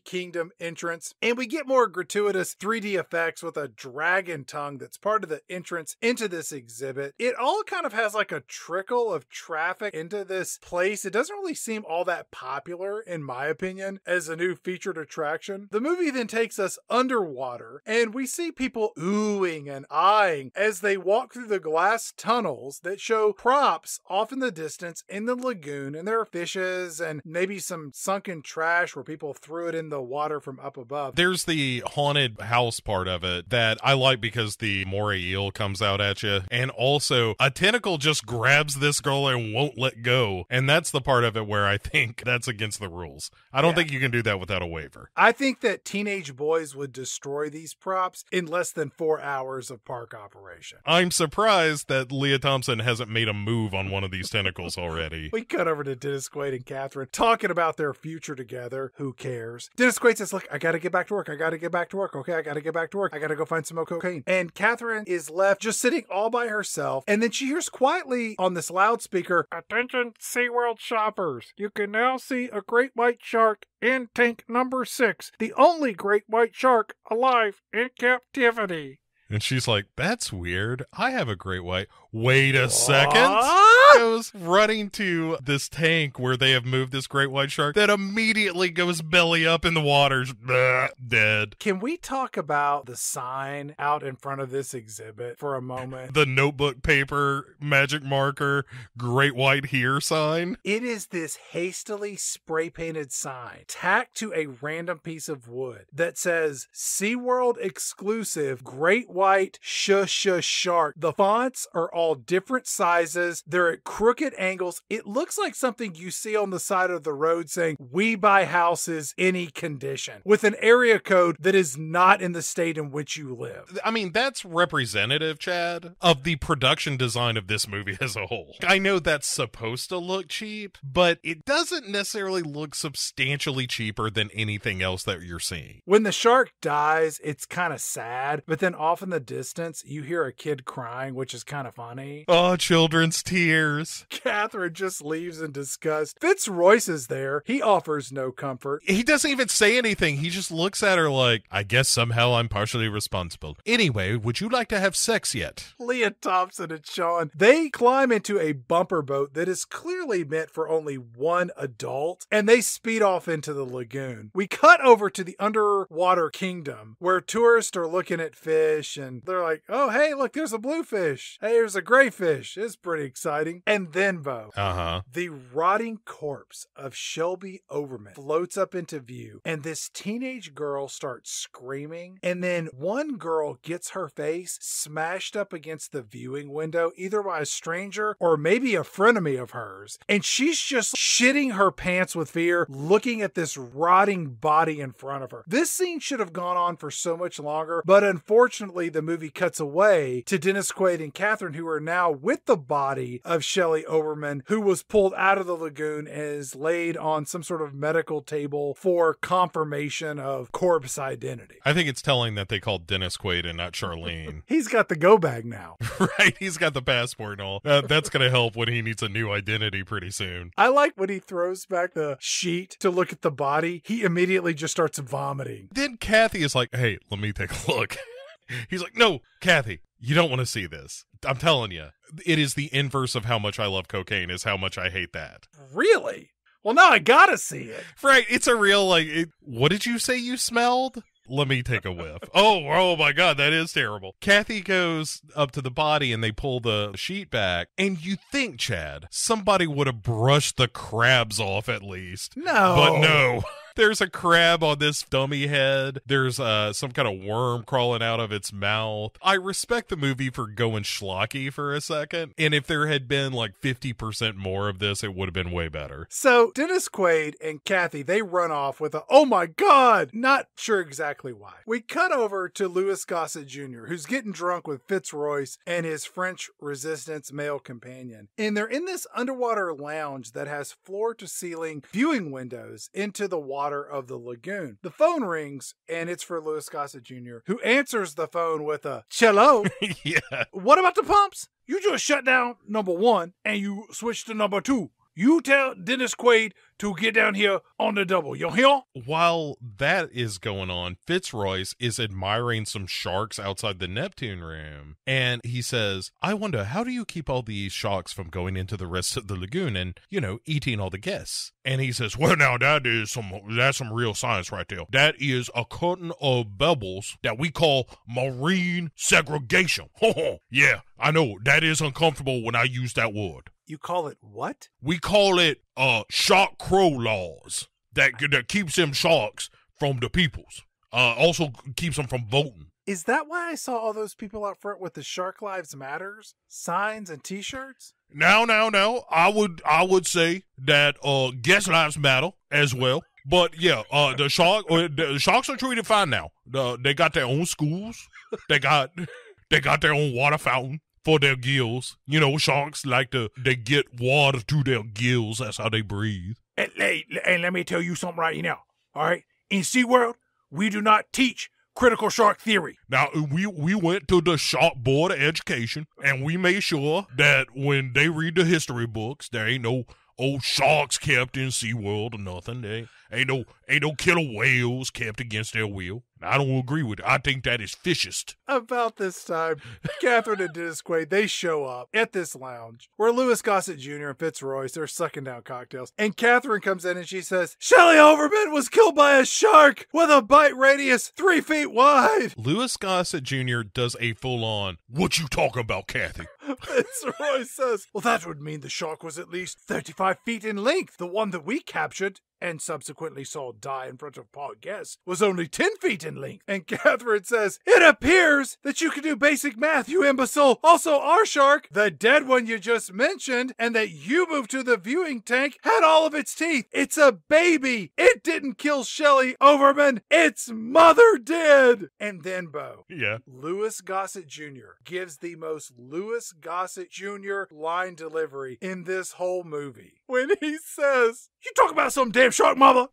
Kingdom entrance, and we get more gratuitous 3D effects with a dragon tongue that's part of the entrance into this exhibit. It all kind of has like a trickle of traffic into this place. It doesn't really seem all that popular, in my opinion, as a new featured attraction. The movie then takes us underwater, and we see people oohing and eyeing as they walk through the glass tunnels that show props off in the distance in the lagoon, and there are fishes and maybe some sunken trash where people threw it in the water from up above. There's the haunted house part of it that I like because the moray eel comes out at you. And also, a tentacle just grabs this girl and won't let go. And that's the part of it where I think that's against the rules. I don't Yeah. think you can do that without a waiver. I think that teenage boys would destroy these props in less than four hours of park operation. I'm surprised that Lea Thompson hasn't made a move on one of these tentacles already. We cut over to Dennis Quaid and Catherine talking about their future together. Who cares? Hours. Dennis Quaid says, Look, I gotta get back to work. I gotta get back to work. Okay, I gotta get back to work. I gotta go find some more cocaine. And Catherine is left just sitting all by herself. And then she hears quietly on this loudspeaker, Attention, SeaWorld shoppers. You can now see a great white shark in tank number six, the only great white shark alive in captivity. And she's like, That's weird. I have a great white. Wait a second. Goes running to this tank where they have moved this great white shark that immediately goes belly up in the waters, Bleh, dead. Can we talk about the sign out in front of this exhibit for a moment? The notebook paper, magic marker, great white here sign. It is this hastily spray painted sign tacked to a random piece of wood that says SeaWorld exclusive Great White Shush Shush Shark. The fonts are all different sizes, they're at crooked angles. It looks like something you see on the side of the road saying, We buy houses any condition, with an area code that is not in the state in which you live. I mean, that's representative, Chad, of the production design of this movie as a whole. I know that's supposed to look cheap, but it doesn't necessarily look substantially cheaper than anything else that you're seeing. When the shark dies, it's kind of sad, but then off in the distance, you hear a kid crying, which is kind of funny. Oh, children's tears. Catherine just leaves in disgust. Fitzroyce is there. He offers no comfort. He doesn't even say anything. He just looks at her like, I guess somehow I'm partially responsible. Anyway, would you like to have sex yet? Lea Thompson and Sean, they climb into a bumper boat that is clearly meant for only one adult, and they speed off into the lagoon. We cut over to the underwater kingdom where tourists are looking at fish and they're like, oh, hey, look, there's a bluefish. Hey, there's a gray fish. It's pretty exciting. And then, Bo, Uh huh. the rotting corpse of Shelby Overman floats up into view, and this teenage girl starts screaming. And then one girl gets her face smashed up against the viewing window, either by a stranger or maybe a frenemy of hers. And she's just shitting her pants with fear, looking at this rotting body in front of her. This scene should have gone on for so much longer, but unfortunately, the movie cuts away to Dennis Quaid and Catherine, who are now with the body of Shelley Overman, who was pulled out of the lagoon and is laid on some sort of medical table for confirmation of corpse identity. I think it's telling that they called Dennis Quaid and not Charlene. He's got the go bag now. right? He's got the passport and all. Uh, that's going to help when he needs a new identity pretty soon. I like when he throws back the sheet to look at the body, he immediately just starts vomiting. Then Kathy is like, hey, let me take a look. He's like, no, Kathy, you don't want to see this. I'm telling you, it is the inverse of how much I love cocaine, is how much I hate that. Really? Well, now I gotta see it. Right? It's a real, like, it, what did you say you smelled? Let me take a whiff. oh, oh my God, that is terrible. Kathy goes up to the body and they pull the sheet back. And you think, Chad, somebody would have brushed the crabs off at least. No. But no. There's a crab on this dummy head. There's uh, some kind of worm crawling out of its mouth. I respect the movie for going schlocky for a second. And if there had been like 50% more of this, it would have been way better. So Dennis Quaid and Kathy, they run off with a, oh my God, not sure exactly why. We cut over to Louis Gossett Jr., who's getting drunk with Fitzroyce and his French resistance male companion. And they're in this underwater lounge that has floor to ceiling viewing windows into the water of the lagoon. The phone rings and it's for Louis Gossett Jr., who answers the phone with a cello. yeah. What about the pumps? You just shut down number one and you switch to number two. You tell Dennis Quaid to get down here on the double. You hear? While that is going on, Fitzroyce is admiring some sharks outside the Neptune room. And he says, I wonder, how do you keep all these sharks from going into the rest of the lagoon and, you know, eating all the guests? And he says, Well, now that is some, that's some real science right there. That is a curtain of bubbles that we call marine segregation. yeah, I know. That is uncomfortable when I use that word. You call it what? We call it uh shark crow laws that that keeps them sharks from the peoples. Uh, also keeps them from voting. Is that why I saw all those people out front with the Shark Lives Matters signs and T-shirts? Now, now, now, I would I would say that uh guest lives matter as well. But yeah, uh the shark uh, the sharks are treated fine now. The, they got their own schools. They got they got their own water fountain for their gills. You know, sharks like to they get water to their gills. That's how they breathe. And, hey, and let me tell you something right now. All right. In SeaWorld, we do not teach critical shark theory. Now we we went to the Shark Board of Education and we made sure that when they read the history books, there ain't no old sharks kept in SeaWorld or nothing. There ain't no ain't no killer whales kept against their will. I don't agree with it. I think that is fishist. About this time, Catherine and Dennis Quaid, they show up at this lounge where Louis Gossett Jr. and Fitzroyce are sucking down cocktails. And Catherine comes in and she says, Shelley Overman was killed by a shark with a bite radius three feet wide. Louis Gossett Jr. does a full on, what you talking about, Kathy? Fitzroy says, Well, that would mean the shark was at least 35 feet in length. The one that we captured and subsequently saw die in front of Paul Guest was only 10 feet in length. And Catherine says, It appears that you can do basic math, you imbecile. Also, our shark, the dead one you just mentioned, and that you moved to the viewing tank, had all of its teeth. It's a baby. It didn't kill Shelley Overman. Its mother did. And then, Bo, Yeah. Louis Gossett Jr. gives the most Louis Gossett Jr. line delivery in this whole movie when he says, You talk about some damn shark, mother.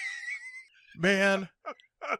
Man.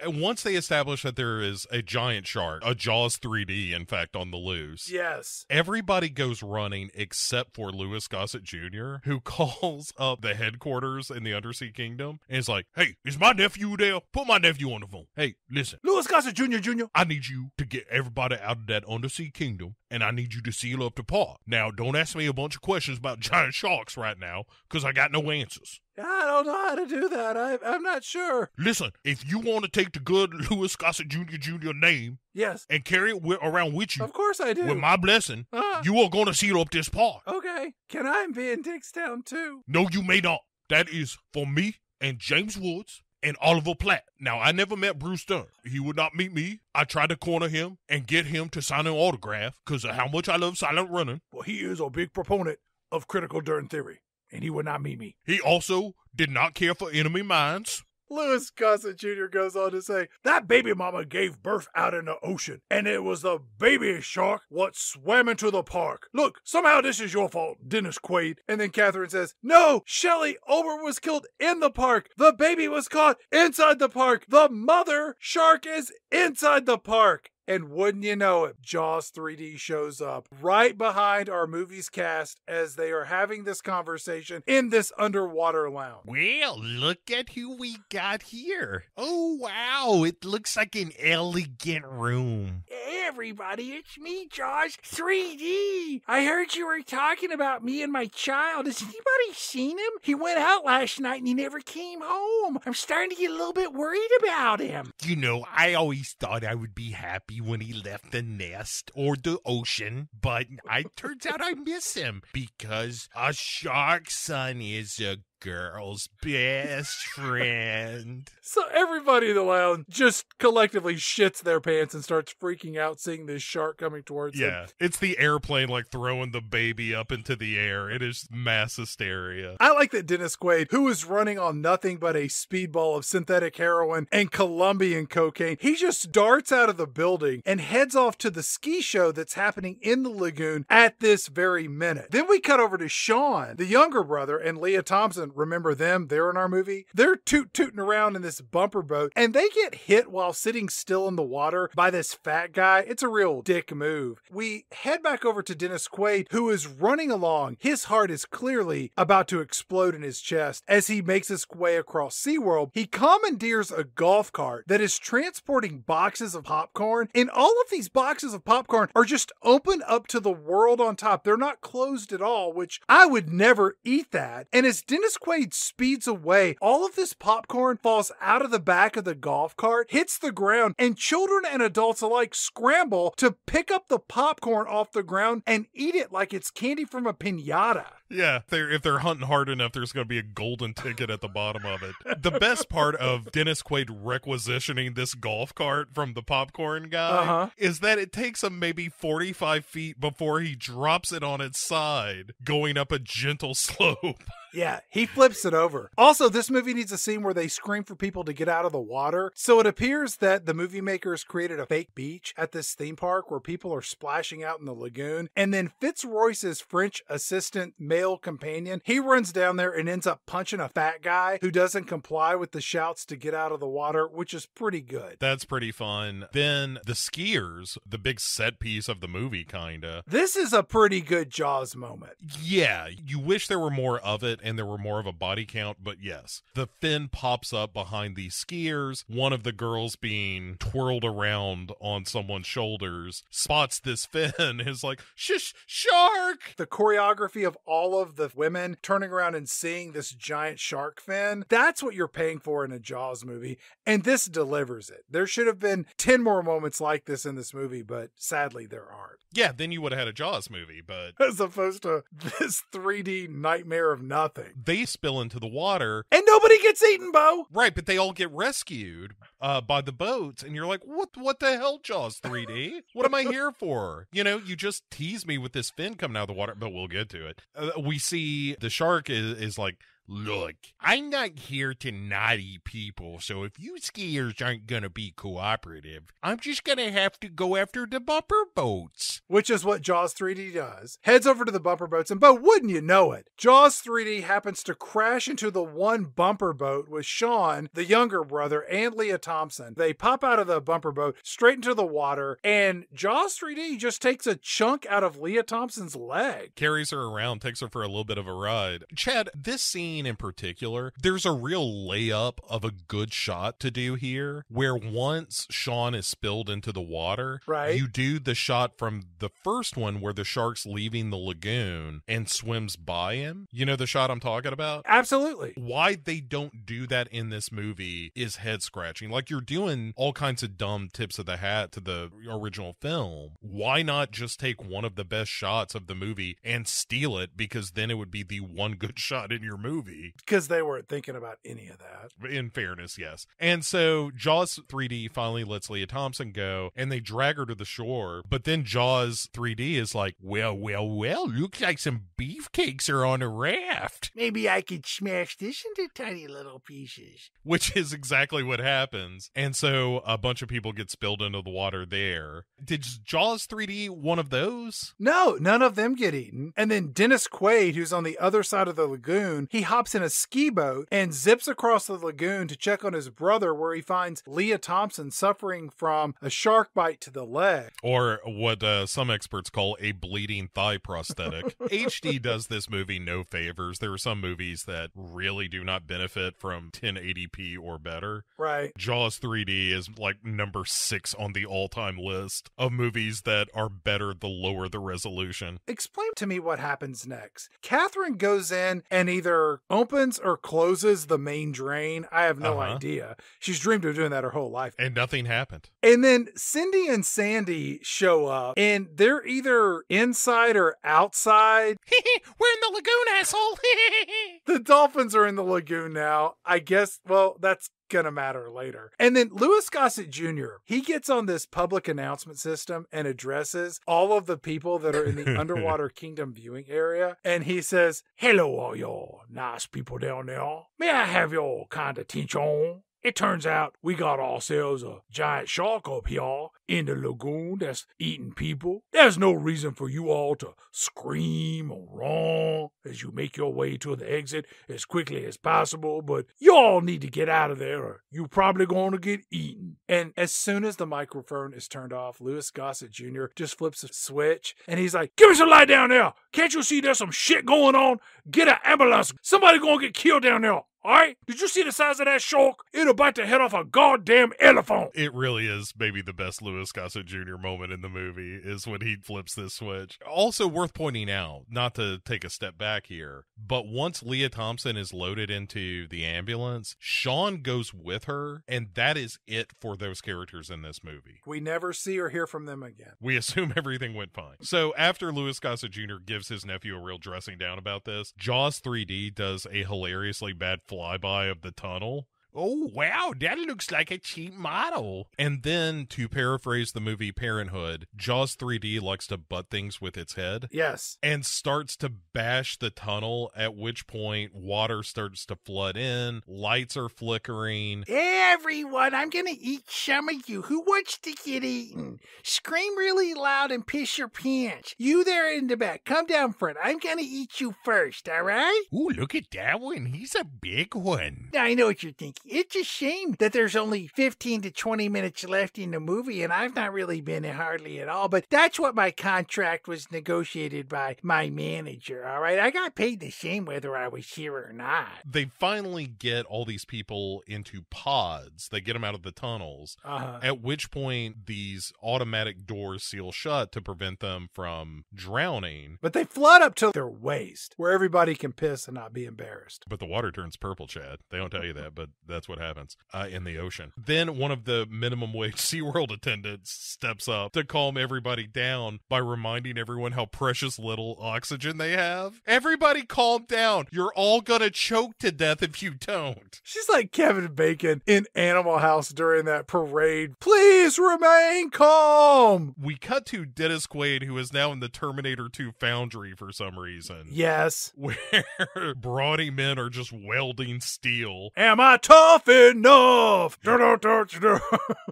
And once they establish that there is a giant shark, a Jaws 3D, in fact, on the loose, yes. everybody goes running except for Louis Gossett Jr., who calls up the headquarters in the Undersea Kingdom and is like, Hey, is my nephew there? Put my nephew on the phone. Hey, listen. Louis Gossett Jr. Jr. I need you to get everybody out of that undersea kingdom, and I need you to seal up the park. Now, don't ask me a bunch of questions about giant sharks right now, because I got no answers. I don't know how to do that. I, I'm not sure. Listen, if you want to take the good Louis Gossett Jr. Jr. name Yes. and carry it wi- around with you, Of course I do. with my blessing, Ah, you are going to seal up this park. okay. Can I be in Dickstown too? No, you may not. That is for me and James Woods and Oliver Platt. Now, I never met Bruce Dern. He would not meet me. I tried to corner him and get him to sign an autograph because of how much I love silent running. Well, he is a big proponent of critical Dern theory, and he would not meet me. He also did not care for enemy mines. Louis Gossett Jr. goes on to say, That baby mama gave birth out in the ocean, and it was the baby shark what swam into the park. Look, somehow this is your fault, Dennis Quaid. And then Catherine says, No, Shelley Ober was killed in the park. The baby was caught inside the park. The mother shark is inside the park. And wouldn't you know it, Jaws 3D shows up right behind our movie's cast as they are having this conversation in this underwater lounge. Well, look at who we got here. Oh, wow. It looks like an elegant room. Hey everybody, it's me, Jaws 3D. I heard you were talking about me and my child. Has anybody seen him? He went out last night and he never came home. I'm starting to get a little bit worried about him. You know, I always thought I would be happy when he left the nest or the ocean, but it turns out I miss him because a shark son is a girl's best friend. So everybody in the lounge just collectively shits their pants and starts freaking out seeing this shark coming towards them. Yeah, it's the airplane like throwing the baby up into the air. It is mass hysteria. I like that Dennis Quaid, who is running on nothing but a speedball of synthetic heroin and Colombian cocaine, he just darts out of the building and heads off to the ski show that's happening in the lagoon at this very minute. Then we cut over to Sean, the younger brother, and Lea Thompson. Remember them? They're in our movie. They're toot tooting around in this bumper boat and they get hit while sitting still in the water by this fat guy. It's a real dick move. We head back over to Dennis Quaid, who is running along. His heart is clearly about to explode in his chest as he makes his way across SeaWorld. He commandeers a golf cart that is transporting boxes of popcorn, and all of these boxes of popcorn are just open up to the world on top. They're not closed at all, which I would never eat that. And as Dennis Quaid speeds away, all of this popcorn falls out of the back of the golf cart, hits the ground, and children and adults alike scramble to pick up the popcorn off the ground and eat it like it's candy from a pinata. Yeah, if they're if they're hunting hard enough, there's going to be a golden ticket at the bottom of it. The best part of Dennis Quaid requisitioning this golf cart from the popcorn guy Uh-huh. is that it takes him maybe 45 feet before he drops it on its side, going up a gentle slope. Yeah, he flips it over. Also, this movie needs a scene where they scream for people to get out of the water. So it appears that the movie makers created a fake beach at this theme park where people are splashing out in the lagoon. And then Fitzroyce's French assistant male companion, he runs down there and ends up punching a fat guy who doesn't comply with the shouts to get out of the water, which is pretty good. That's pretty fun. Then the skiers, the big set piece of the movie, kinda. This is a pretty good Jaws moment. Yeah, you wish there were more of it and there were more of a body count, but yes. The fin pops up behind the skiers. One of the girls being twirled around on someone's shoulders spots this fin, is like, shush, shark! The choreography of all of the women turning around and seeing this giant shark fin, that's what you're paying for in a Jaws movie. And this delivers it. There should have been 10 more moments like this in this movie, but sadly there aren't. Yeah, then you would have had a Jaws movie, but As opposed to this 3D nightmare of nothing. they spill into the water. And nobody gets eaten, Bo. Right, but they all get rescued uh, by the boats, and you're like, "What? What the hell, Jaws 3D? what am I here for?" You know, you just tease me with this fin coming out of the water, but we'll get to it. Uh, we see the shark is, is like, "Look, I'm not here to naughty people, so if you skiers aren't gonna be cooperative, I'm just gonna have to go after the bumper boats." Which is what Jaws 3D does. Heads over to the bumper boats, and Bo, wouldn't you know it? Jaws 3D happens to crash into the one bumper boat with Sean, the younger brother, and Lea Thompson. They pop out of the bumper boat straight into the water, and Jaws 3D just takes a chunk out of Lea Thompson's leg. carries her around, takes her for a little bit of a ride. Chad, this scene in particular, there's a real layup of a good shot to do here where once Sean is spilled into the water, Right. you do the shot from the first one where the shark's leaving the lagoon and swims by him. You know the shot I'm talking about? Absolutely. Why they don't do that in this movie is head scratching. Like you're doing all kinds of dumb tips of the hat to the original film. Why not just take one of the best shots of the movie and steal it? Because then it would be the one good shot in your movie. Because they weren't thinking about any of that. In fairness, yes. And so Jaws 3D finally lets Lea Thompson go and they drag her to the shore. But then Jaws 3D is like, well, well, well, looks like some beefcakes are on a raft. Maybe I could smash this into tiny little pieces. which is exactly what happens. And so a bunch of people get spilled into the water there. Did Jaws 3D one of those? No, none of them get eaten. And then Dennis Quaid, who's on the other side of the lagoon, he hops in a ski boat and zips across the lagoon to check on his brother, where he finds Lea Thompson suffering from a shark bite to the leg. Or what uh, some experts call a bleeding thigh prosthetic. HD does this movie no favors. There are some movies that really do not benefit from 1080p or better. Right. Jaws 3D is like number six on the all time list of movies that are better the lower the resolution. Explain to me what happens next. Catherine goes in and either opens or closes the main drain. I have no Uh-huh. idea. She's dreamed of doing that her whole life. And nothing happened. And then Cindy and Sandy show up, and they're either inside or outside. We're in the lagoon, asshole. The dolphins are in the lagoon now. I guess, well, that's gonna matter later. And then Louis Gossett Jr., he gets on this public announcement system and addresses all of the people that are in the Underwater Kingdom viewing area. And he says, Hello, all y'all nice people down there. May I have your kind of attention? It turns out we got ourselves a giant shark up here in the lagoon that's eating people. There's no reason for you all to scream or run as you make your way to the exit as quickly as possible, but you all need to get out of there or you're probably going to get eaten. and as soon as the microphone is turned off, Louis Gossett Jr. just flips a switch and he's like, Give me some light down there. Can't you see there's some shit going on? Get an ambulance. Somebody gonna get killed down there. All right? Did you see the size of that shark? It'll bite the head off a goddamn elephant. It really is maybe the best Louis Gossett Jr. moment in the movie is when he flips this switch. Also worth pointing out, not to take a step back here, but once Lea Thompson is loaded into the ambulance, Sean goes with her, and that is it for those characters in this movie. We never see or hear from them again. We assume everything went fine. So after Louis Gossett Jr. gives his nephew a real dressing down about this, Jaws 3D does a hilariously bad flyby of the tunnel Oh, wow, that looks like a cheap model. And then, to paraphrase the movie Parenthood, Jaws 3D likes to butt things with its head Yes. and starts to bash the tunnel, at which point water starts to flood in, lights are flickering. Everyone, I'm gonna eat some of you. Who wants to get eaten? Scream really loud and piss your pants. You there in the back, come down front. I'm gonna eat you first, alright? Ooh, look at that one. He's a big one. I know what you're thinking. It's a shame that there's only 15 to 20 minutes left in the movie, and I've not really been in hardly at all. But that's what my contract was negotiated by my manager, all right? I got paid the same whether I was here or not. They finally get all these people into pods. They get them out of the tunnels. Uh-huh. At which point, these automatic doors seal shut to prevent them from drowning. But they flood up to their waist, where everybody can piss and not be embarrassed. But the water turns purple, Chad. They don't tell you that, but that's what happens uh, in the ocean. Then one of the minimum wage SeaWorld attendants steps up to calm everybody down by reminding everyone how precious little oxygen they have. Everybody calm down. You're all gonna choke to death if you don't. She's like Kevin Bacon in Animal House during that parade. Please remain calm. We cut to Dennis Quaid, who is now in the Terminator 2 foundry for some reason. Yes. Where brawny men are just welding steel. Am I tough enough? Da-da-da-da-da.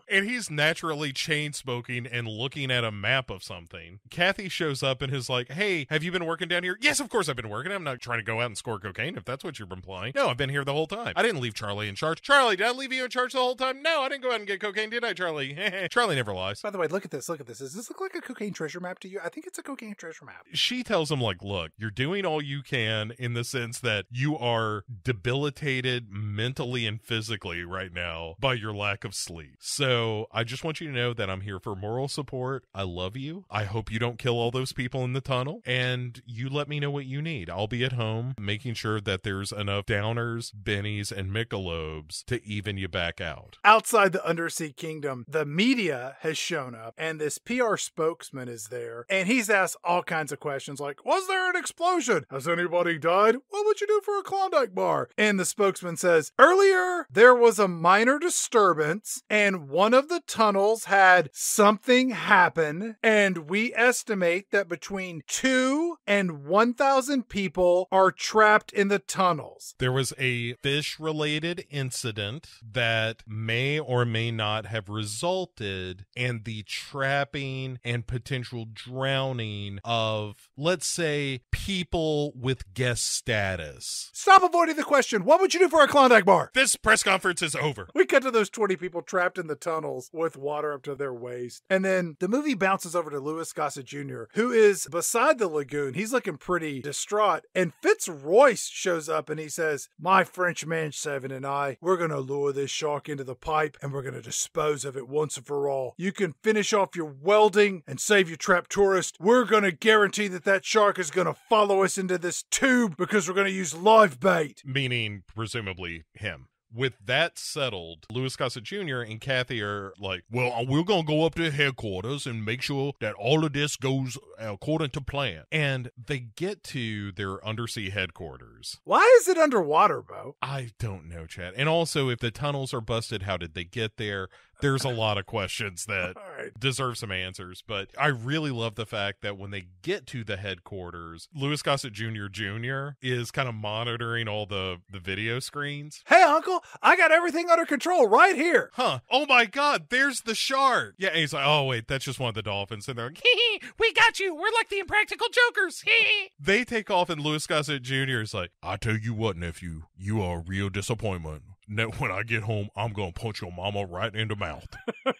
And he's naturally chain smoking and looking at a map of something. Kathy shows up and is like, Hey, have you been working down here? Yes, of course I've been working. I'm not trying to go out and score cocaine if that's what you're implying. No, I've been here the whole time. I didn't leave Charlie in charge. Charlie, did I leave you in charge the whole time? No, I didn't go out and get cocaine, did I, Charlie? Charlie never lies. By the way, look at this. Look at this. Does this look like a cocaine treasure map to you? I think it's a cocaine treasure map. she tells him like look you're doing all you can in the sense that you are debilitated mentally and physically right now by your lack of sleep so i just want you to know that i'm here for moral support i love you i hope you don't kill all those people in the tunnel and you let me know what you need i'll be at home making sure that there's enough downers bennies and Michelobs to even you back out Outside the undersea kingdom, the media has shown up, and this PR spokesman is there, and he's asked all kinds of questions like, Was there an explosion? Has anybody died? What would you do for a Klondike bar? And the spokesman says, Earlier, there was a minor disturbance, and one of the tunnels had something happen, and we estimate that between two and 1,000 people are trapped in the tunnels. There was a fish related incident that may or may not have resulted in the trapping and potential drowning of, let's say, people with guest status. Stop avoiding the question. What would you do for a Klondike bar? This press conference is over. We cut to those 20 people trapped in the tunnels with water up to their waist. And then the movie bounces over to Louis Gossett Jr., who is beside the lagoon. He's looking pretty distraught. And Fitzroyce shows up and he says, My French man Seven and I, we're going to lure this shark into the pipe and we're going to dispose of it once and for all. You can finish off your welding and save your trapped tourist. We're going to guarantee that that shark is going to follow us into this tube because we're going to use live bait. Meaning, presumably, him. With that settled, Louis Gossett Jr. and Kathy are like, well, uh, we're going to go up to headquarters and make sure that all of this goes according to plan. And they get to their undersea headquarters. Why is it underwater, Bo? I don't know, Chad. And also, if the tunnels are busted, how did they get there? There's a lot of questions that right. deserve some answers. But I really love the fact that when they get to the headquarters, Louis Gossett Jr. Jr. is kind of monitoring all the, the video screens. Hey, Uncle, I got everything under control right here. Huh. Oh my God, there's the shark. Yeah, and he's like, oh, wait, that's just one of the dolphins. And they're like, hee hee, we got you. We're like the impractical jokers. Hee. They take off, and Louis Gossett Jr. is like, I tell you what, nephew, you are a real disappointment. Now, when I get home, I'm going to punch your mama right in the mouth.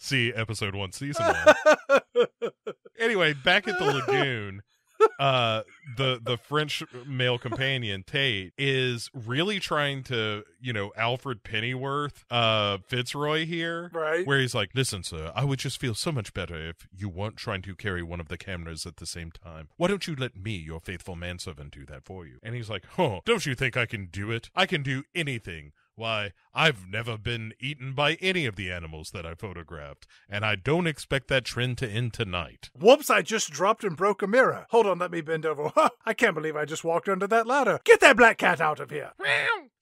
See episode one, season one. anyway, back at the lagoon, uh, the the French male companion Tate is really trying to, you know, Alfred Pennyworth, uh, Fitzroy here, Right. where he's like, "Listen, sir, I would just feel so much better if you weren't trying to carry one of the cameras at the same time. Why don't you let me, your faithful manservant, do that for you?" And he's like, "Oh, don't you think I can do it? I can do anything." Why, I've never been eaten by any of the animals that I photographed, and I don't expect that trend to end tonight. Whoops, I just dropped and broke a mirror. Hold on, let me bend over. I can't believe I just walked under that ladder. Get that black cat out of here.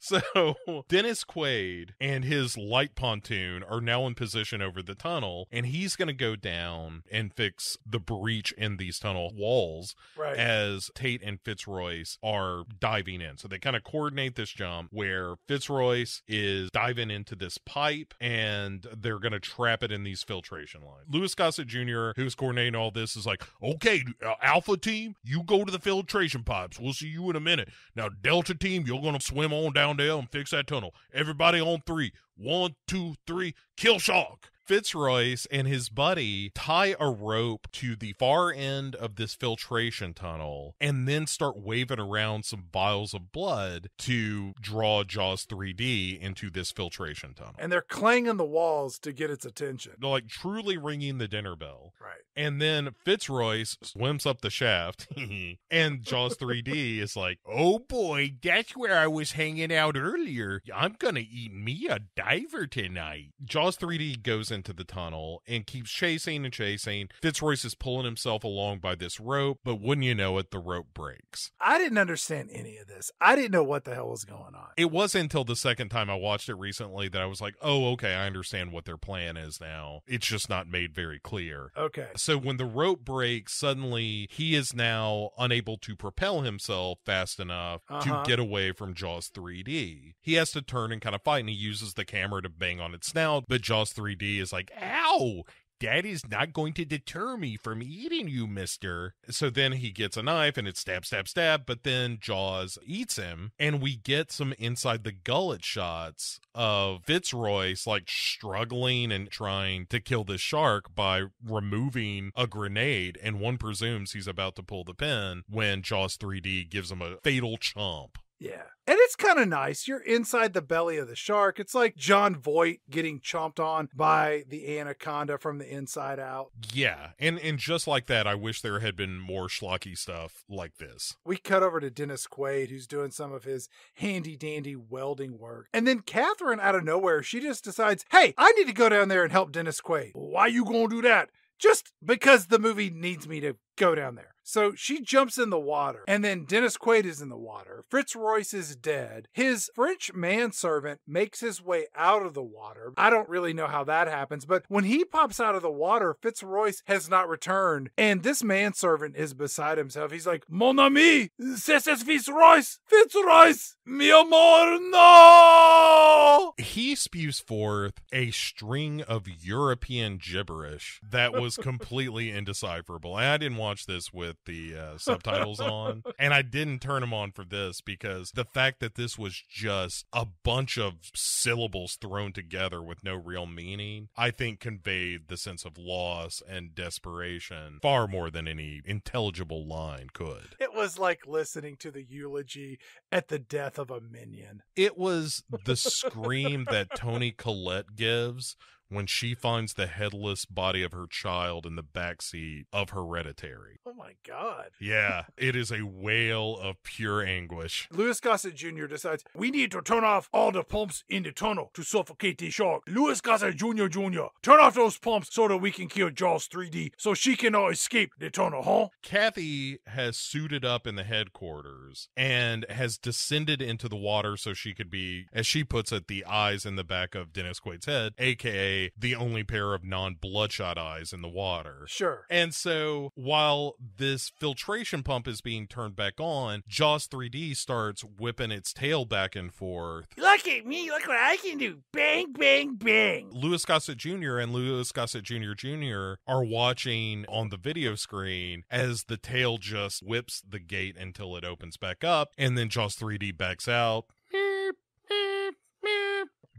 So, Dennis Quaid and his light pontoon are now in position over the tunnel, and he's going to go down and fix the breach in these tunnel walls Right. as Tate and Fitzroyce are diving in. So they kind of coordinate this jump where Fitzroyce is diving into this pipe and they're going to trap it in these filtration lines. Louis Gossett Jr., who's coordinating all this, is like, okay, uh, Alpha team, you go to the filtration pipes. We'll see you in a minute. Now, Delta team, you're going to swim on down there and fix that tunnel. Everybody on three. One, two, three, kill shark. Fitzroyce and his buddy tie a rope to the far end of this filtration tunnel and then start waving around some vials of blood to draw Jaws 3D into this filtration tunnel. and they're clanging the walls to get its attention. They're like truly ringing the dinner bell. Right. And then Fitzroyce swims up the shaft, and Jaws 3D is like, "Oh boy, that's where I was hanging out earlier. I'm gonna eat me a diver tonight." Jaws 3D goes into the tunnel and keeps chasing and chasing. Fitzroyce is pulling himself along by this rope, but wouldn't you know it, the rope breaks. I didn't understand any of this. I didn't know what the hell was going on. It wasn't until the second time I watched it recently that I was like, "Oh, okay, I understand what their plan is now." It's just not made very clear. Okay. So when the rope breaks, suddenly he is now unable to propel himself fast enough Uh-huh. to get away from Jaws 3D. He has to turn and kind of fight, and he uses the camera to bang on its snout, but Jaws 3D is like, ow! Is not going to deter me from eating you, mister. So then he gets a knife and it's stab, stab, stab, but then Jaws eats him, and we get some inside the gullet shots of Fitzroyce like struggling and trying to kill this shark by removing a grenade, and one presumes he's about to pull the pin when Jaws 3D gives him a fatal chomp. Yeah. And it's kind of nice. You're inside the belly of the shark. It's like Jon Voight getting chomped on by the anaconda from the inside out. Yeah, and and just like that, I wish there had been more schlocky stuff like this. We cut over to Dennis Quaid, who's doing some of his handy dandy welding work. And then Catherine, out of nowhere, she just decides, hey, I need to go down there and help Dennis Quaid. Why you gonna do that? Just because the movie needs me to go down there. So she jumps in the water, and then Dennis Quaid is in the water. Fitzroyce is dead. His French manservant makes his way out of the water. I don't really know how that happens, but when he pops out of the water, Fitzroyce has not returned, and this manservant is beside himself. He's like, Mon ami, c'est c'est Fitzroyce, Fitzroyce, mi amor, no! He spews forth a string of European gibberish that was completely indecipherable. And I didn't watch this with the uh, subtitles on, and I didn't turn them on for this because the fact that this was just a bunch of syllables thrown together with no real meaning, I think conveyed the sense of loss and desperation far more than any intelligible line could. It was like listening to the eulogy at the death of a minion. It was the scream that Toni Collette gives when she finds the headless body of her child in the backseat of Hereditary. Oh my god. Yeah, it is a wail of pure anguish. Louis Gossett Jr. decides we need to turn off all the pumps in the tunnel to suffocate the shark. Louis Gossett Jr. Jr. Turn off those pumps so that we can kill Jaws 3D so she cannot escape the tunnel, huh? Kathy has suited up in the headquarters and has descended into the water so she could be, as she puts it, the eyes in the back of Dennis Quaid's head, aka the only pair of non bloodshot eyes in the water. Sure. And so while this filtration pump is being turned back on, Jaws 3D starts whipping its tail back and forth. Look at me. Look what I can do. Bang, bang, bang. Louis Gossett Jr. and Louis Gossett Jr. Jr. are watching on the video screen as the tail just whips the gate until it opens back up, and then Jaws 3D backs out.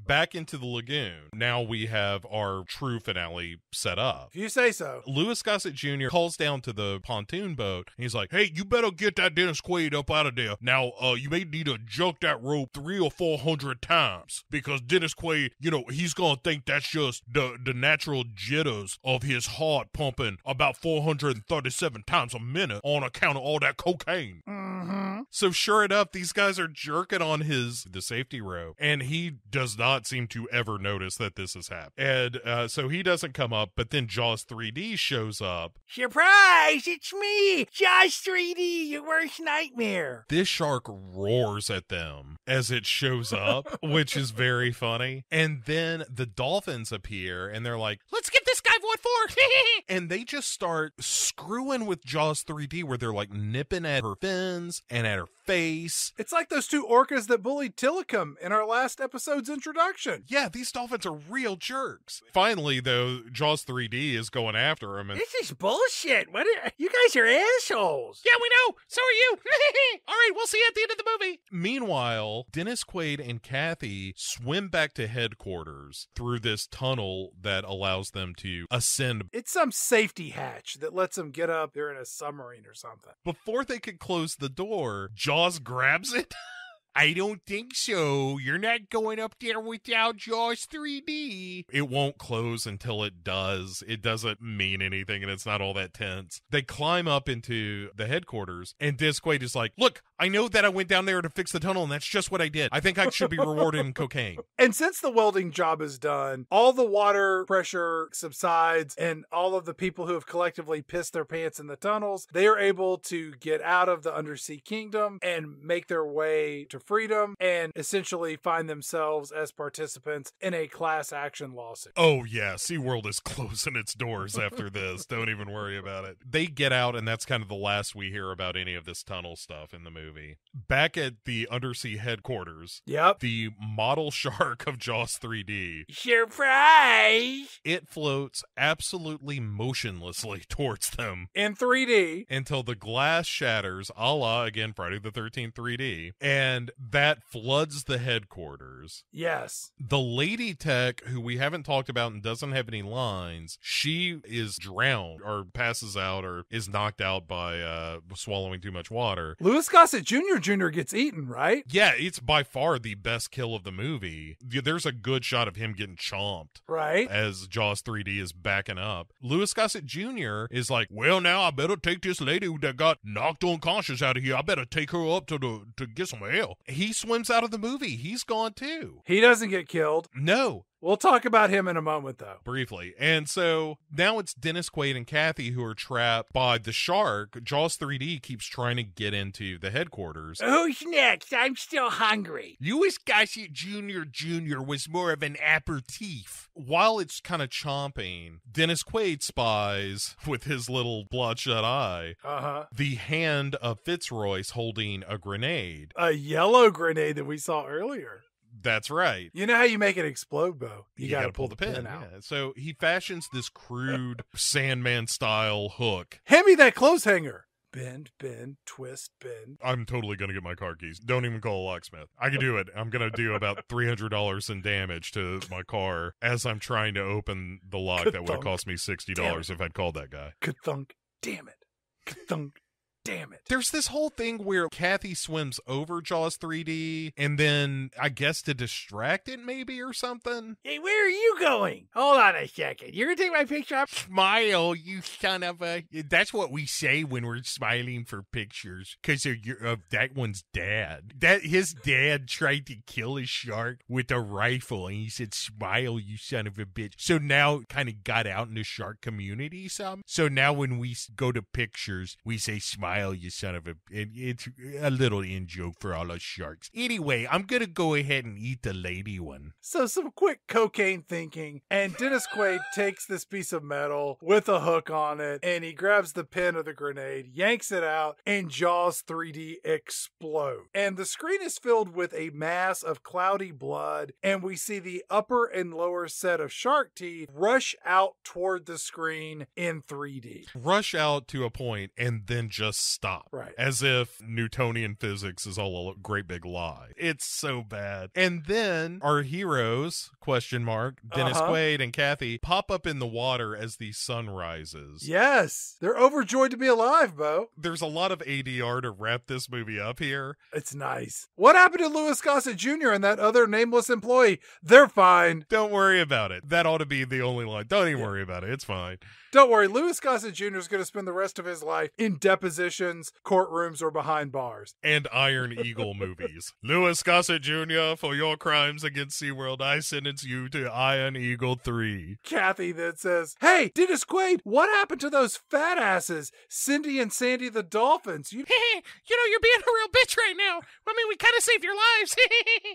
Back into the lagoon. Now we have our true finale set up. If you say so. Louis Gossett Jr. calls down to the pontoon boat. And he's like, "Hey, you better get that Dennis Quaid up out of there. Now, uh, you may need to junk that rope three or four hundred times because Dennis Quaid, you know, he's gonna think that's just the the natural jitters of his heart pumping about four hundred and thirty-seven times a minute on account of all that cocaine." Mm-hmm. So sure enough, these guys are jerking on his the safety rope, and he does not seem to ever notice that this has happened. And uh, so he doesn't come up, but then Jaws 3D shows up. Surprise! It's me, Jaws 3D, your worst nightmare. This shark roars at them as it shows up, which is very funny. And then the dolphins appear, and they're like, "Let's give this guy what for!" and they just start screwing with Jaws 3D, where they're like nipping at her fins and at her face. It's like those two orcas that bullied Tilikum in our last episode's introduction. Yeah, these dolphins are real jerks. Finally, though, Jaws 3D is going after him, and This is bullshit. What? Are, you guys are assholes. Yeah, we know. So are you. All right, we'll see you at the end of the movie. Meanwhile, Dennis Quaid and Kathy swim back to headquarters through this tunnel that allows them to ascend. It's some safety hatch that lets them get up. They're in a submarine or something. Before they can close the door, Jaws grabs it. I don't think so. You're not going up there without Jaws 3D. It won't close until it does. It doesn't mean anything and it's not all that tense. They climb up into the headquarters and Dennis Quaid is like, Look, I know that I went down there to fix the tunnel and that's just what I did. I think I should be rewarded in cocaine. And since the welding job is done, all the water pressure subsides and all of the people who have collectively pissed their pants in the tunnels, they are able to get out of the undersea kingdom and make their way to freedom and essentially find themselves as participants in a class action lawsuit. Oh yeah, SeaWorld is closing its doors after this. Don't even worry about it. They get out and that's kind of the last we hear about any of this tunnel stuff in the movie. Back at the undersea headquarters, Yep. the model shark of Jaws 3D, Surprise! it floats absolutely motionlessly towards them In 3D. until the glass shatters, a la again Friday the 13th 3D, and that floods the headquarters. Yes. The lady tech, who we haven't talked about and doesn't have any lines, she is drowned or passes out or is knocked out by uh, swallowing too much water. Louis Gossett Jr. Jr. gets eaten, right? Yeah, it's by far the best kill of the movie. There's a good shot of him getting chomped Right. as Jaws 3D is backing up. Louis Gossett Jr. is like, well, now I better take this lady that got knocked unconscious out of here. I better take her up to the to get some hell. He swims out of the movie. He's gone too. He doesn't get killed. No, We'll talk about him in a moment, though. briefly. And so now it's Dennis Quaid and Kathy who are trapped by the shark. Jaws 3D keeps trying to get into the headquarters. Who's next? I'm still hungry. Louis Gossett Jr. Jr. was more of an aperitif. While it's kind of chomping, Dennis Quaid spies with his little bloodshot eye Uh huh. the hand of Fitzroyce holding a grenade. A yellow grenade that we saw earlier. That's right. You know how you make it explode, Bo? You, gotta, gotta pull, the pin, out. Yeah. So he fashions this crude Sandman style hook Hand me that clothes hanger. Bend, bend, twist, bend. I'm totally gonna get my car keys. Don't even call a locksmith. I can do it. I'm gonna do about three hundred dollars in damage to my car as I'm trying to open the lock that would have cost me sixty dollars if I'd called that guy. Ka-thunk. Damn it. Ka-thunk. Damn it. There's this whole thing where Kathy swims over Jaws 3D and then I guess to distract it maybe or something. Hey, where are you going? Hold on a second. You're gonna take my picture? Smile, you son of a. That's what we say when we're smiling for pictures, because of, your- of that one's dad. That his dad tried to kill a shark with a rifle, and he said, "Smile, you son of a bitch." So now, kind of got out in the shark community some. So now, when we go to pictures, we say, "Smile, you son of a." It, it's a little in joke for all us sharks. Anyway, I'm gonna go ahead and eat the lady one. So some quick cocaine thinking, and Dennis Quaid takes this piece of metal with a hook on it, and he grabs the pin of the grenade, yanks it out, and Jaws 3D explode. And the screen is filled with a mass of cloudy blood, and we see the upper and lower set of shark teeth rush out toward the screen in 3D. rush out to a point and then just stop. Right. As if Newtonian physics is all a great big lie. It's so bad. And then our heroes, question mark, Dennis Uh-huh. Quaid and Kathy, pop up in the water as the sun rises. Yes, they're overjoyed to be alive, Bo. There's a lot of ADR to wrap this movie up here. It's nice. What happened to Louis Gossett Jr. and that other nameless employee? They're fine. Don't worry about it. That ought to be the only line. Don't even Yeah. worry about it. It's fine. Don't worry, Louis Gossett Jr. is going to spend the rest of his life in deposition sessions, courtrooms, or behind bars. and Iron Eagle movies. Louis Gossett Jr., for your crimes against SeaWorld, I sentence you to Iron Eagle 3. Kathy then says, Hey, Dennis Quaid, what happened to those fat asses, Cindy and Sandy the dolphins? You you know, you're being a real bitch right now. I mean, we kind of saved your lives.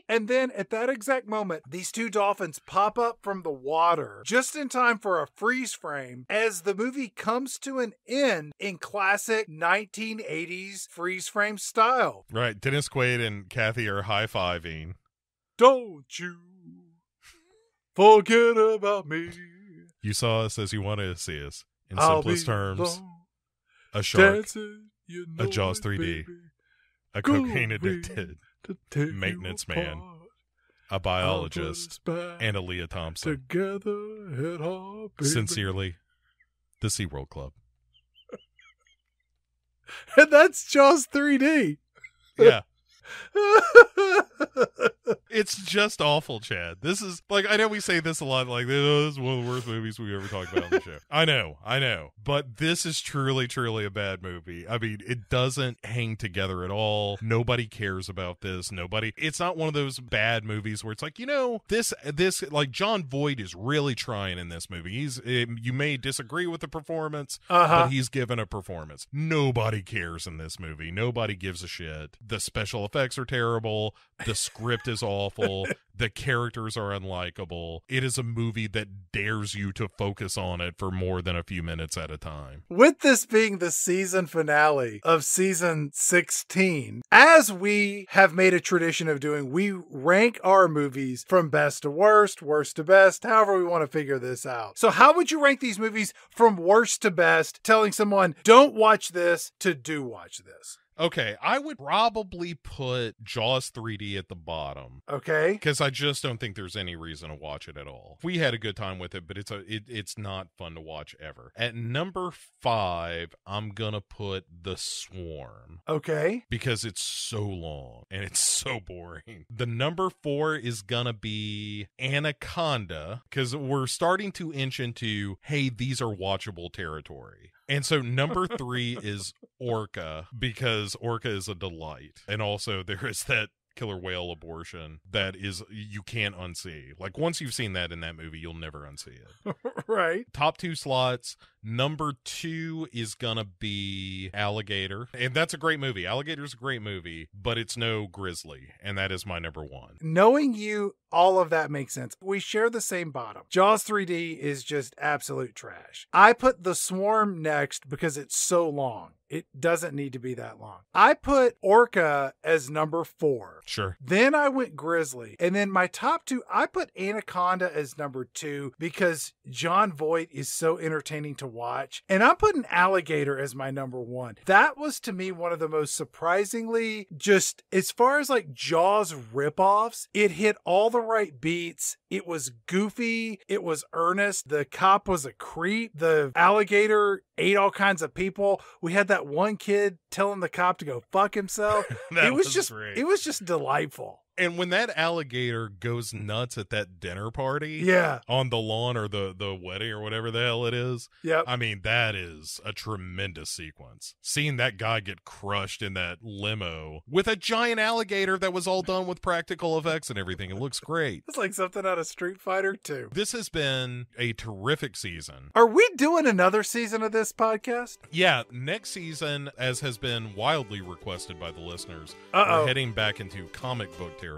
And then at that exact moment, these two dolphins pop up from the water just in time for a freeze frame as the movie comes to an end in classic 1980s freeze frame style. Right, Dennis Quaid and Kathy are high fiving. Don't you forget about me. You saw us as you wanted to see us. In I'll simplest terms, a shark, dancing, you a know Jaws it, 3D, baby, a cocaine addicted, to tear you maintenance man, a biologist, and a Lea Thompson. together at baby. Sincerely, the SeaWorld Club. and that's Jaws 3D. Yeah. It's just awful, Chad. This is like I know we say this a lot, like oh, this is one of the worst movies we've ever talked about on the show. I know, I know, but this is truly, truly a bad movie. I mean, it doesn't hang together at all. Nobody cares about this. Nobody. It's not one of those bad movies where it's like you know this, this like Jon Voight is really trying in this movie. He's um, you may disagree with the performance, Uh-huh. but he's given a performance. Nobody cares in this movie. Nobody gives a shit. The special effects are terrible. The script is awful. The characters are unlikable. It is a movie that dares you to focus on it for more than a few minutes at a time. With this being the season finale of season 16, as we have made a tradition of doing, we rank our movies from best to worst, worst to best, however we want to figure this out. So, how would you rank these movies from worst to best, telling someone, don't watch this, to do watch this? Okay, I would probably put Jaws 3D at the bottom. Okay. because I just don't think there's any reason to watch it at all. We had a good time with it, but it's a it, it's not fun to watch ever. At number five, I'm gonna put The Swarm Okay. because it's so long and it's so boring. The number four is gonna be Anaconda because we're starting to inch into hey, these are watchable territory. And so number three is Orca because Orca is a delight. And also there is that killer whale abortion that is you can't unsee. Like once you've seen that in that movie, you'll never unsee it. right. Top two slots. Number two is gonna be Alligator. And that's a great movie. Alligator's a great movie, but it's no Grizzly. And that is my number one. Knowing you, all of that makes sense. We share the same bottom. Jaws 3D is just absolute trash. I put The Swarm next because it's so long. It doesn't need to be that long. I put Orca as number four. Sure. Then I went Grizzly. And then my top two, I put Anaconda as number two because Jon Voight is so entertaining to watch. And I'm putting Alligator as my number one. That was to me one of the most surprisingly, just as far as like Jaws ripoffs, it hit all the right beats. It was goofy. It was earnest. The cop was a creep. The alligator ate all kinds of people. We had that one kid telling the cop to go fuck himself. It was, was just great. it was just delightful. And when that alligator goes nuts at that dinner party Yeah. on the lawn or the, the wedding or whatever the hell it is, Yep. I mean, that is a tremendous sequence. Seeing that guy get crushed in that limo with a giant alligator that was all done with practical effects and everything. It looks great. It's like something out of Street Fighter 2. This has been a terrific season. Are we doing another season of this podcast? Yeah, next season, as has been wildly requested by the listeners, Uh-oh. we're heading back into comic book territory.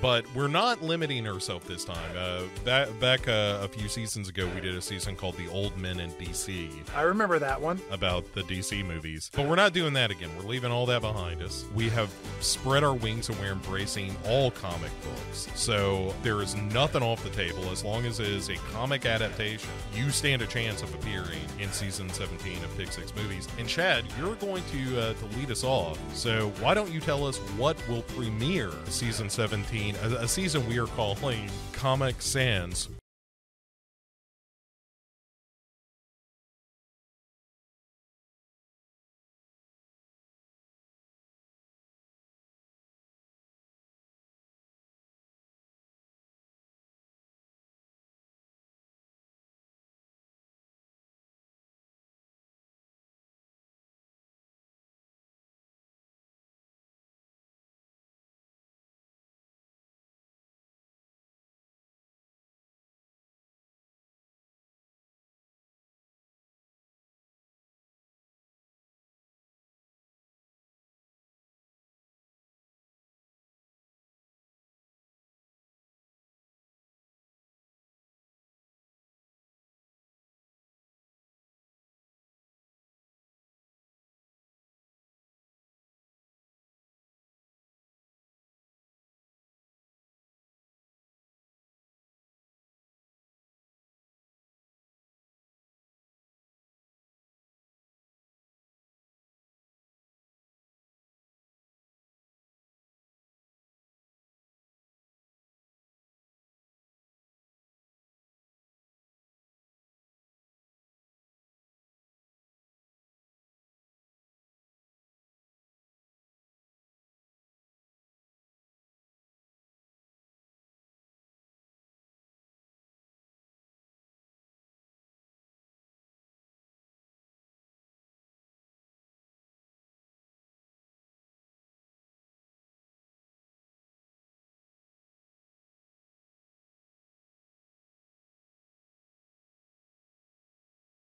But we're not limiting ourselves this time. Uh, back back uh, a few seasons ago, we did a season called The Old Men in DC I remember that one. about the DC movies. But we're not doing that again. We're leaving all that behind us. We have spread our wings and we're embracing all comic books. So there is nothing off the table as long as it is a comic adaptation. You stand a chance of appearing in season 17 of Pick Six Movies. And Chad, you're going to uh, to lead us off. So why don't you tell us what will premiere season 17, a, a season we are calling Comic Sans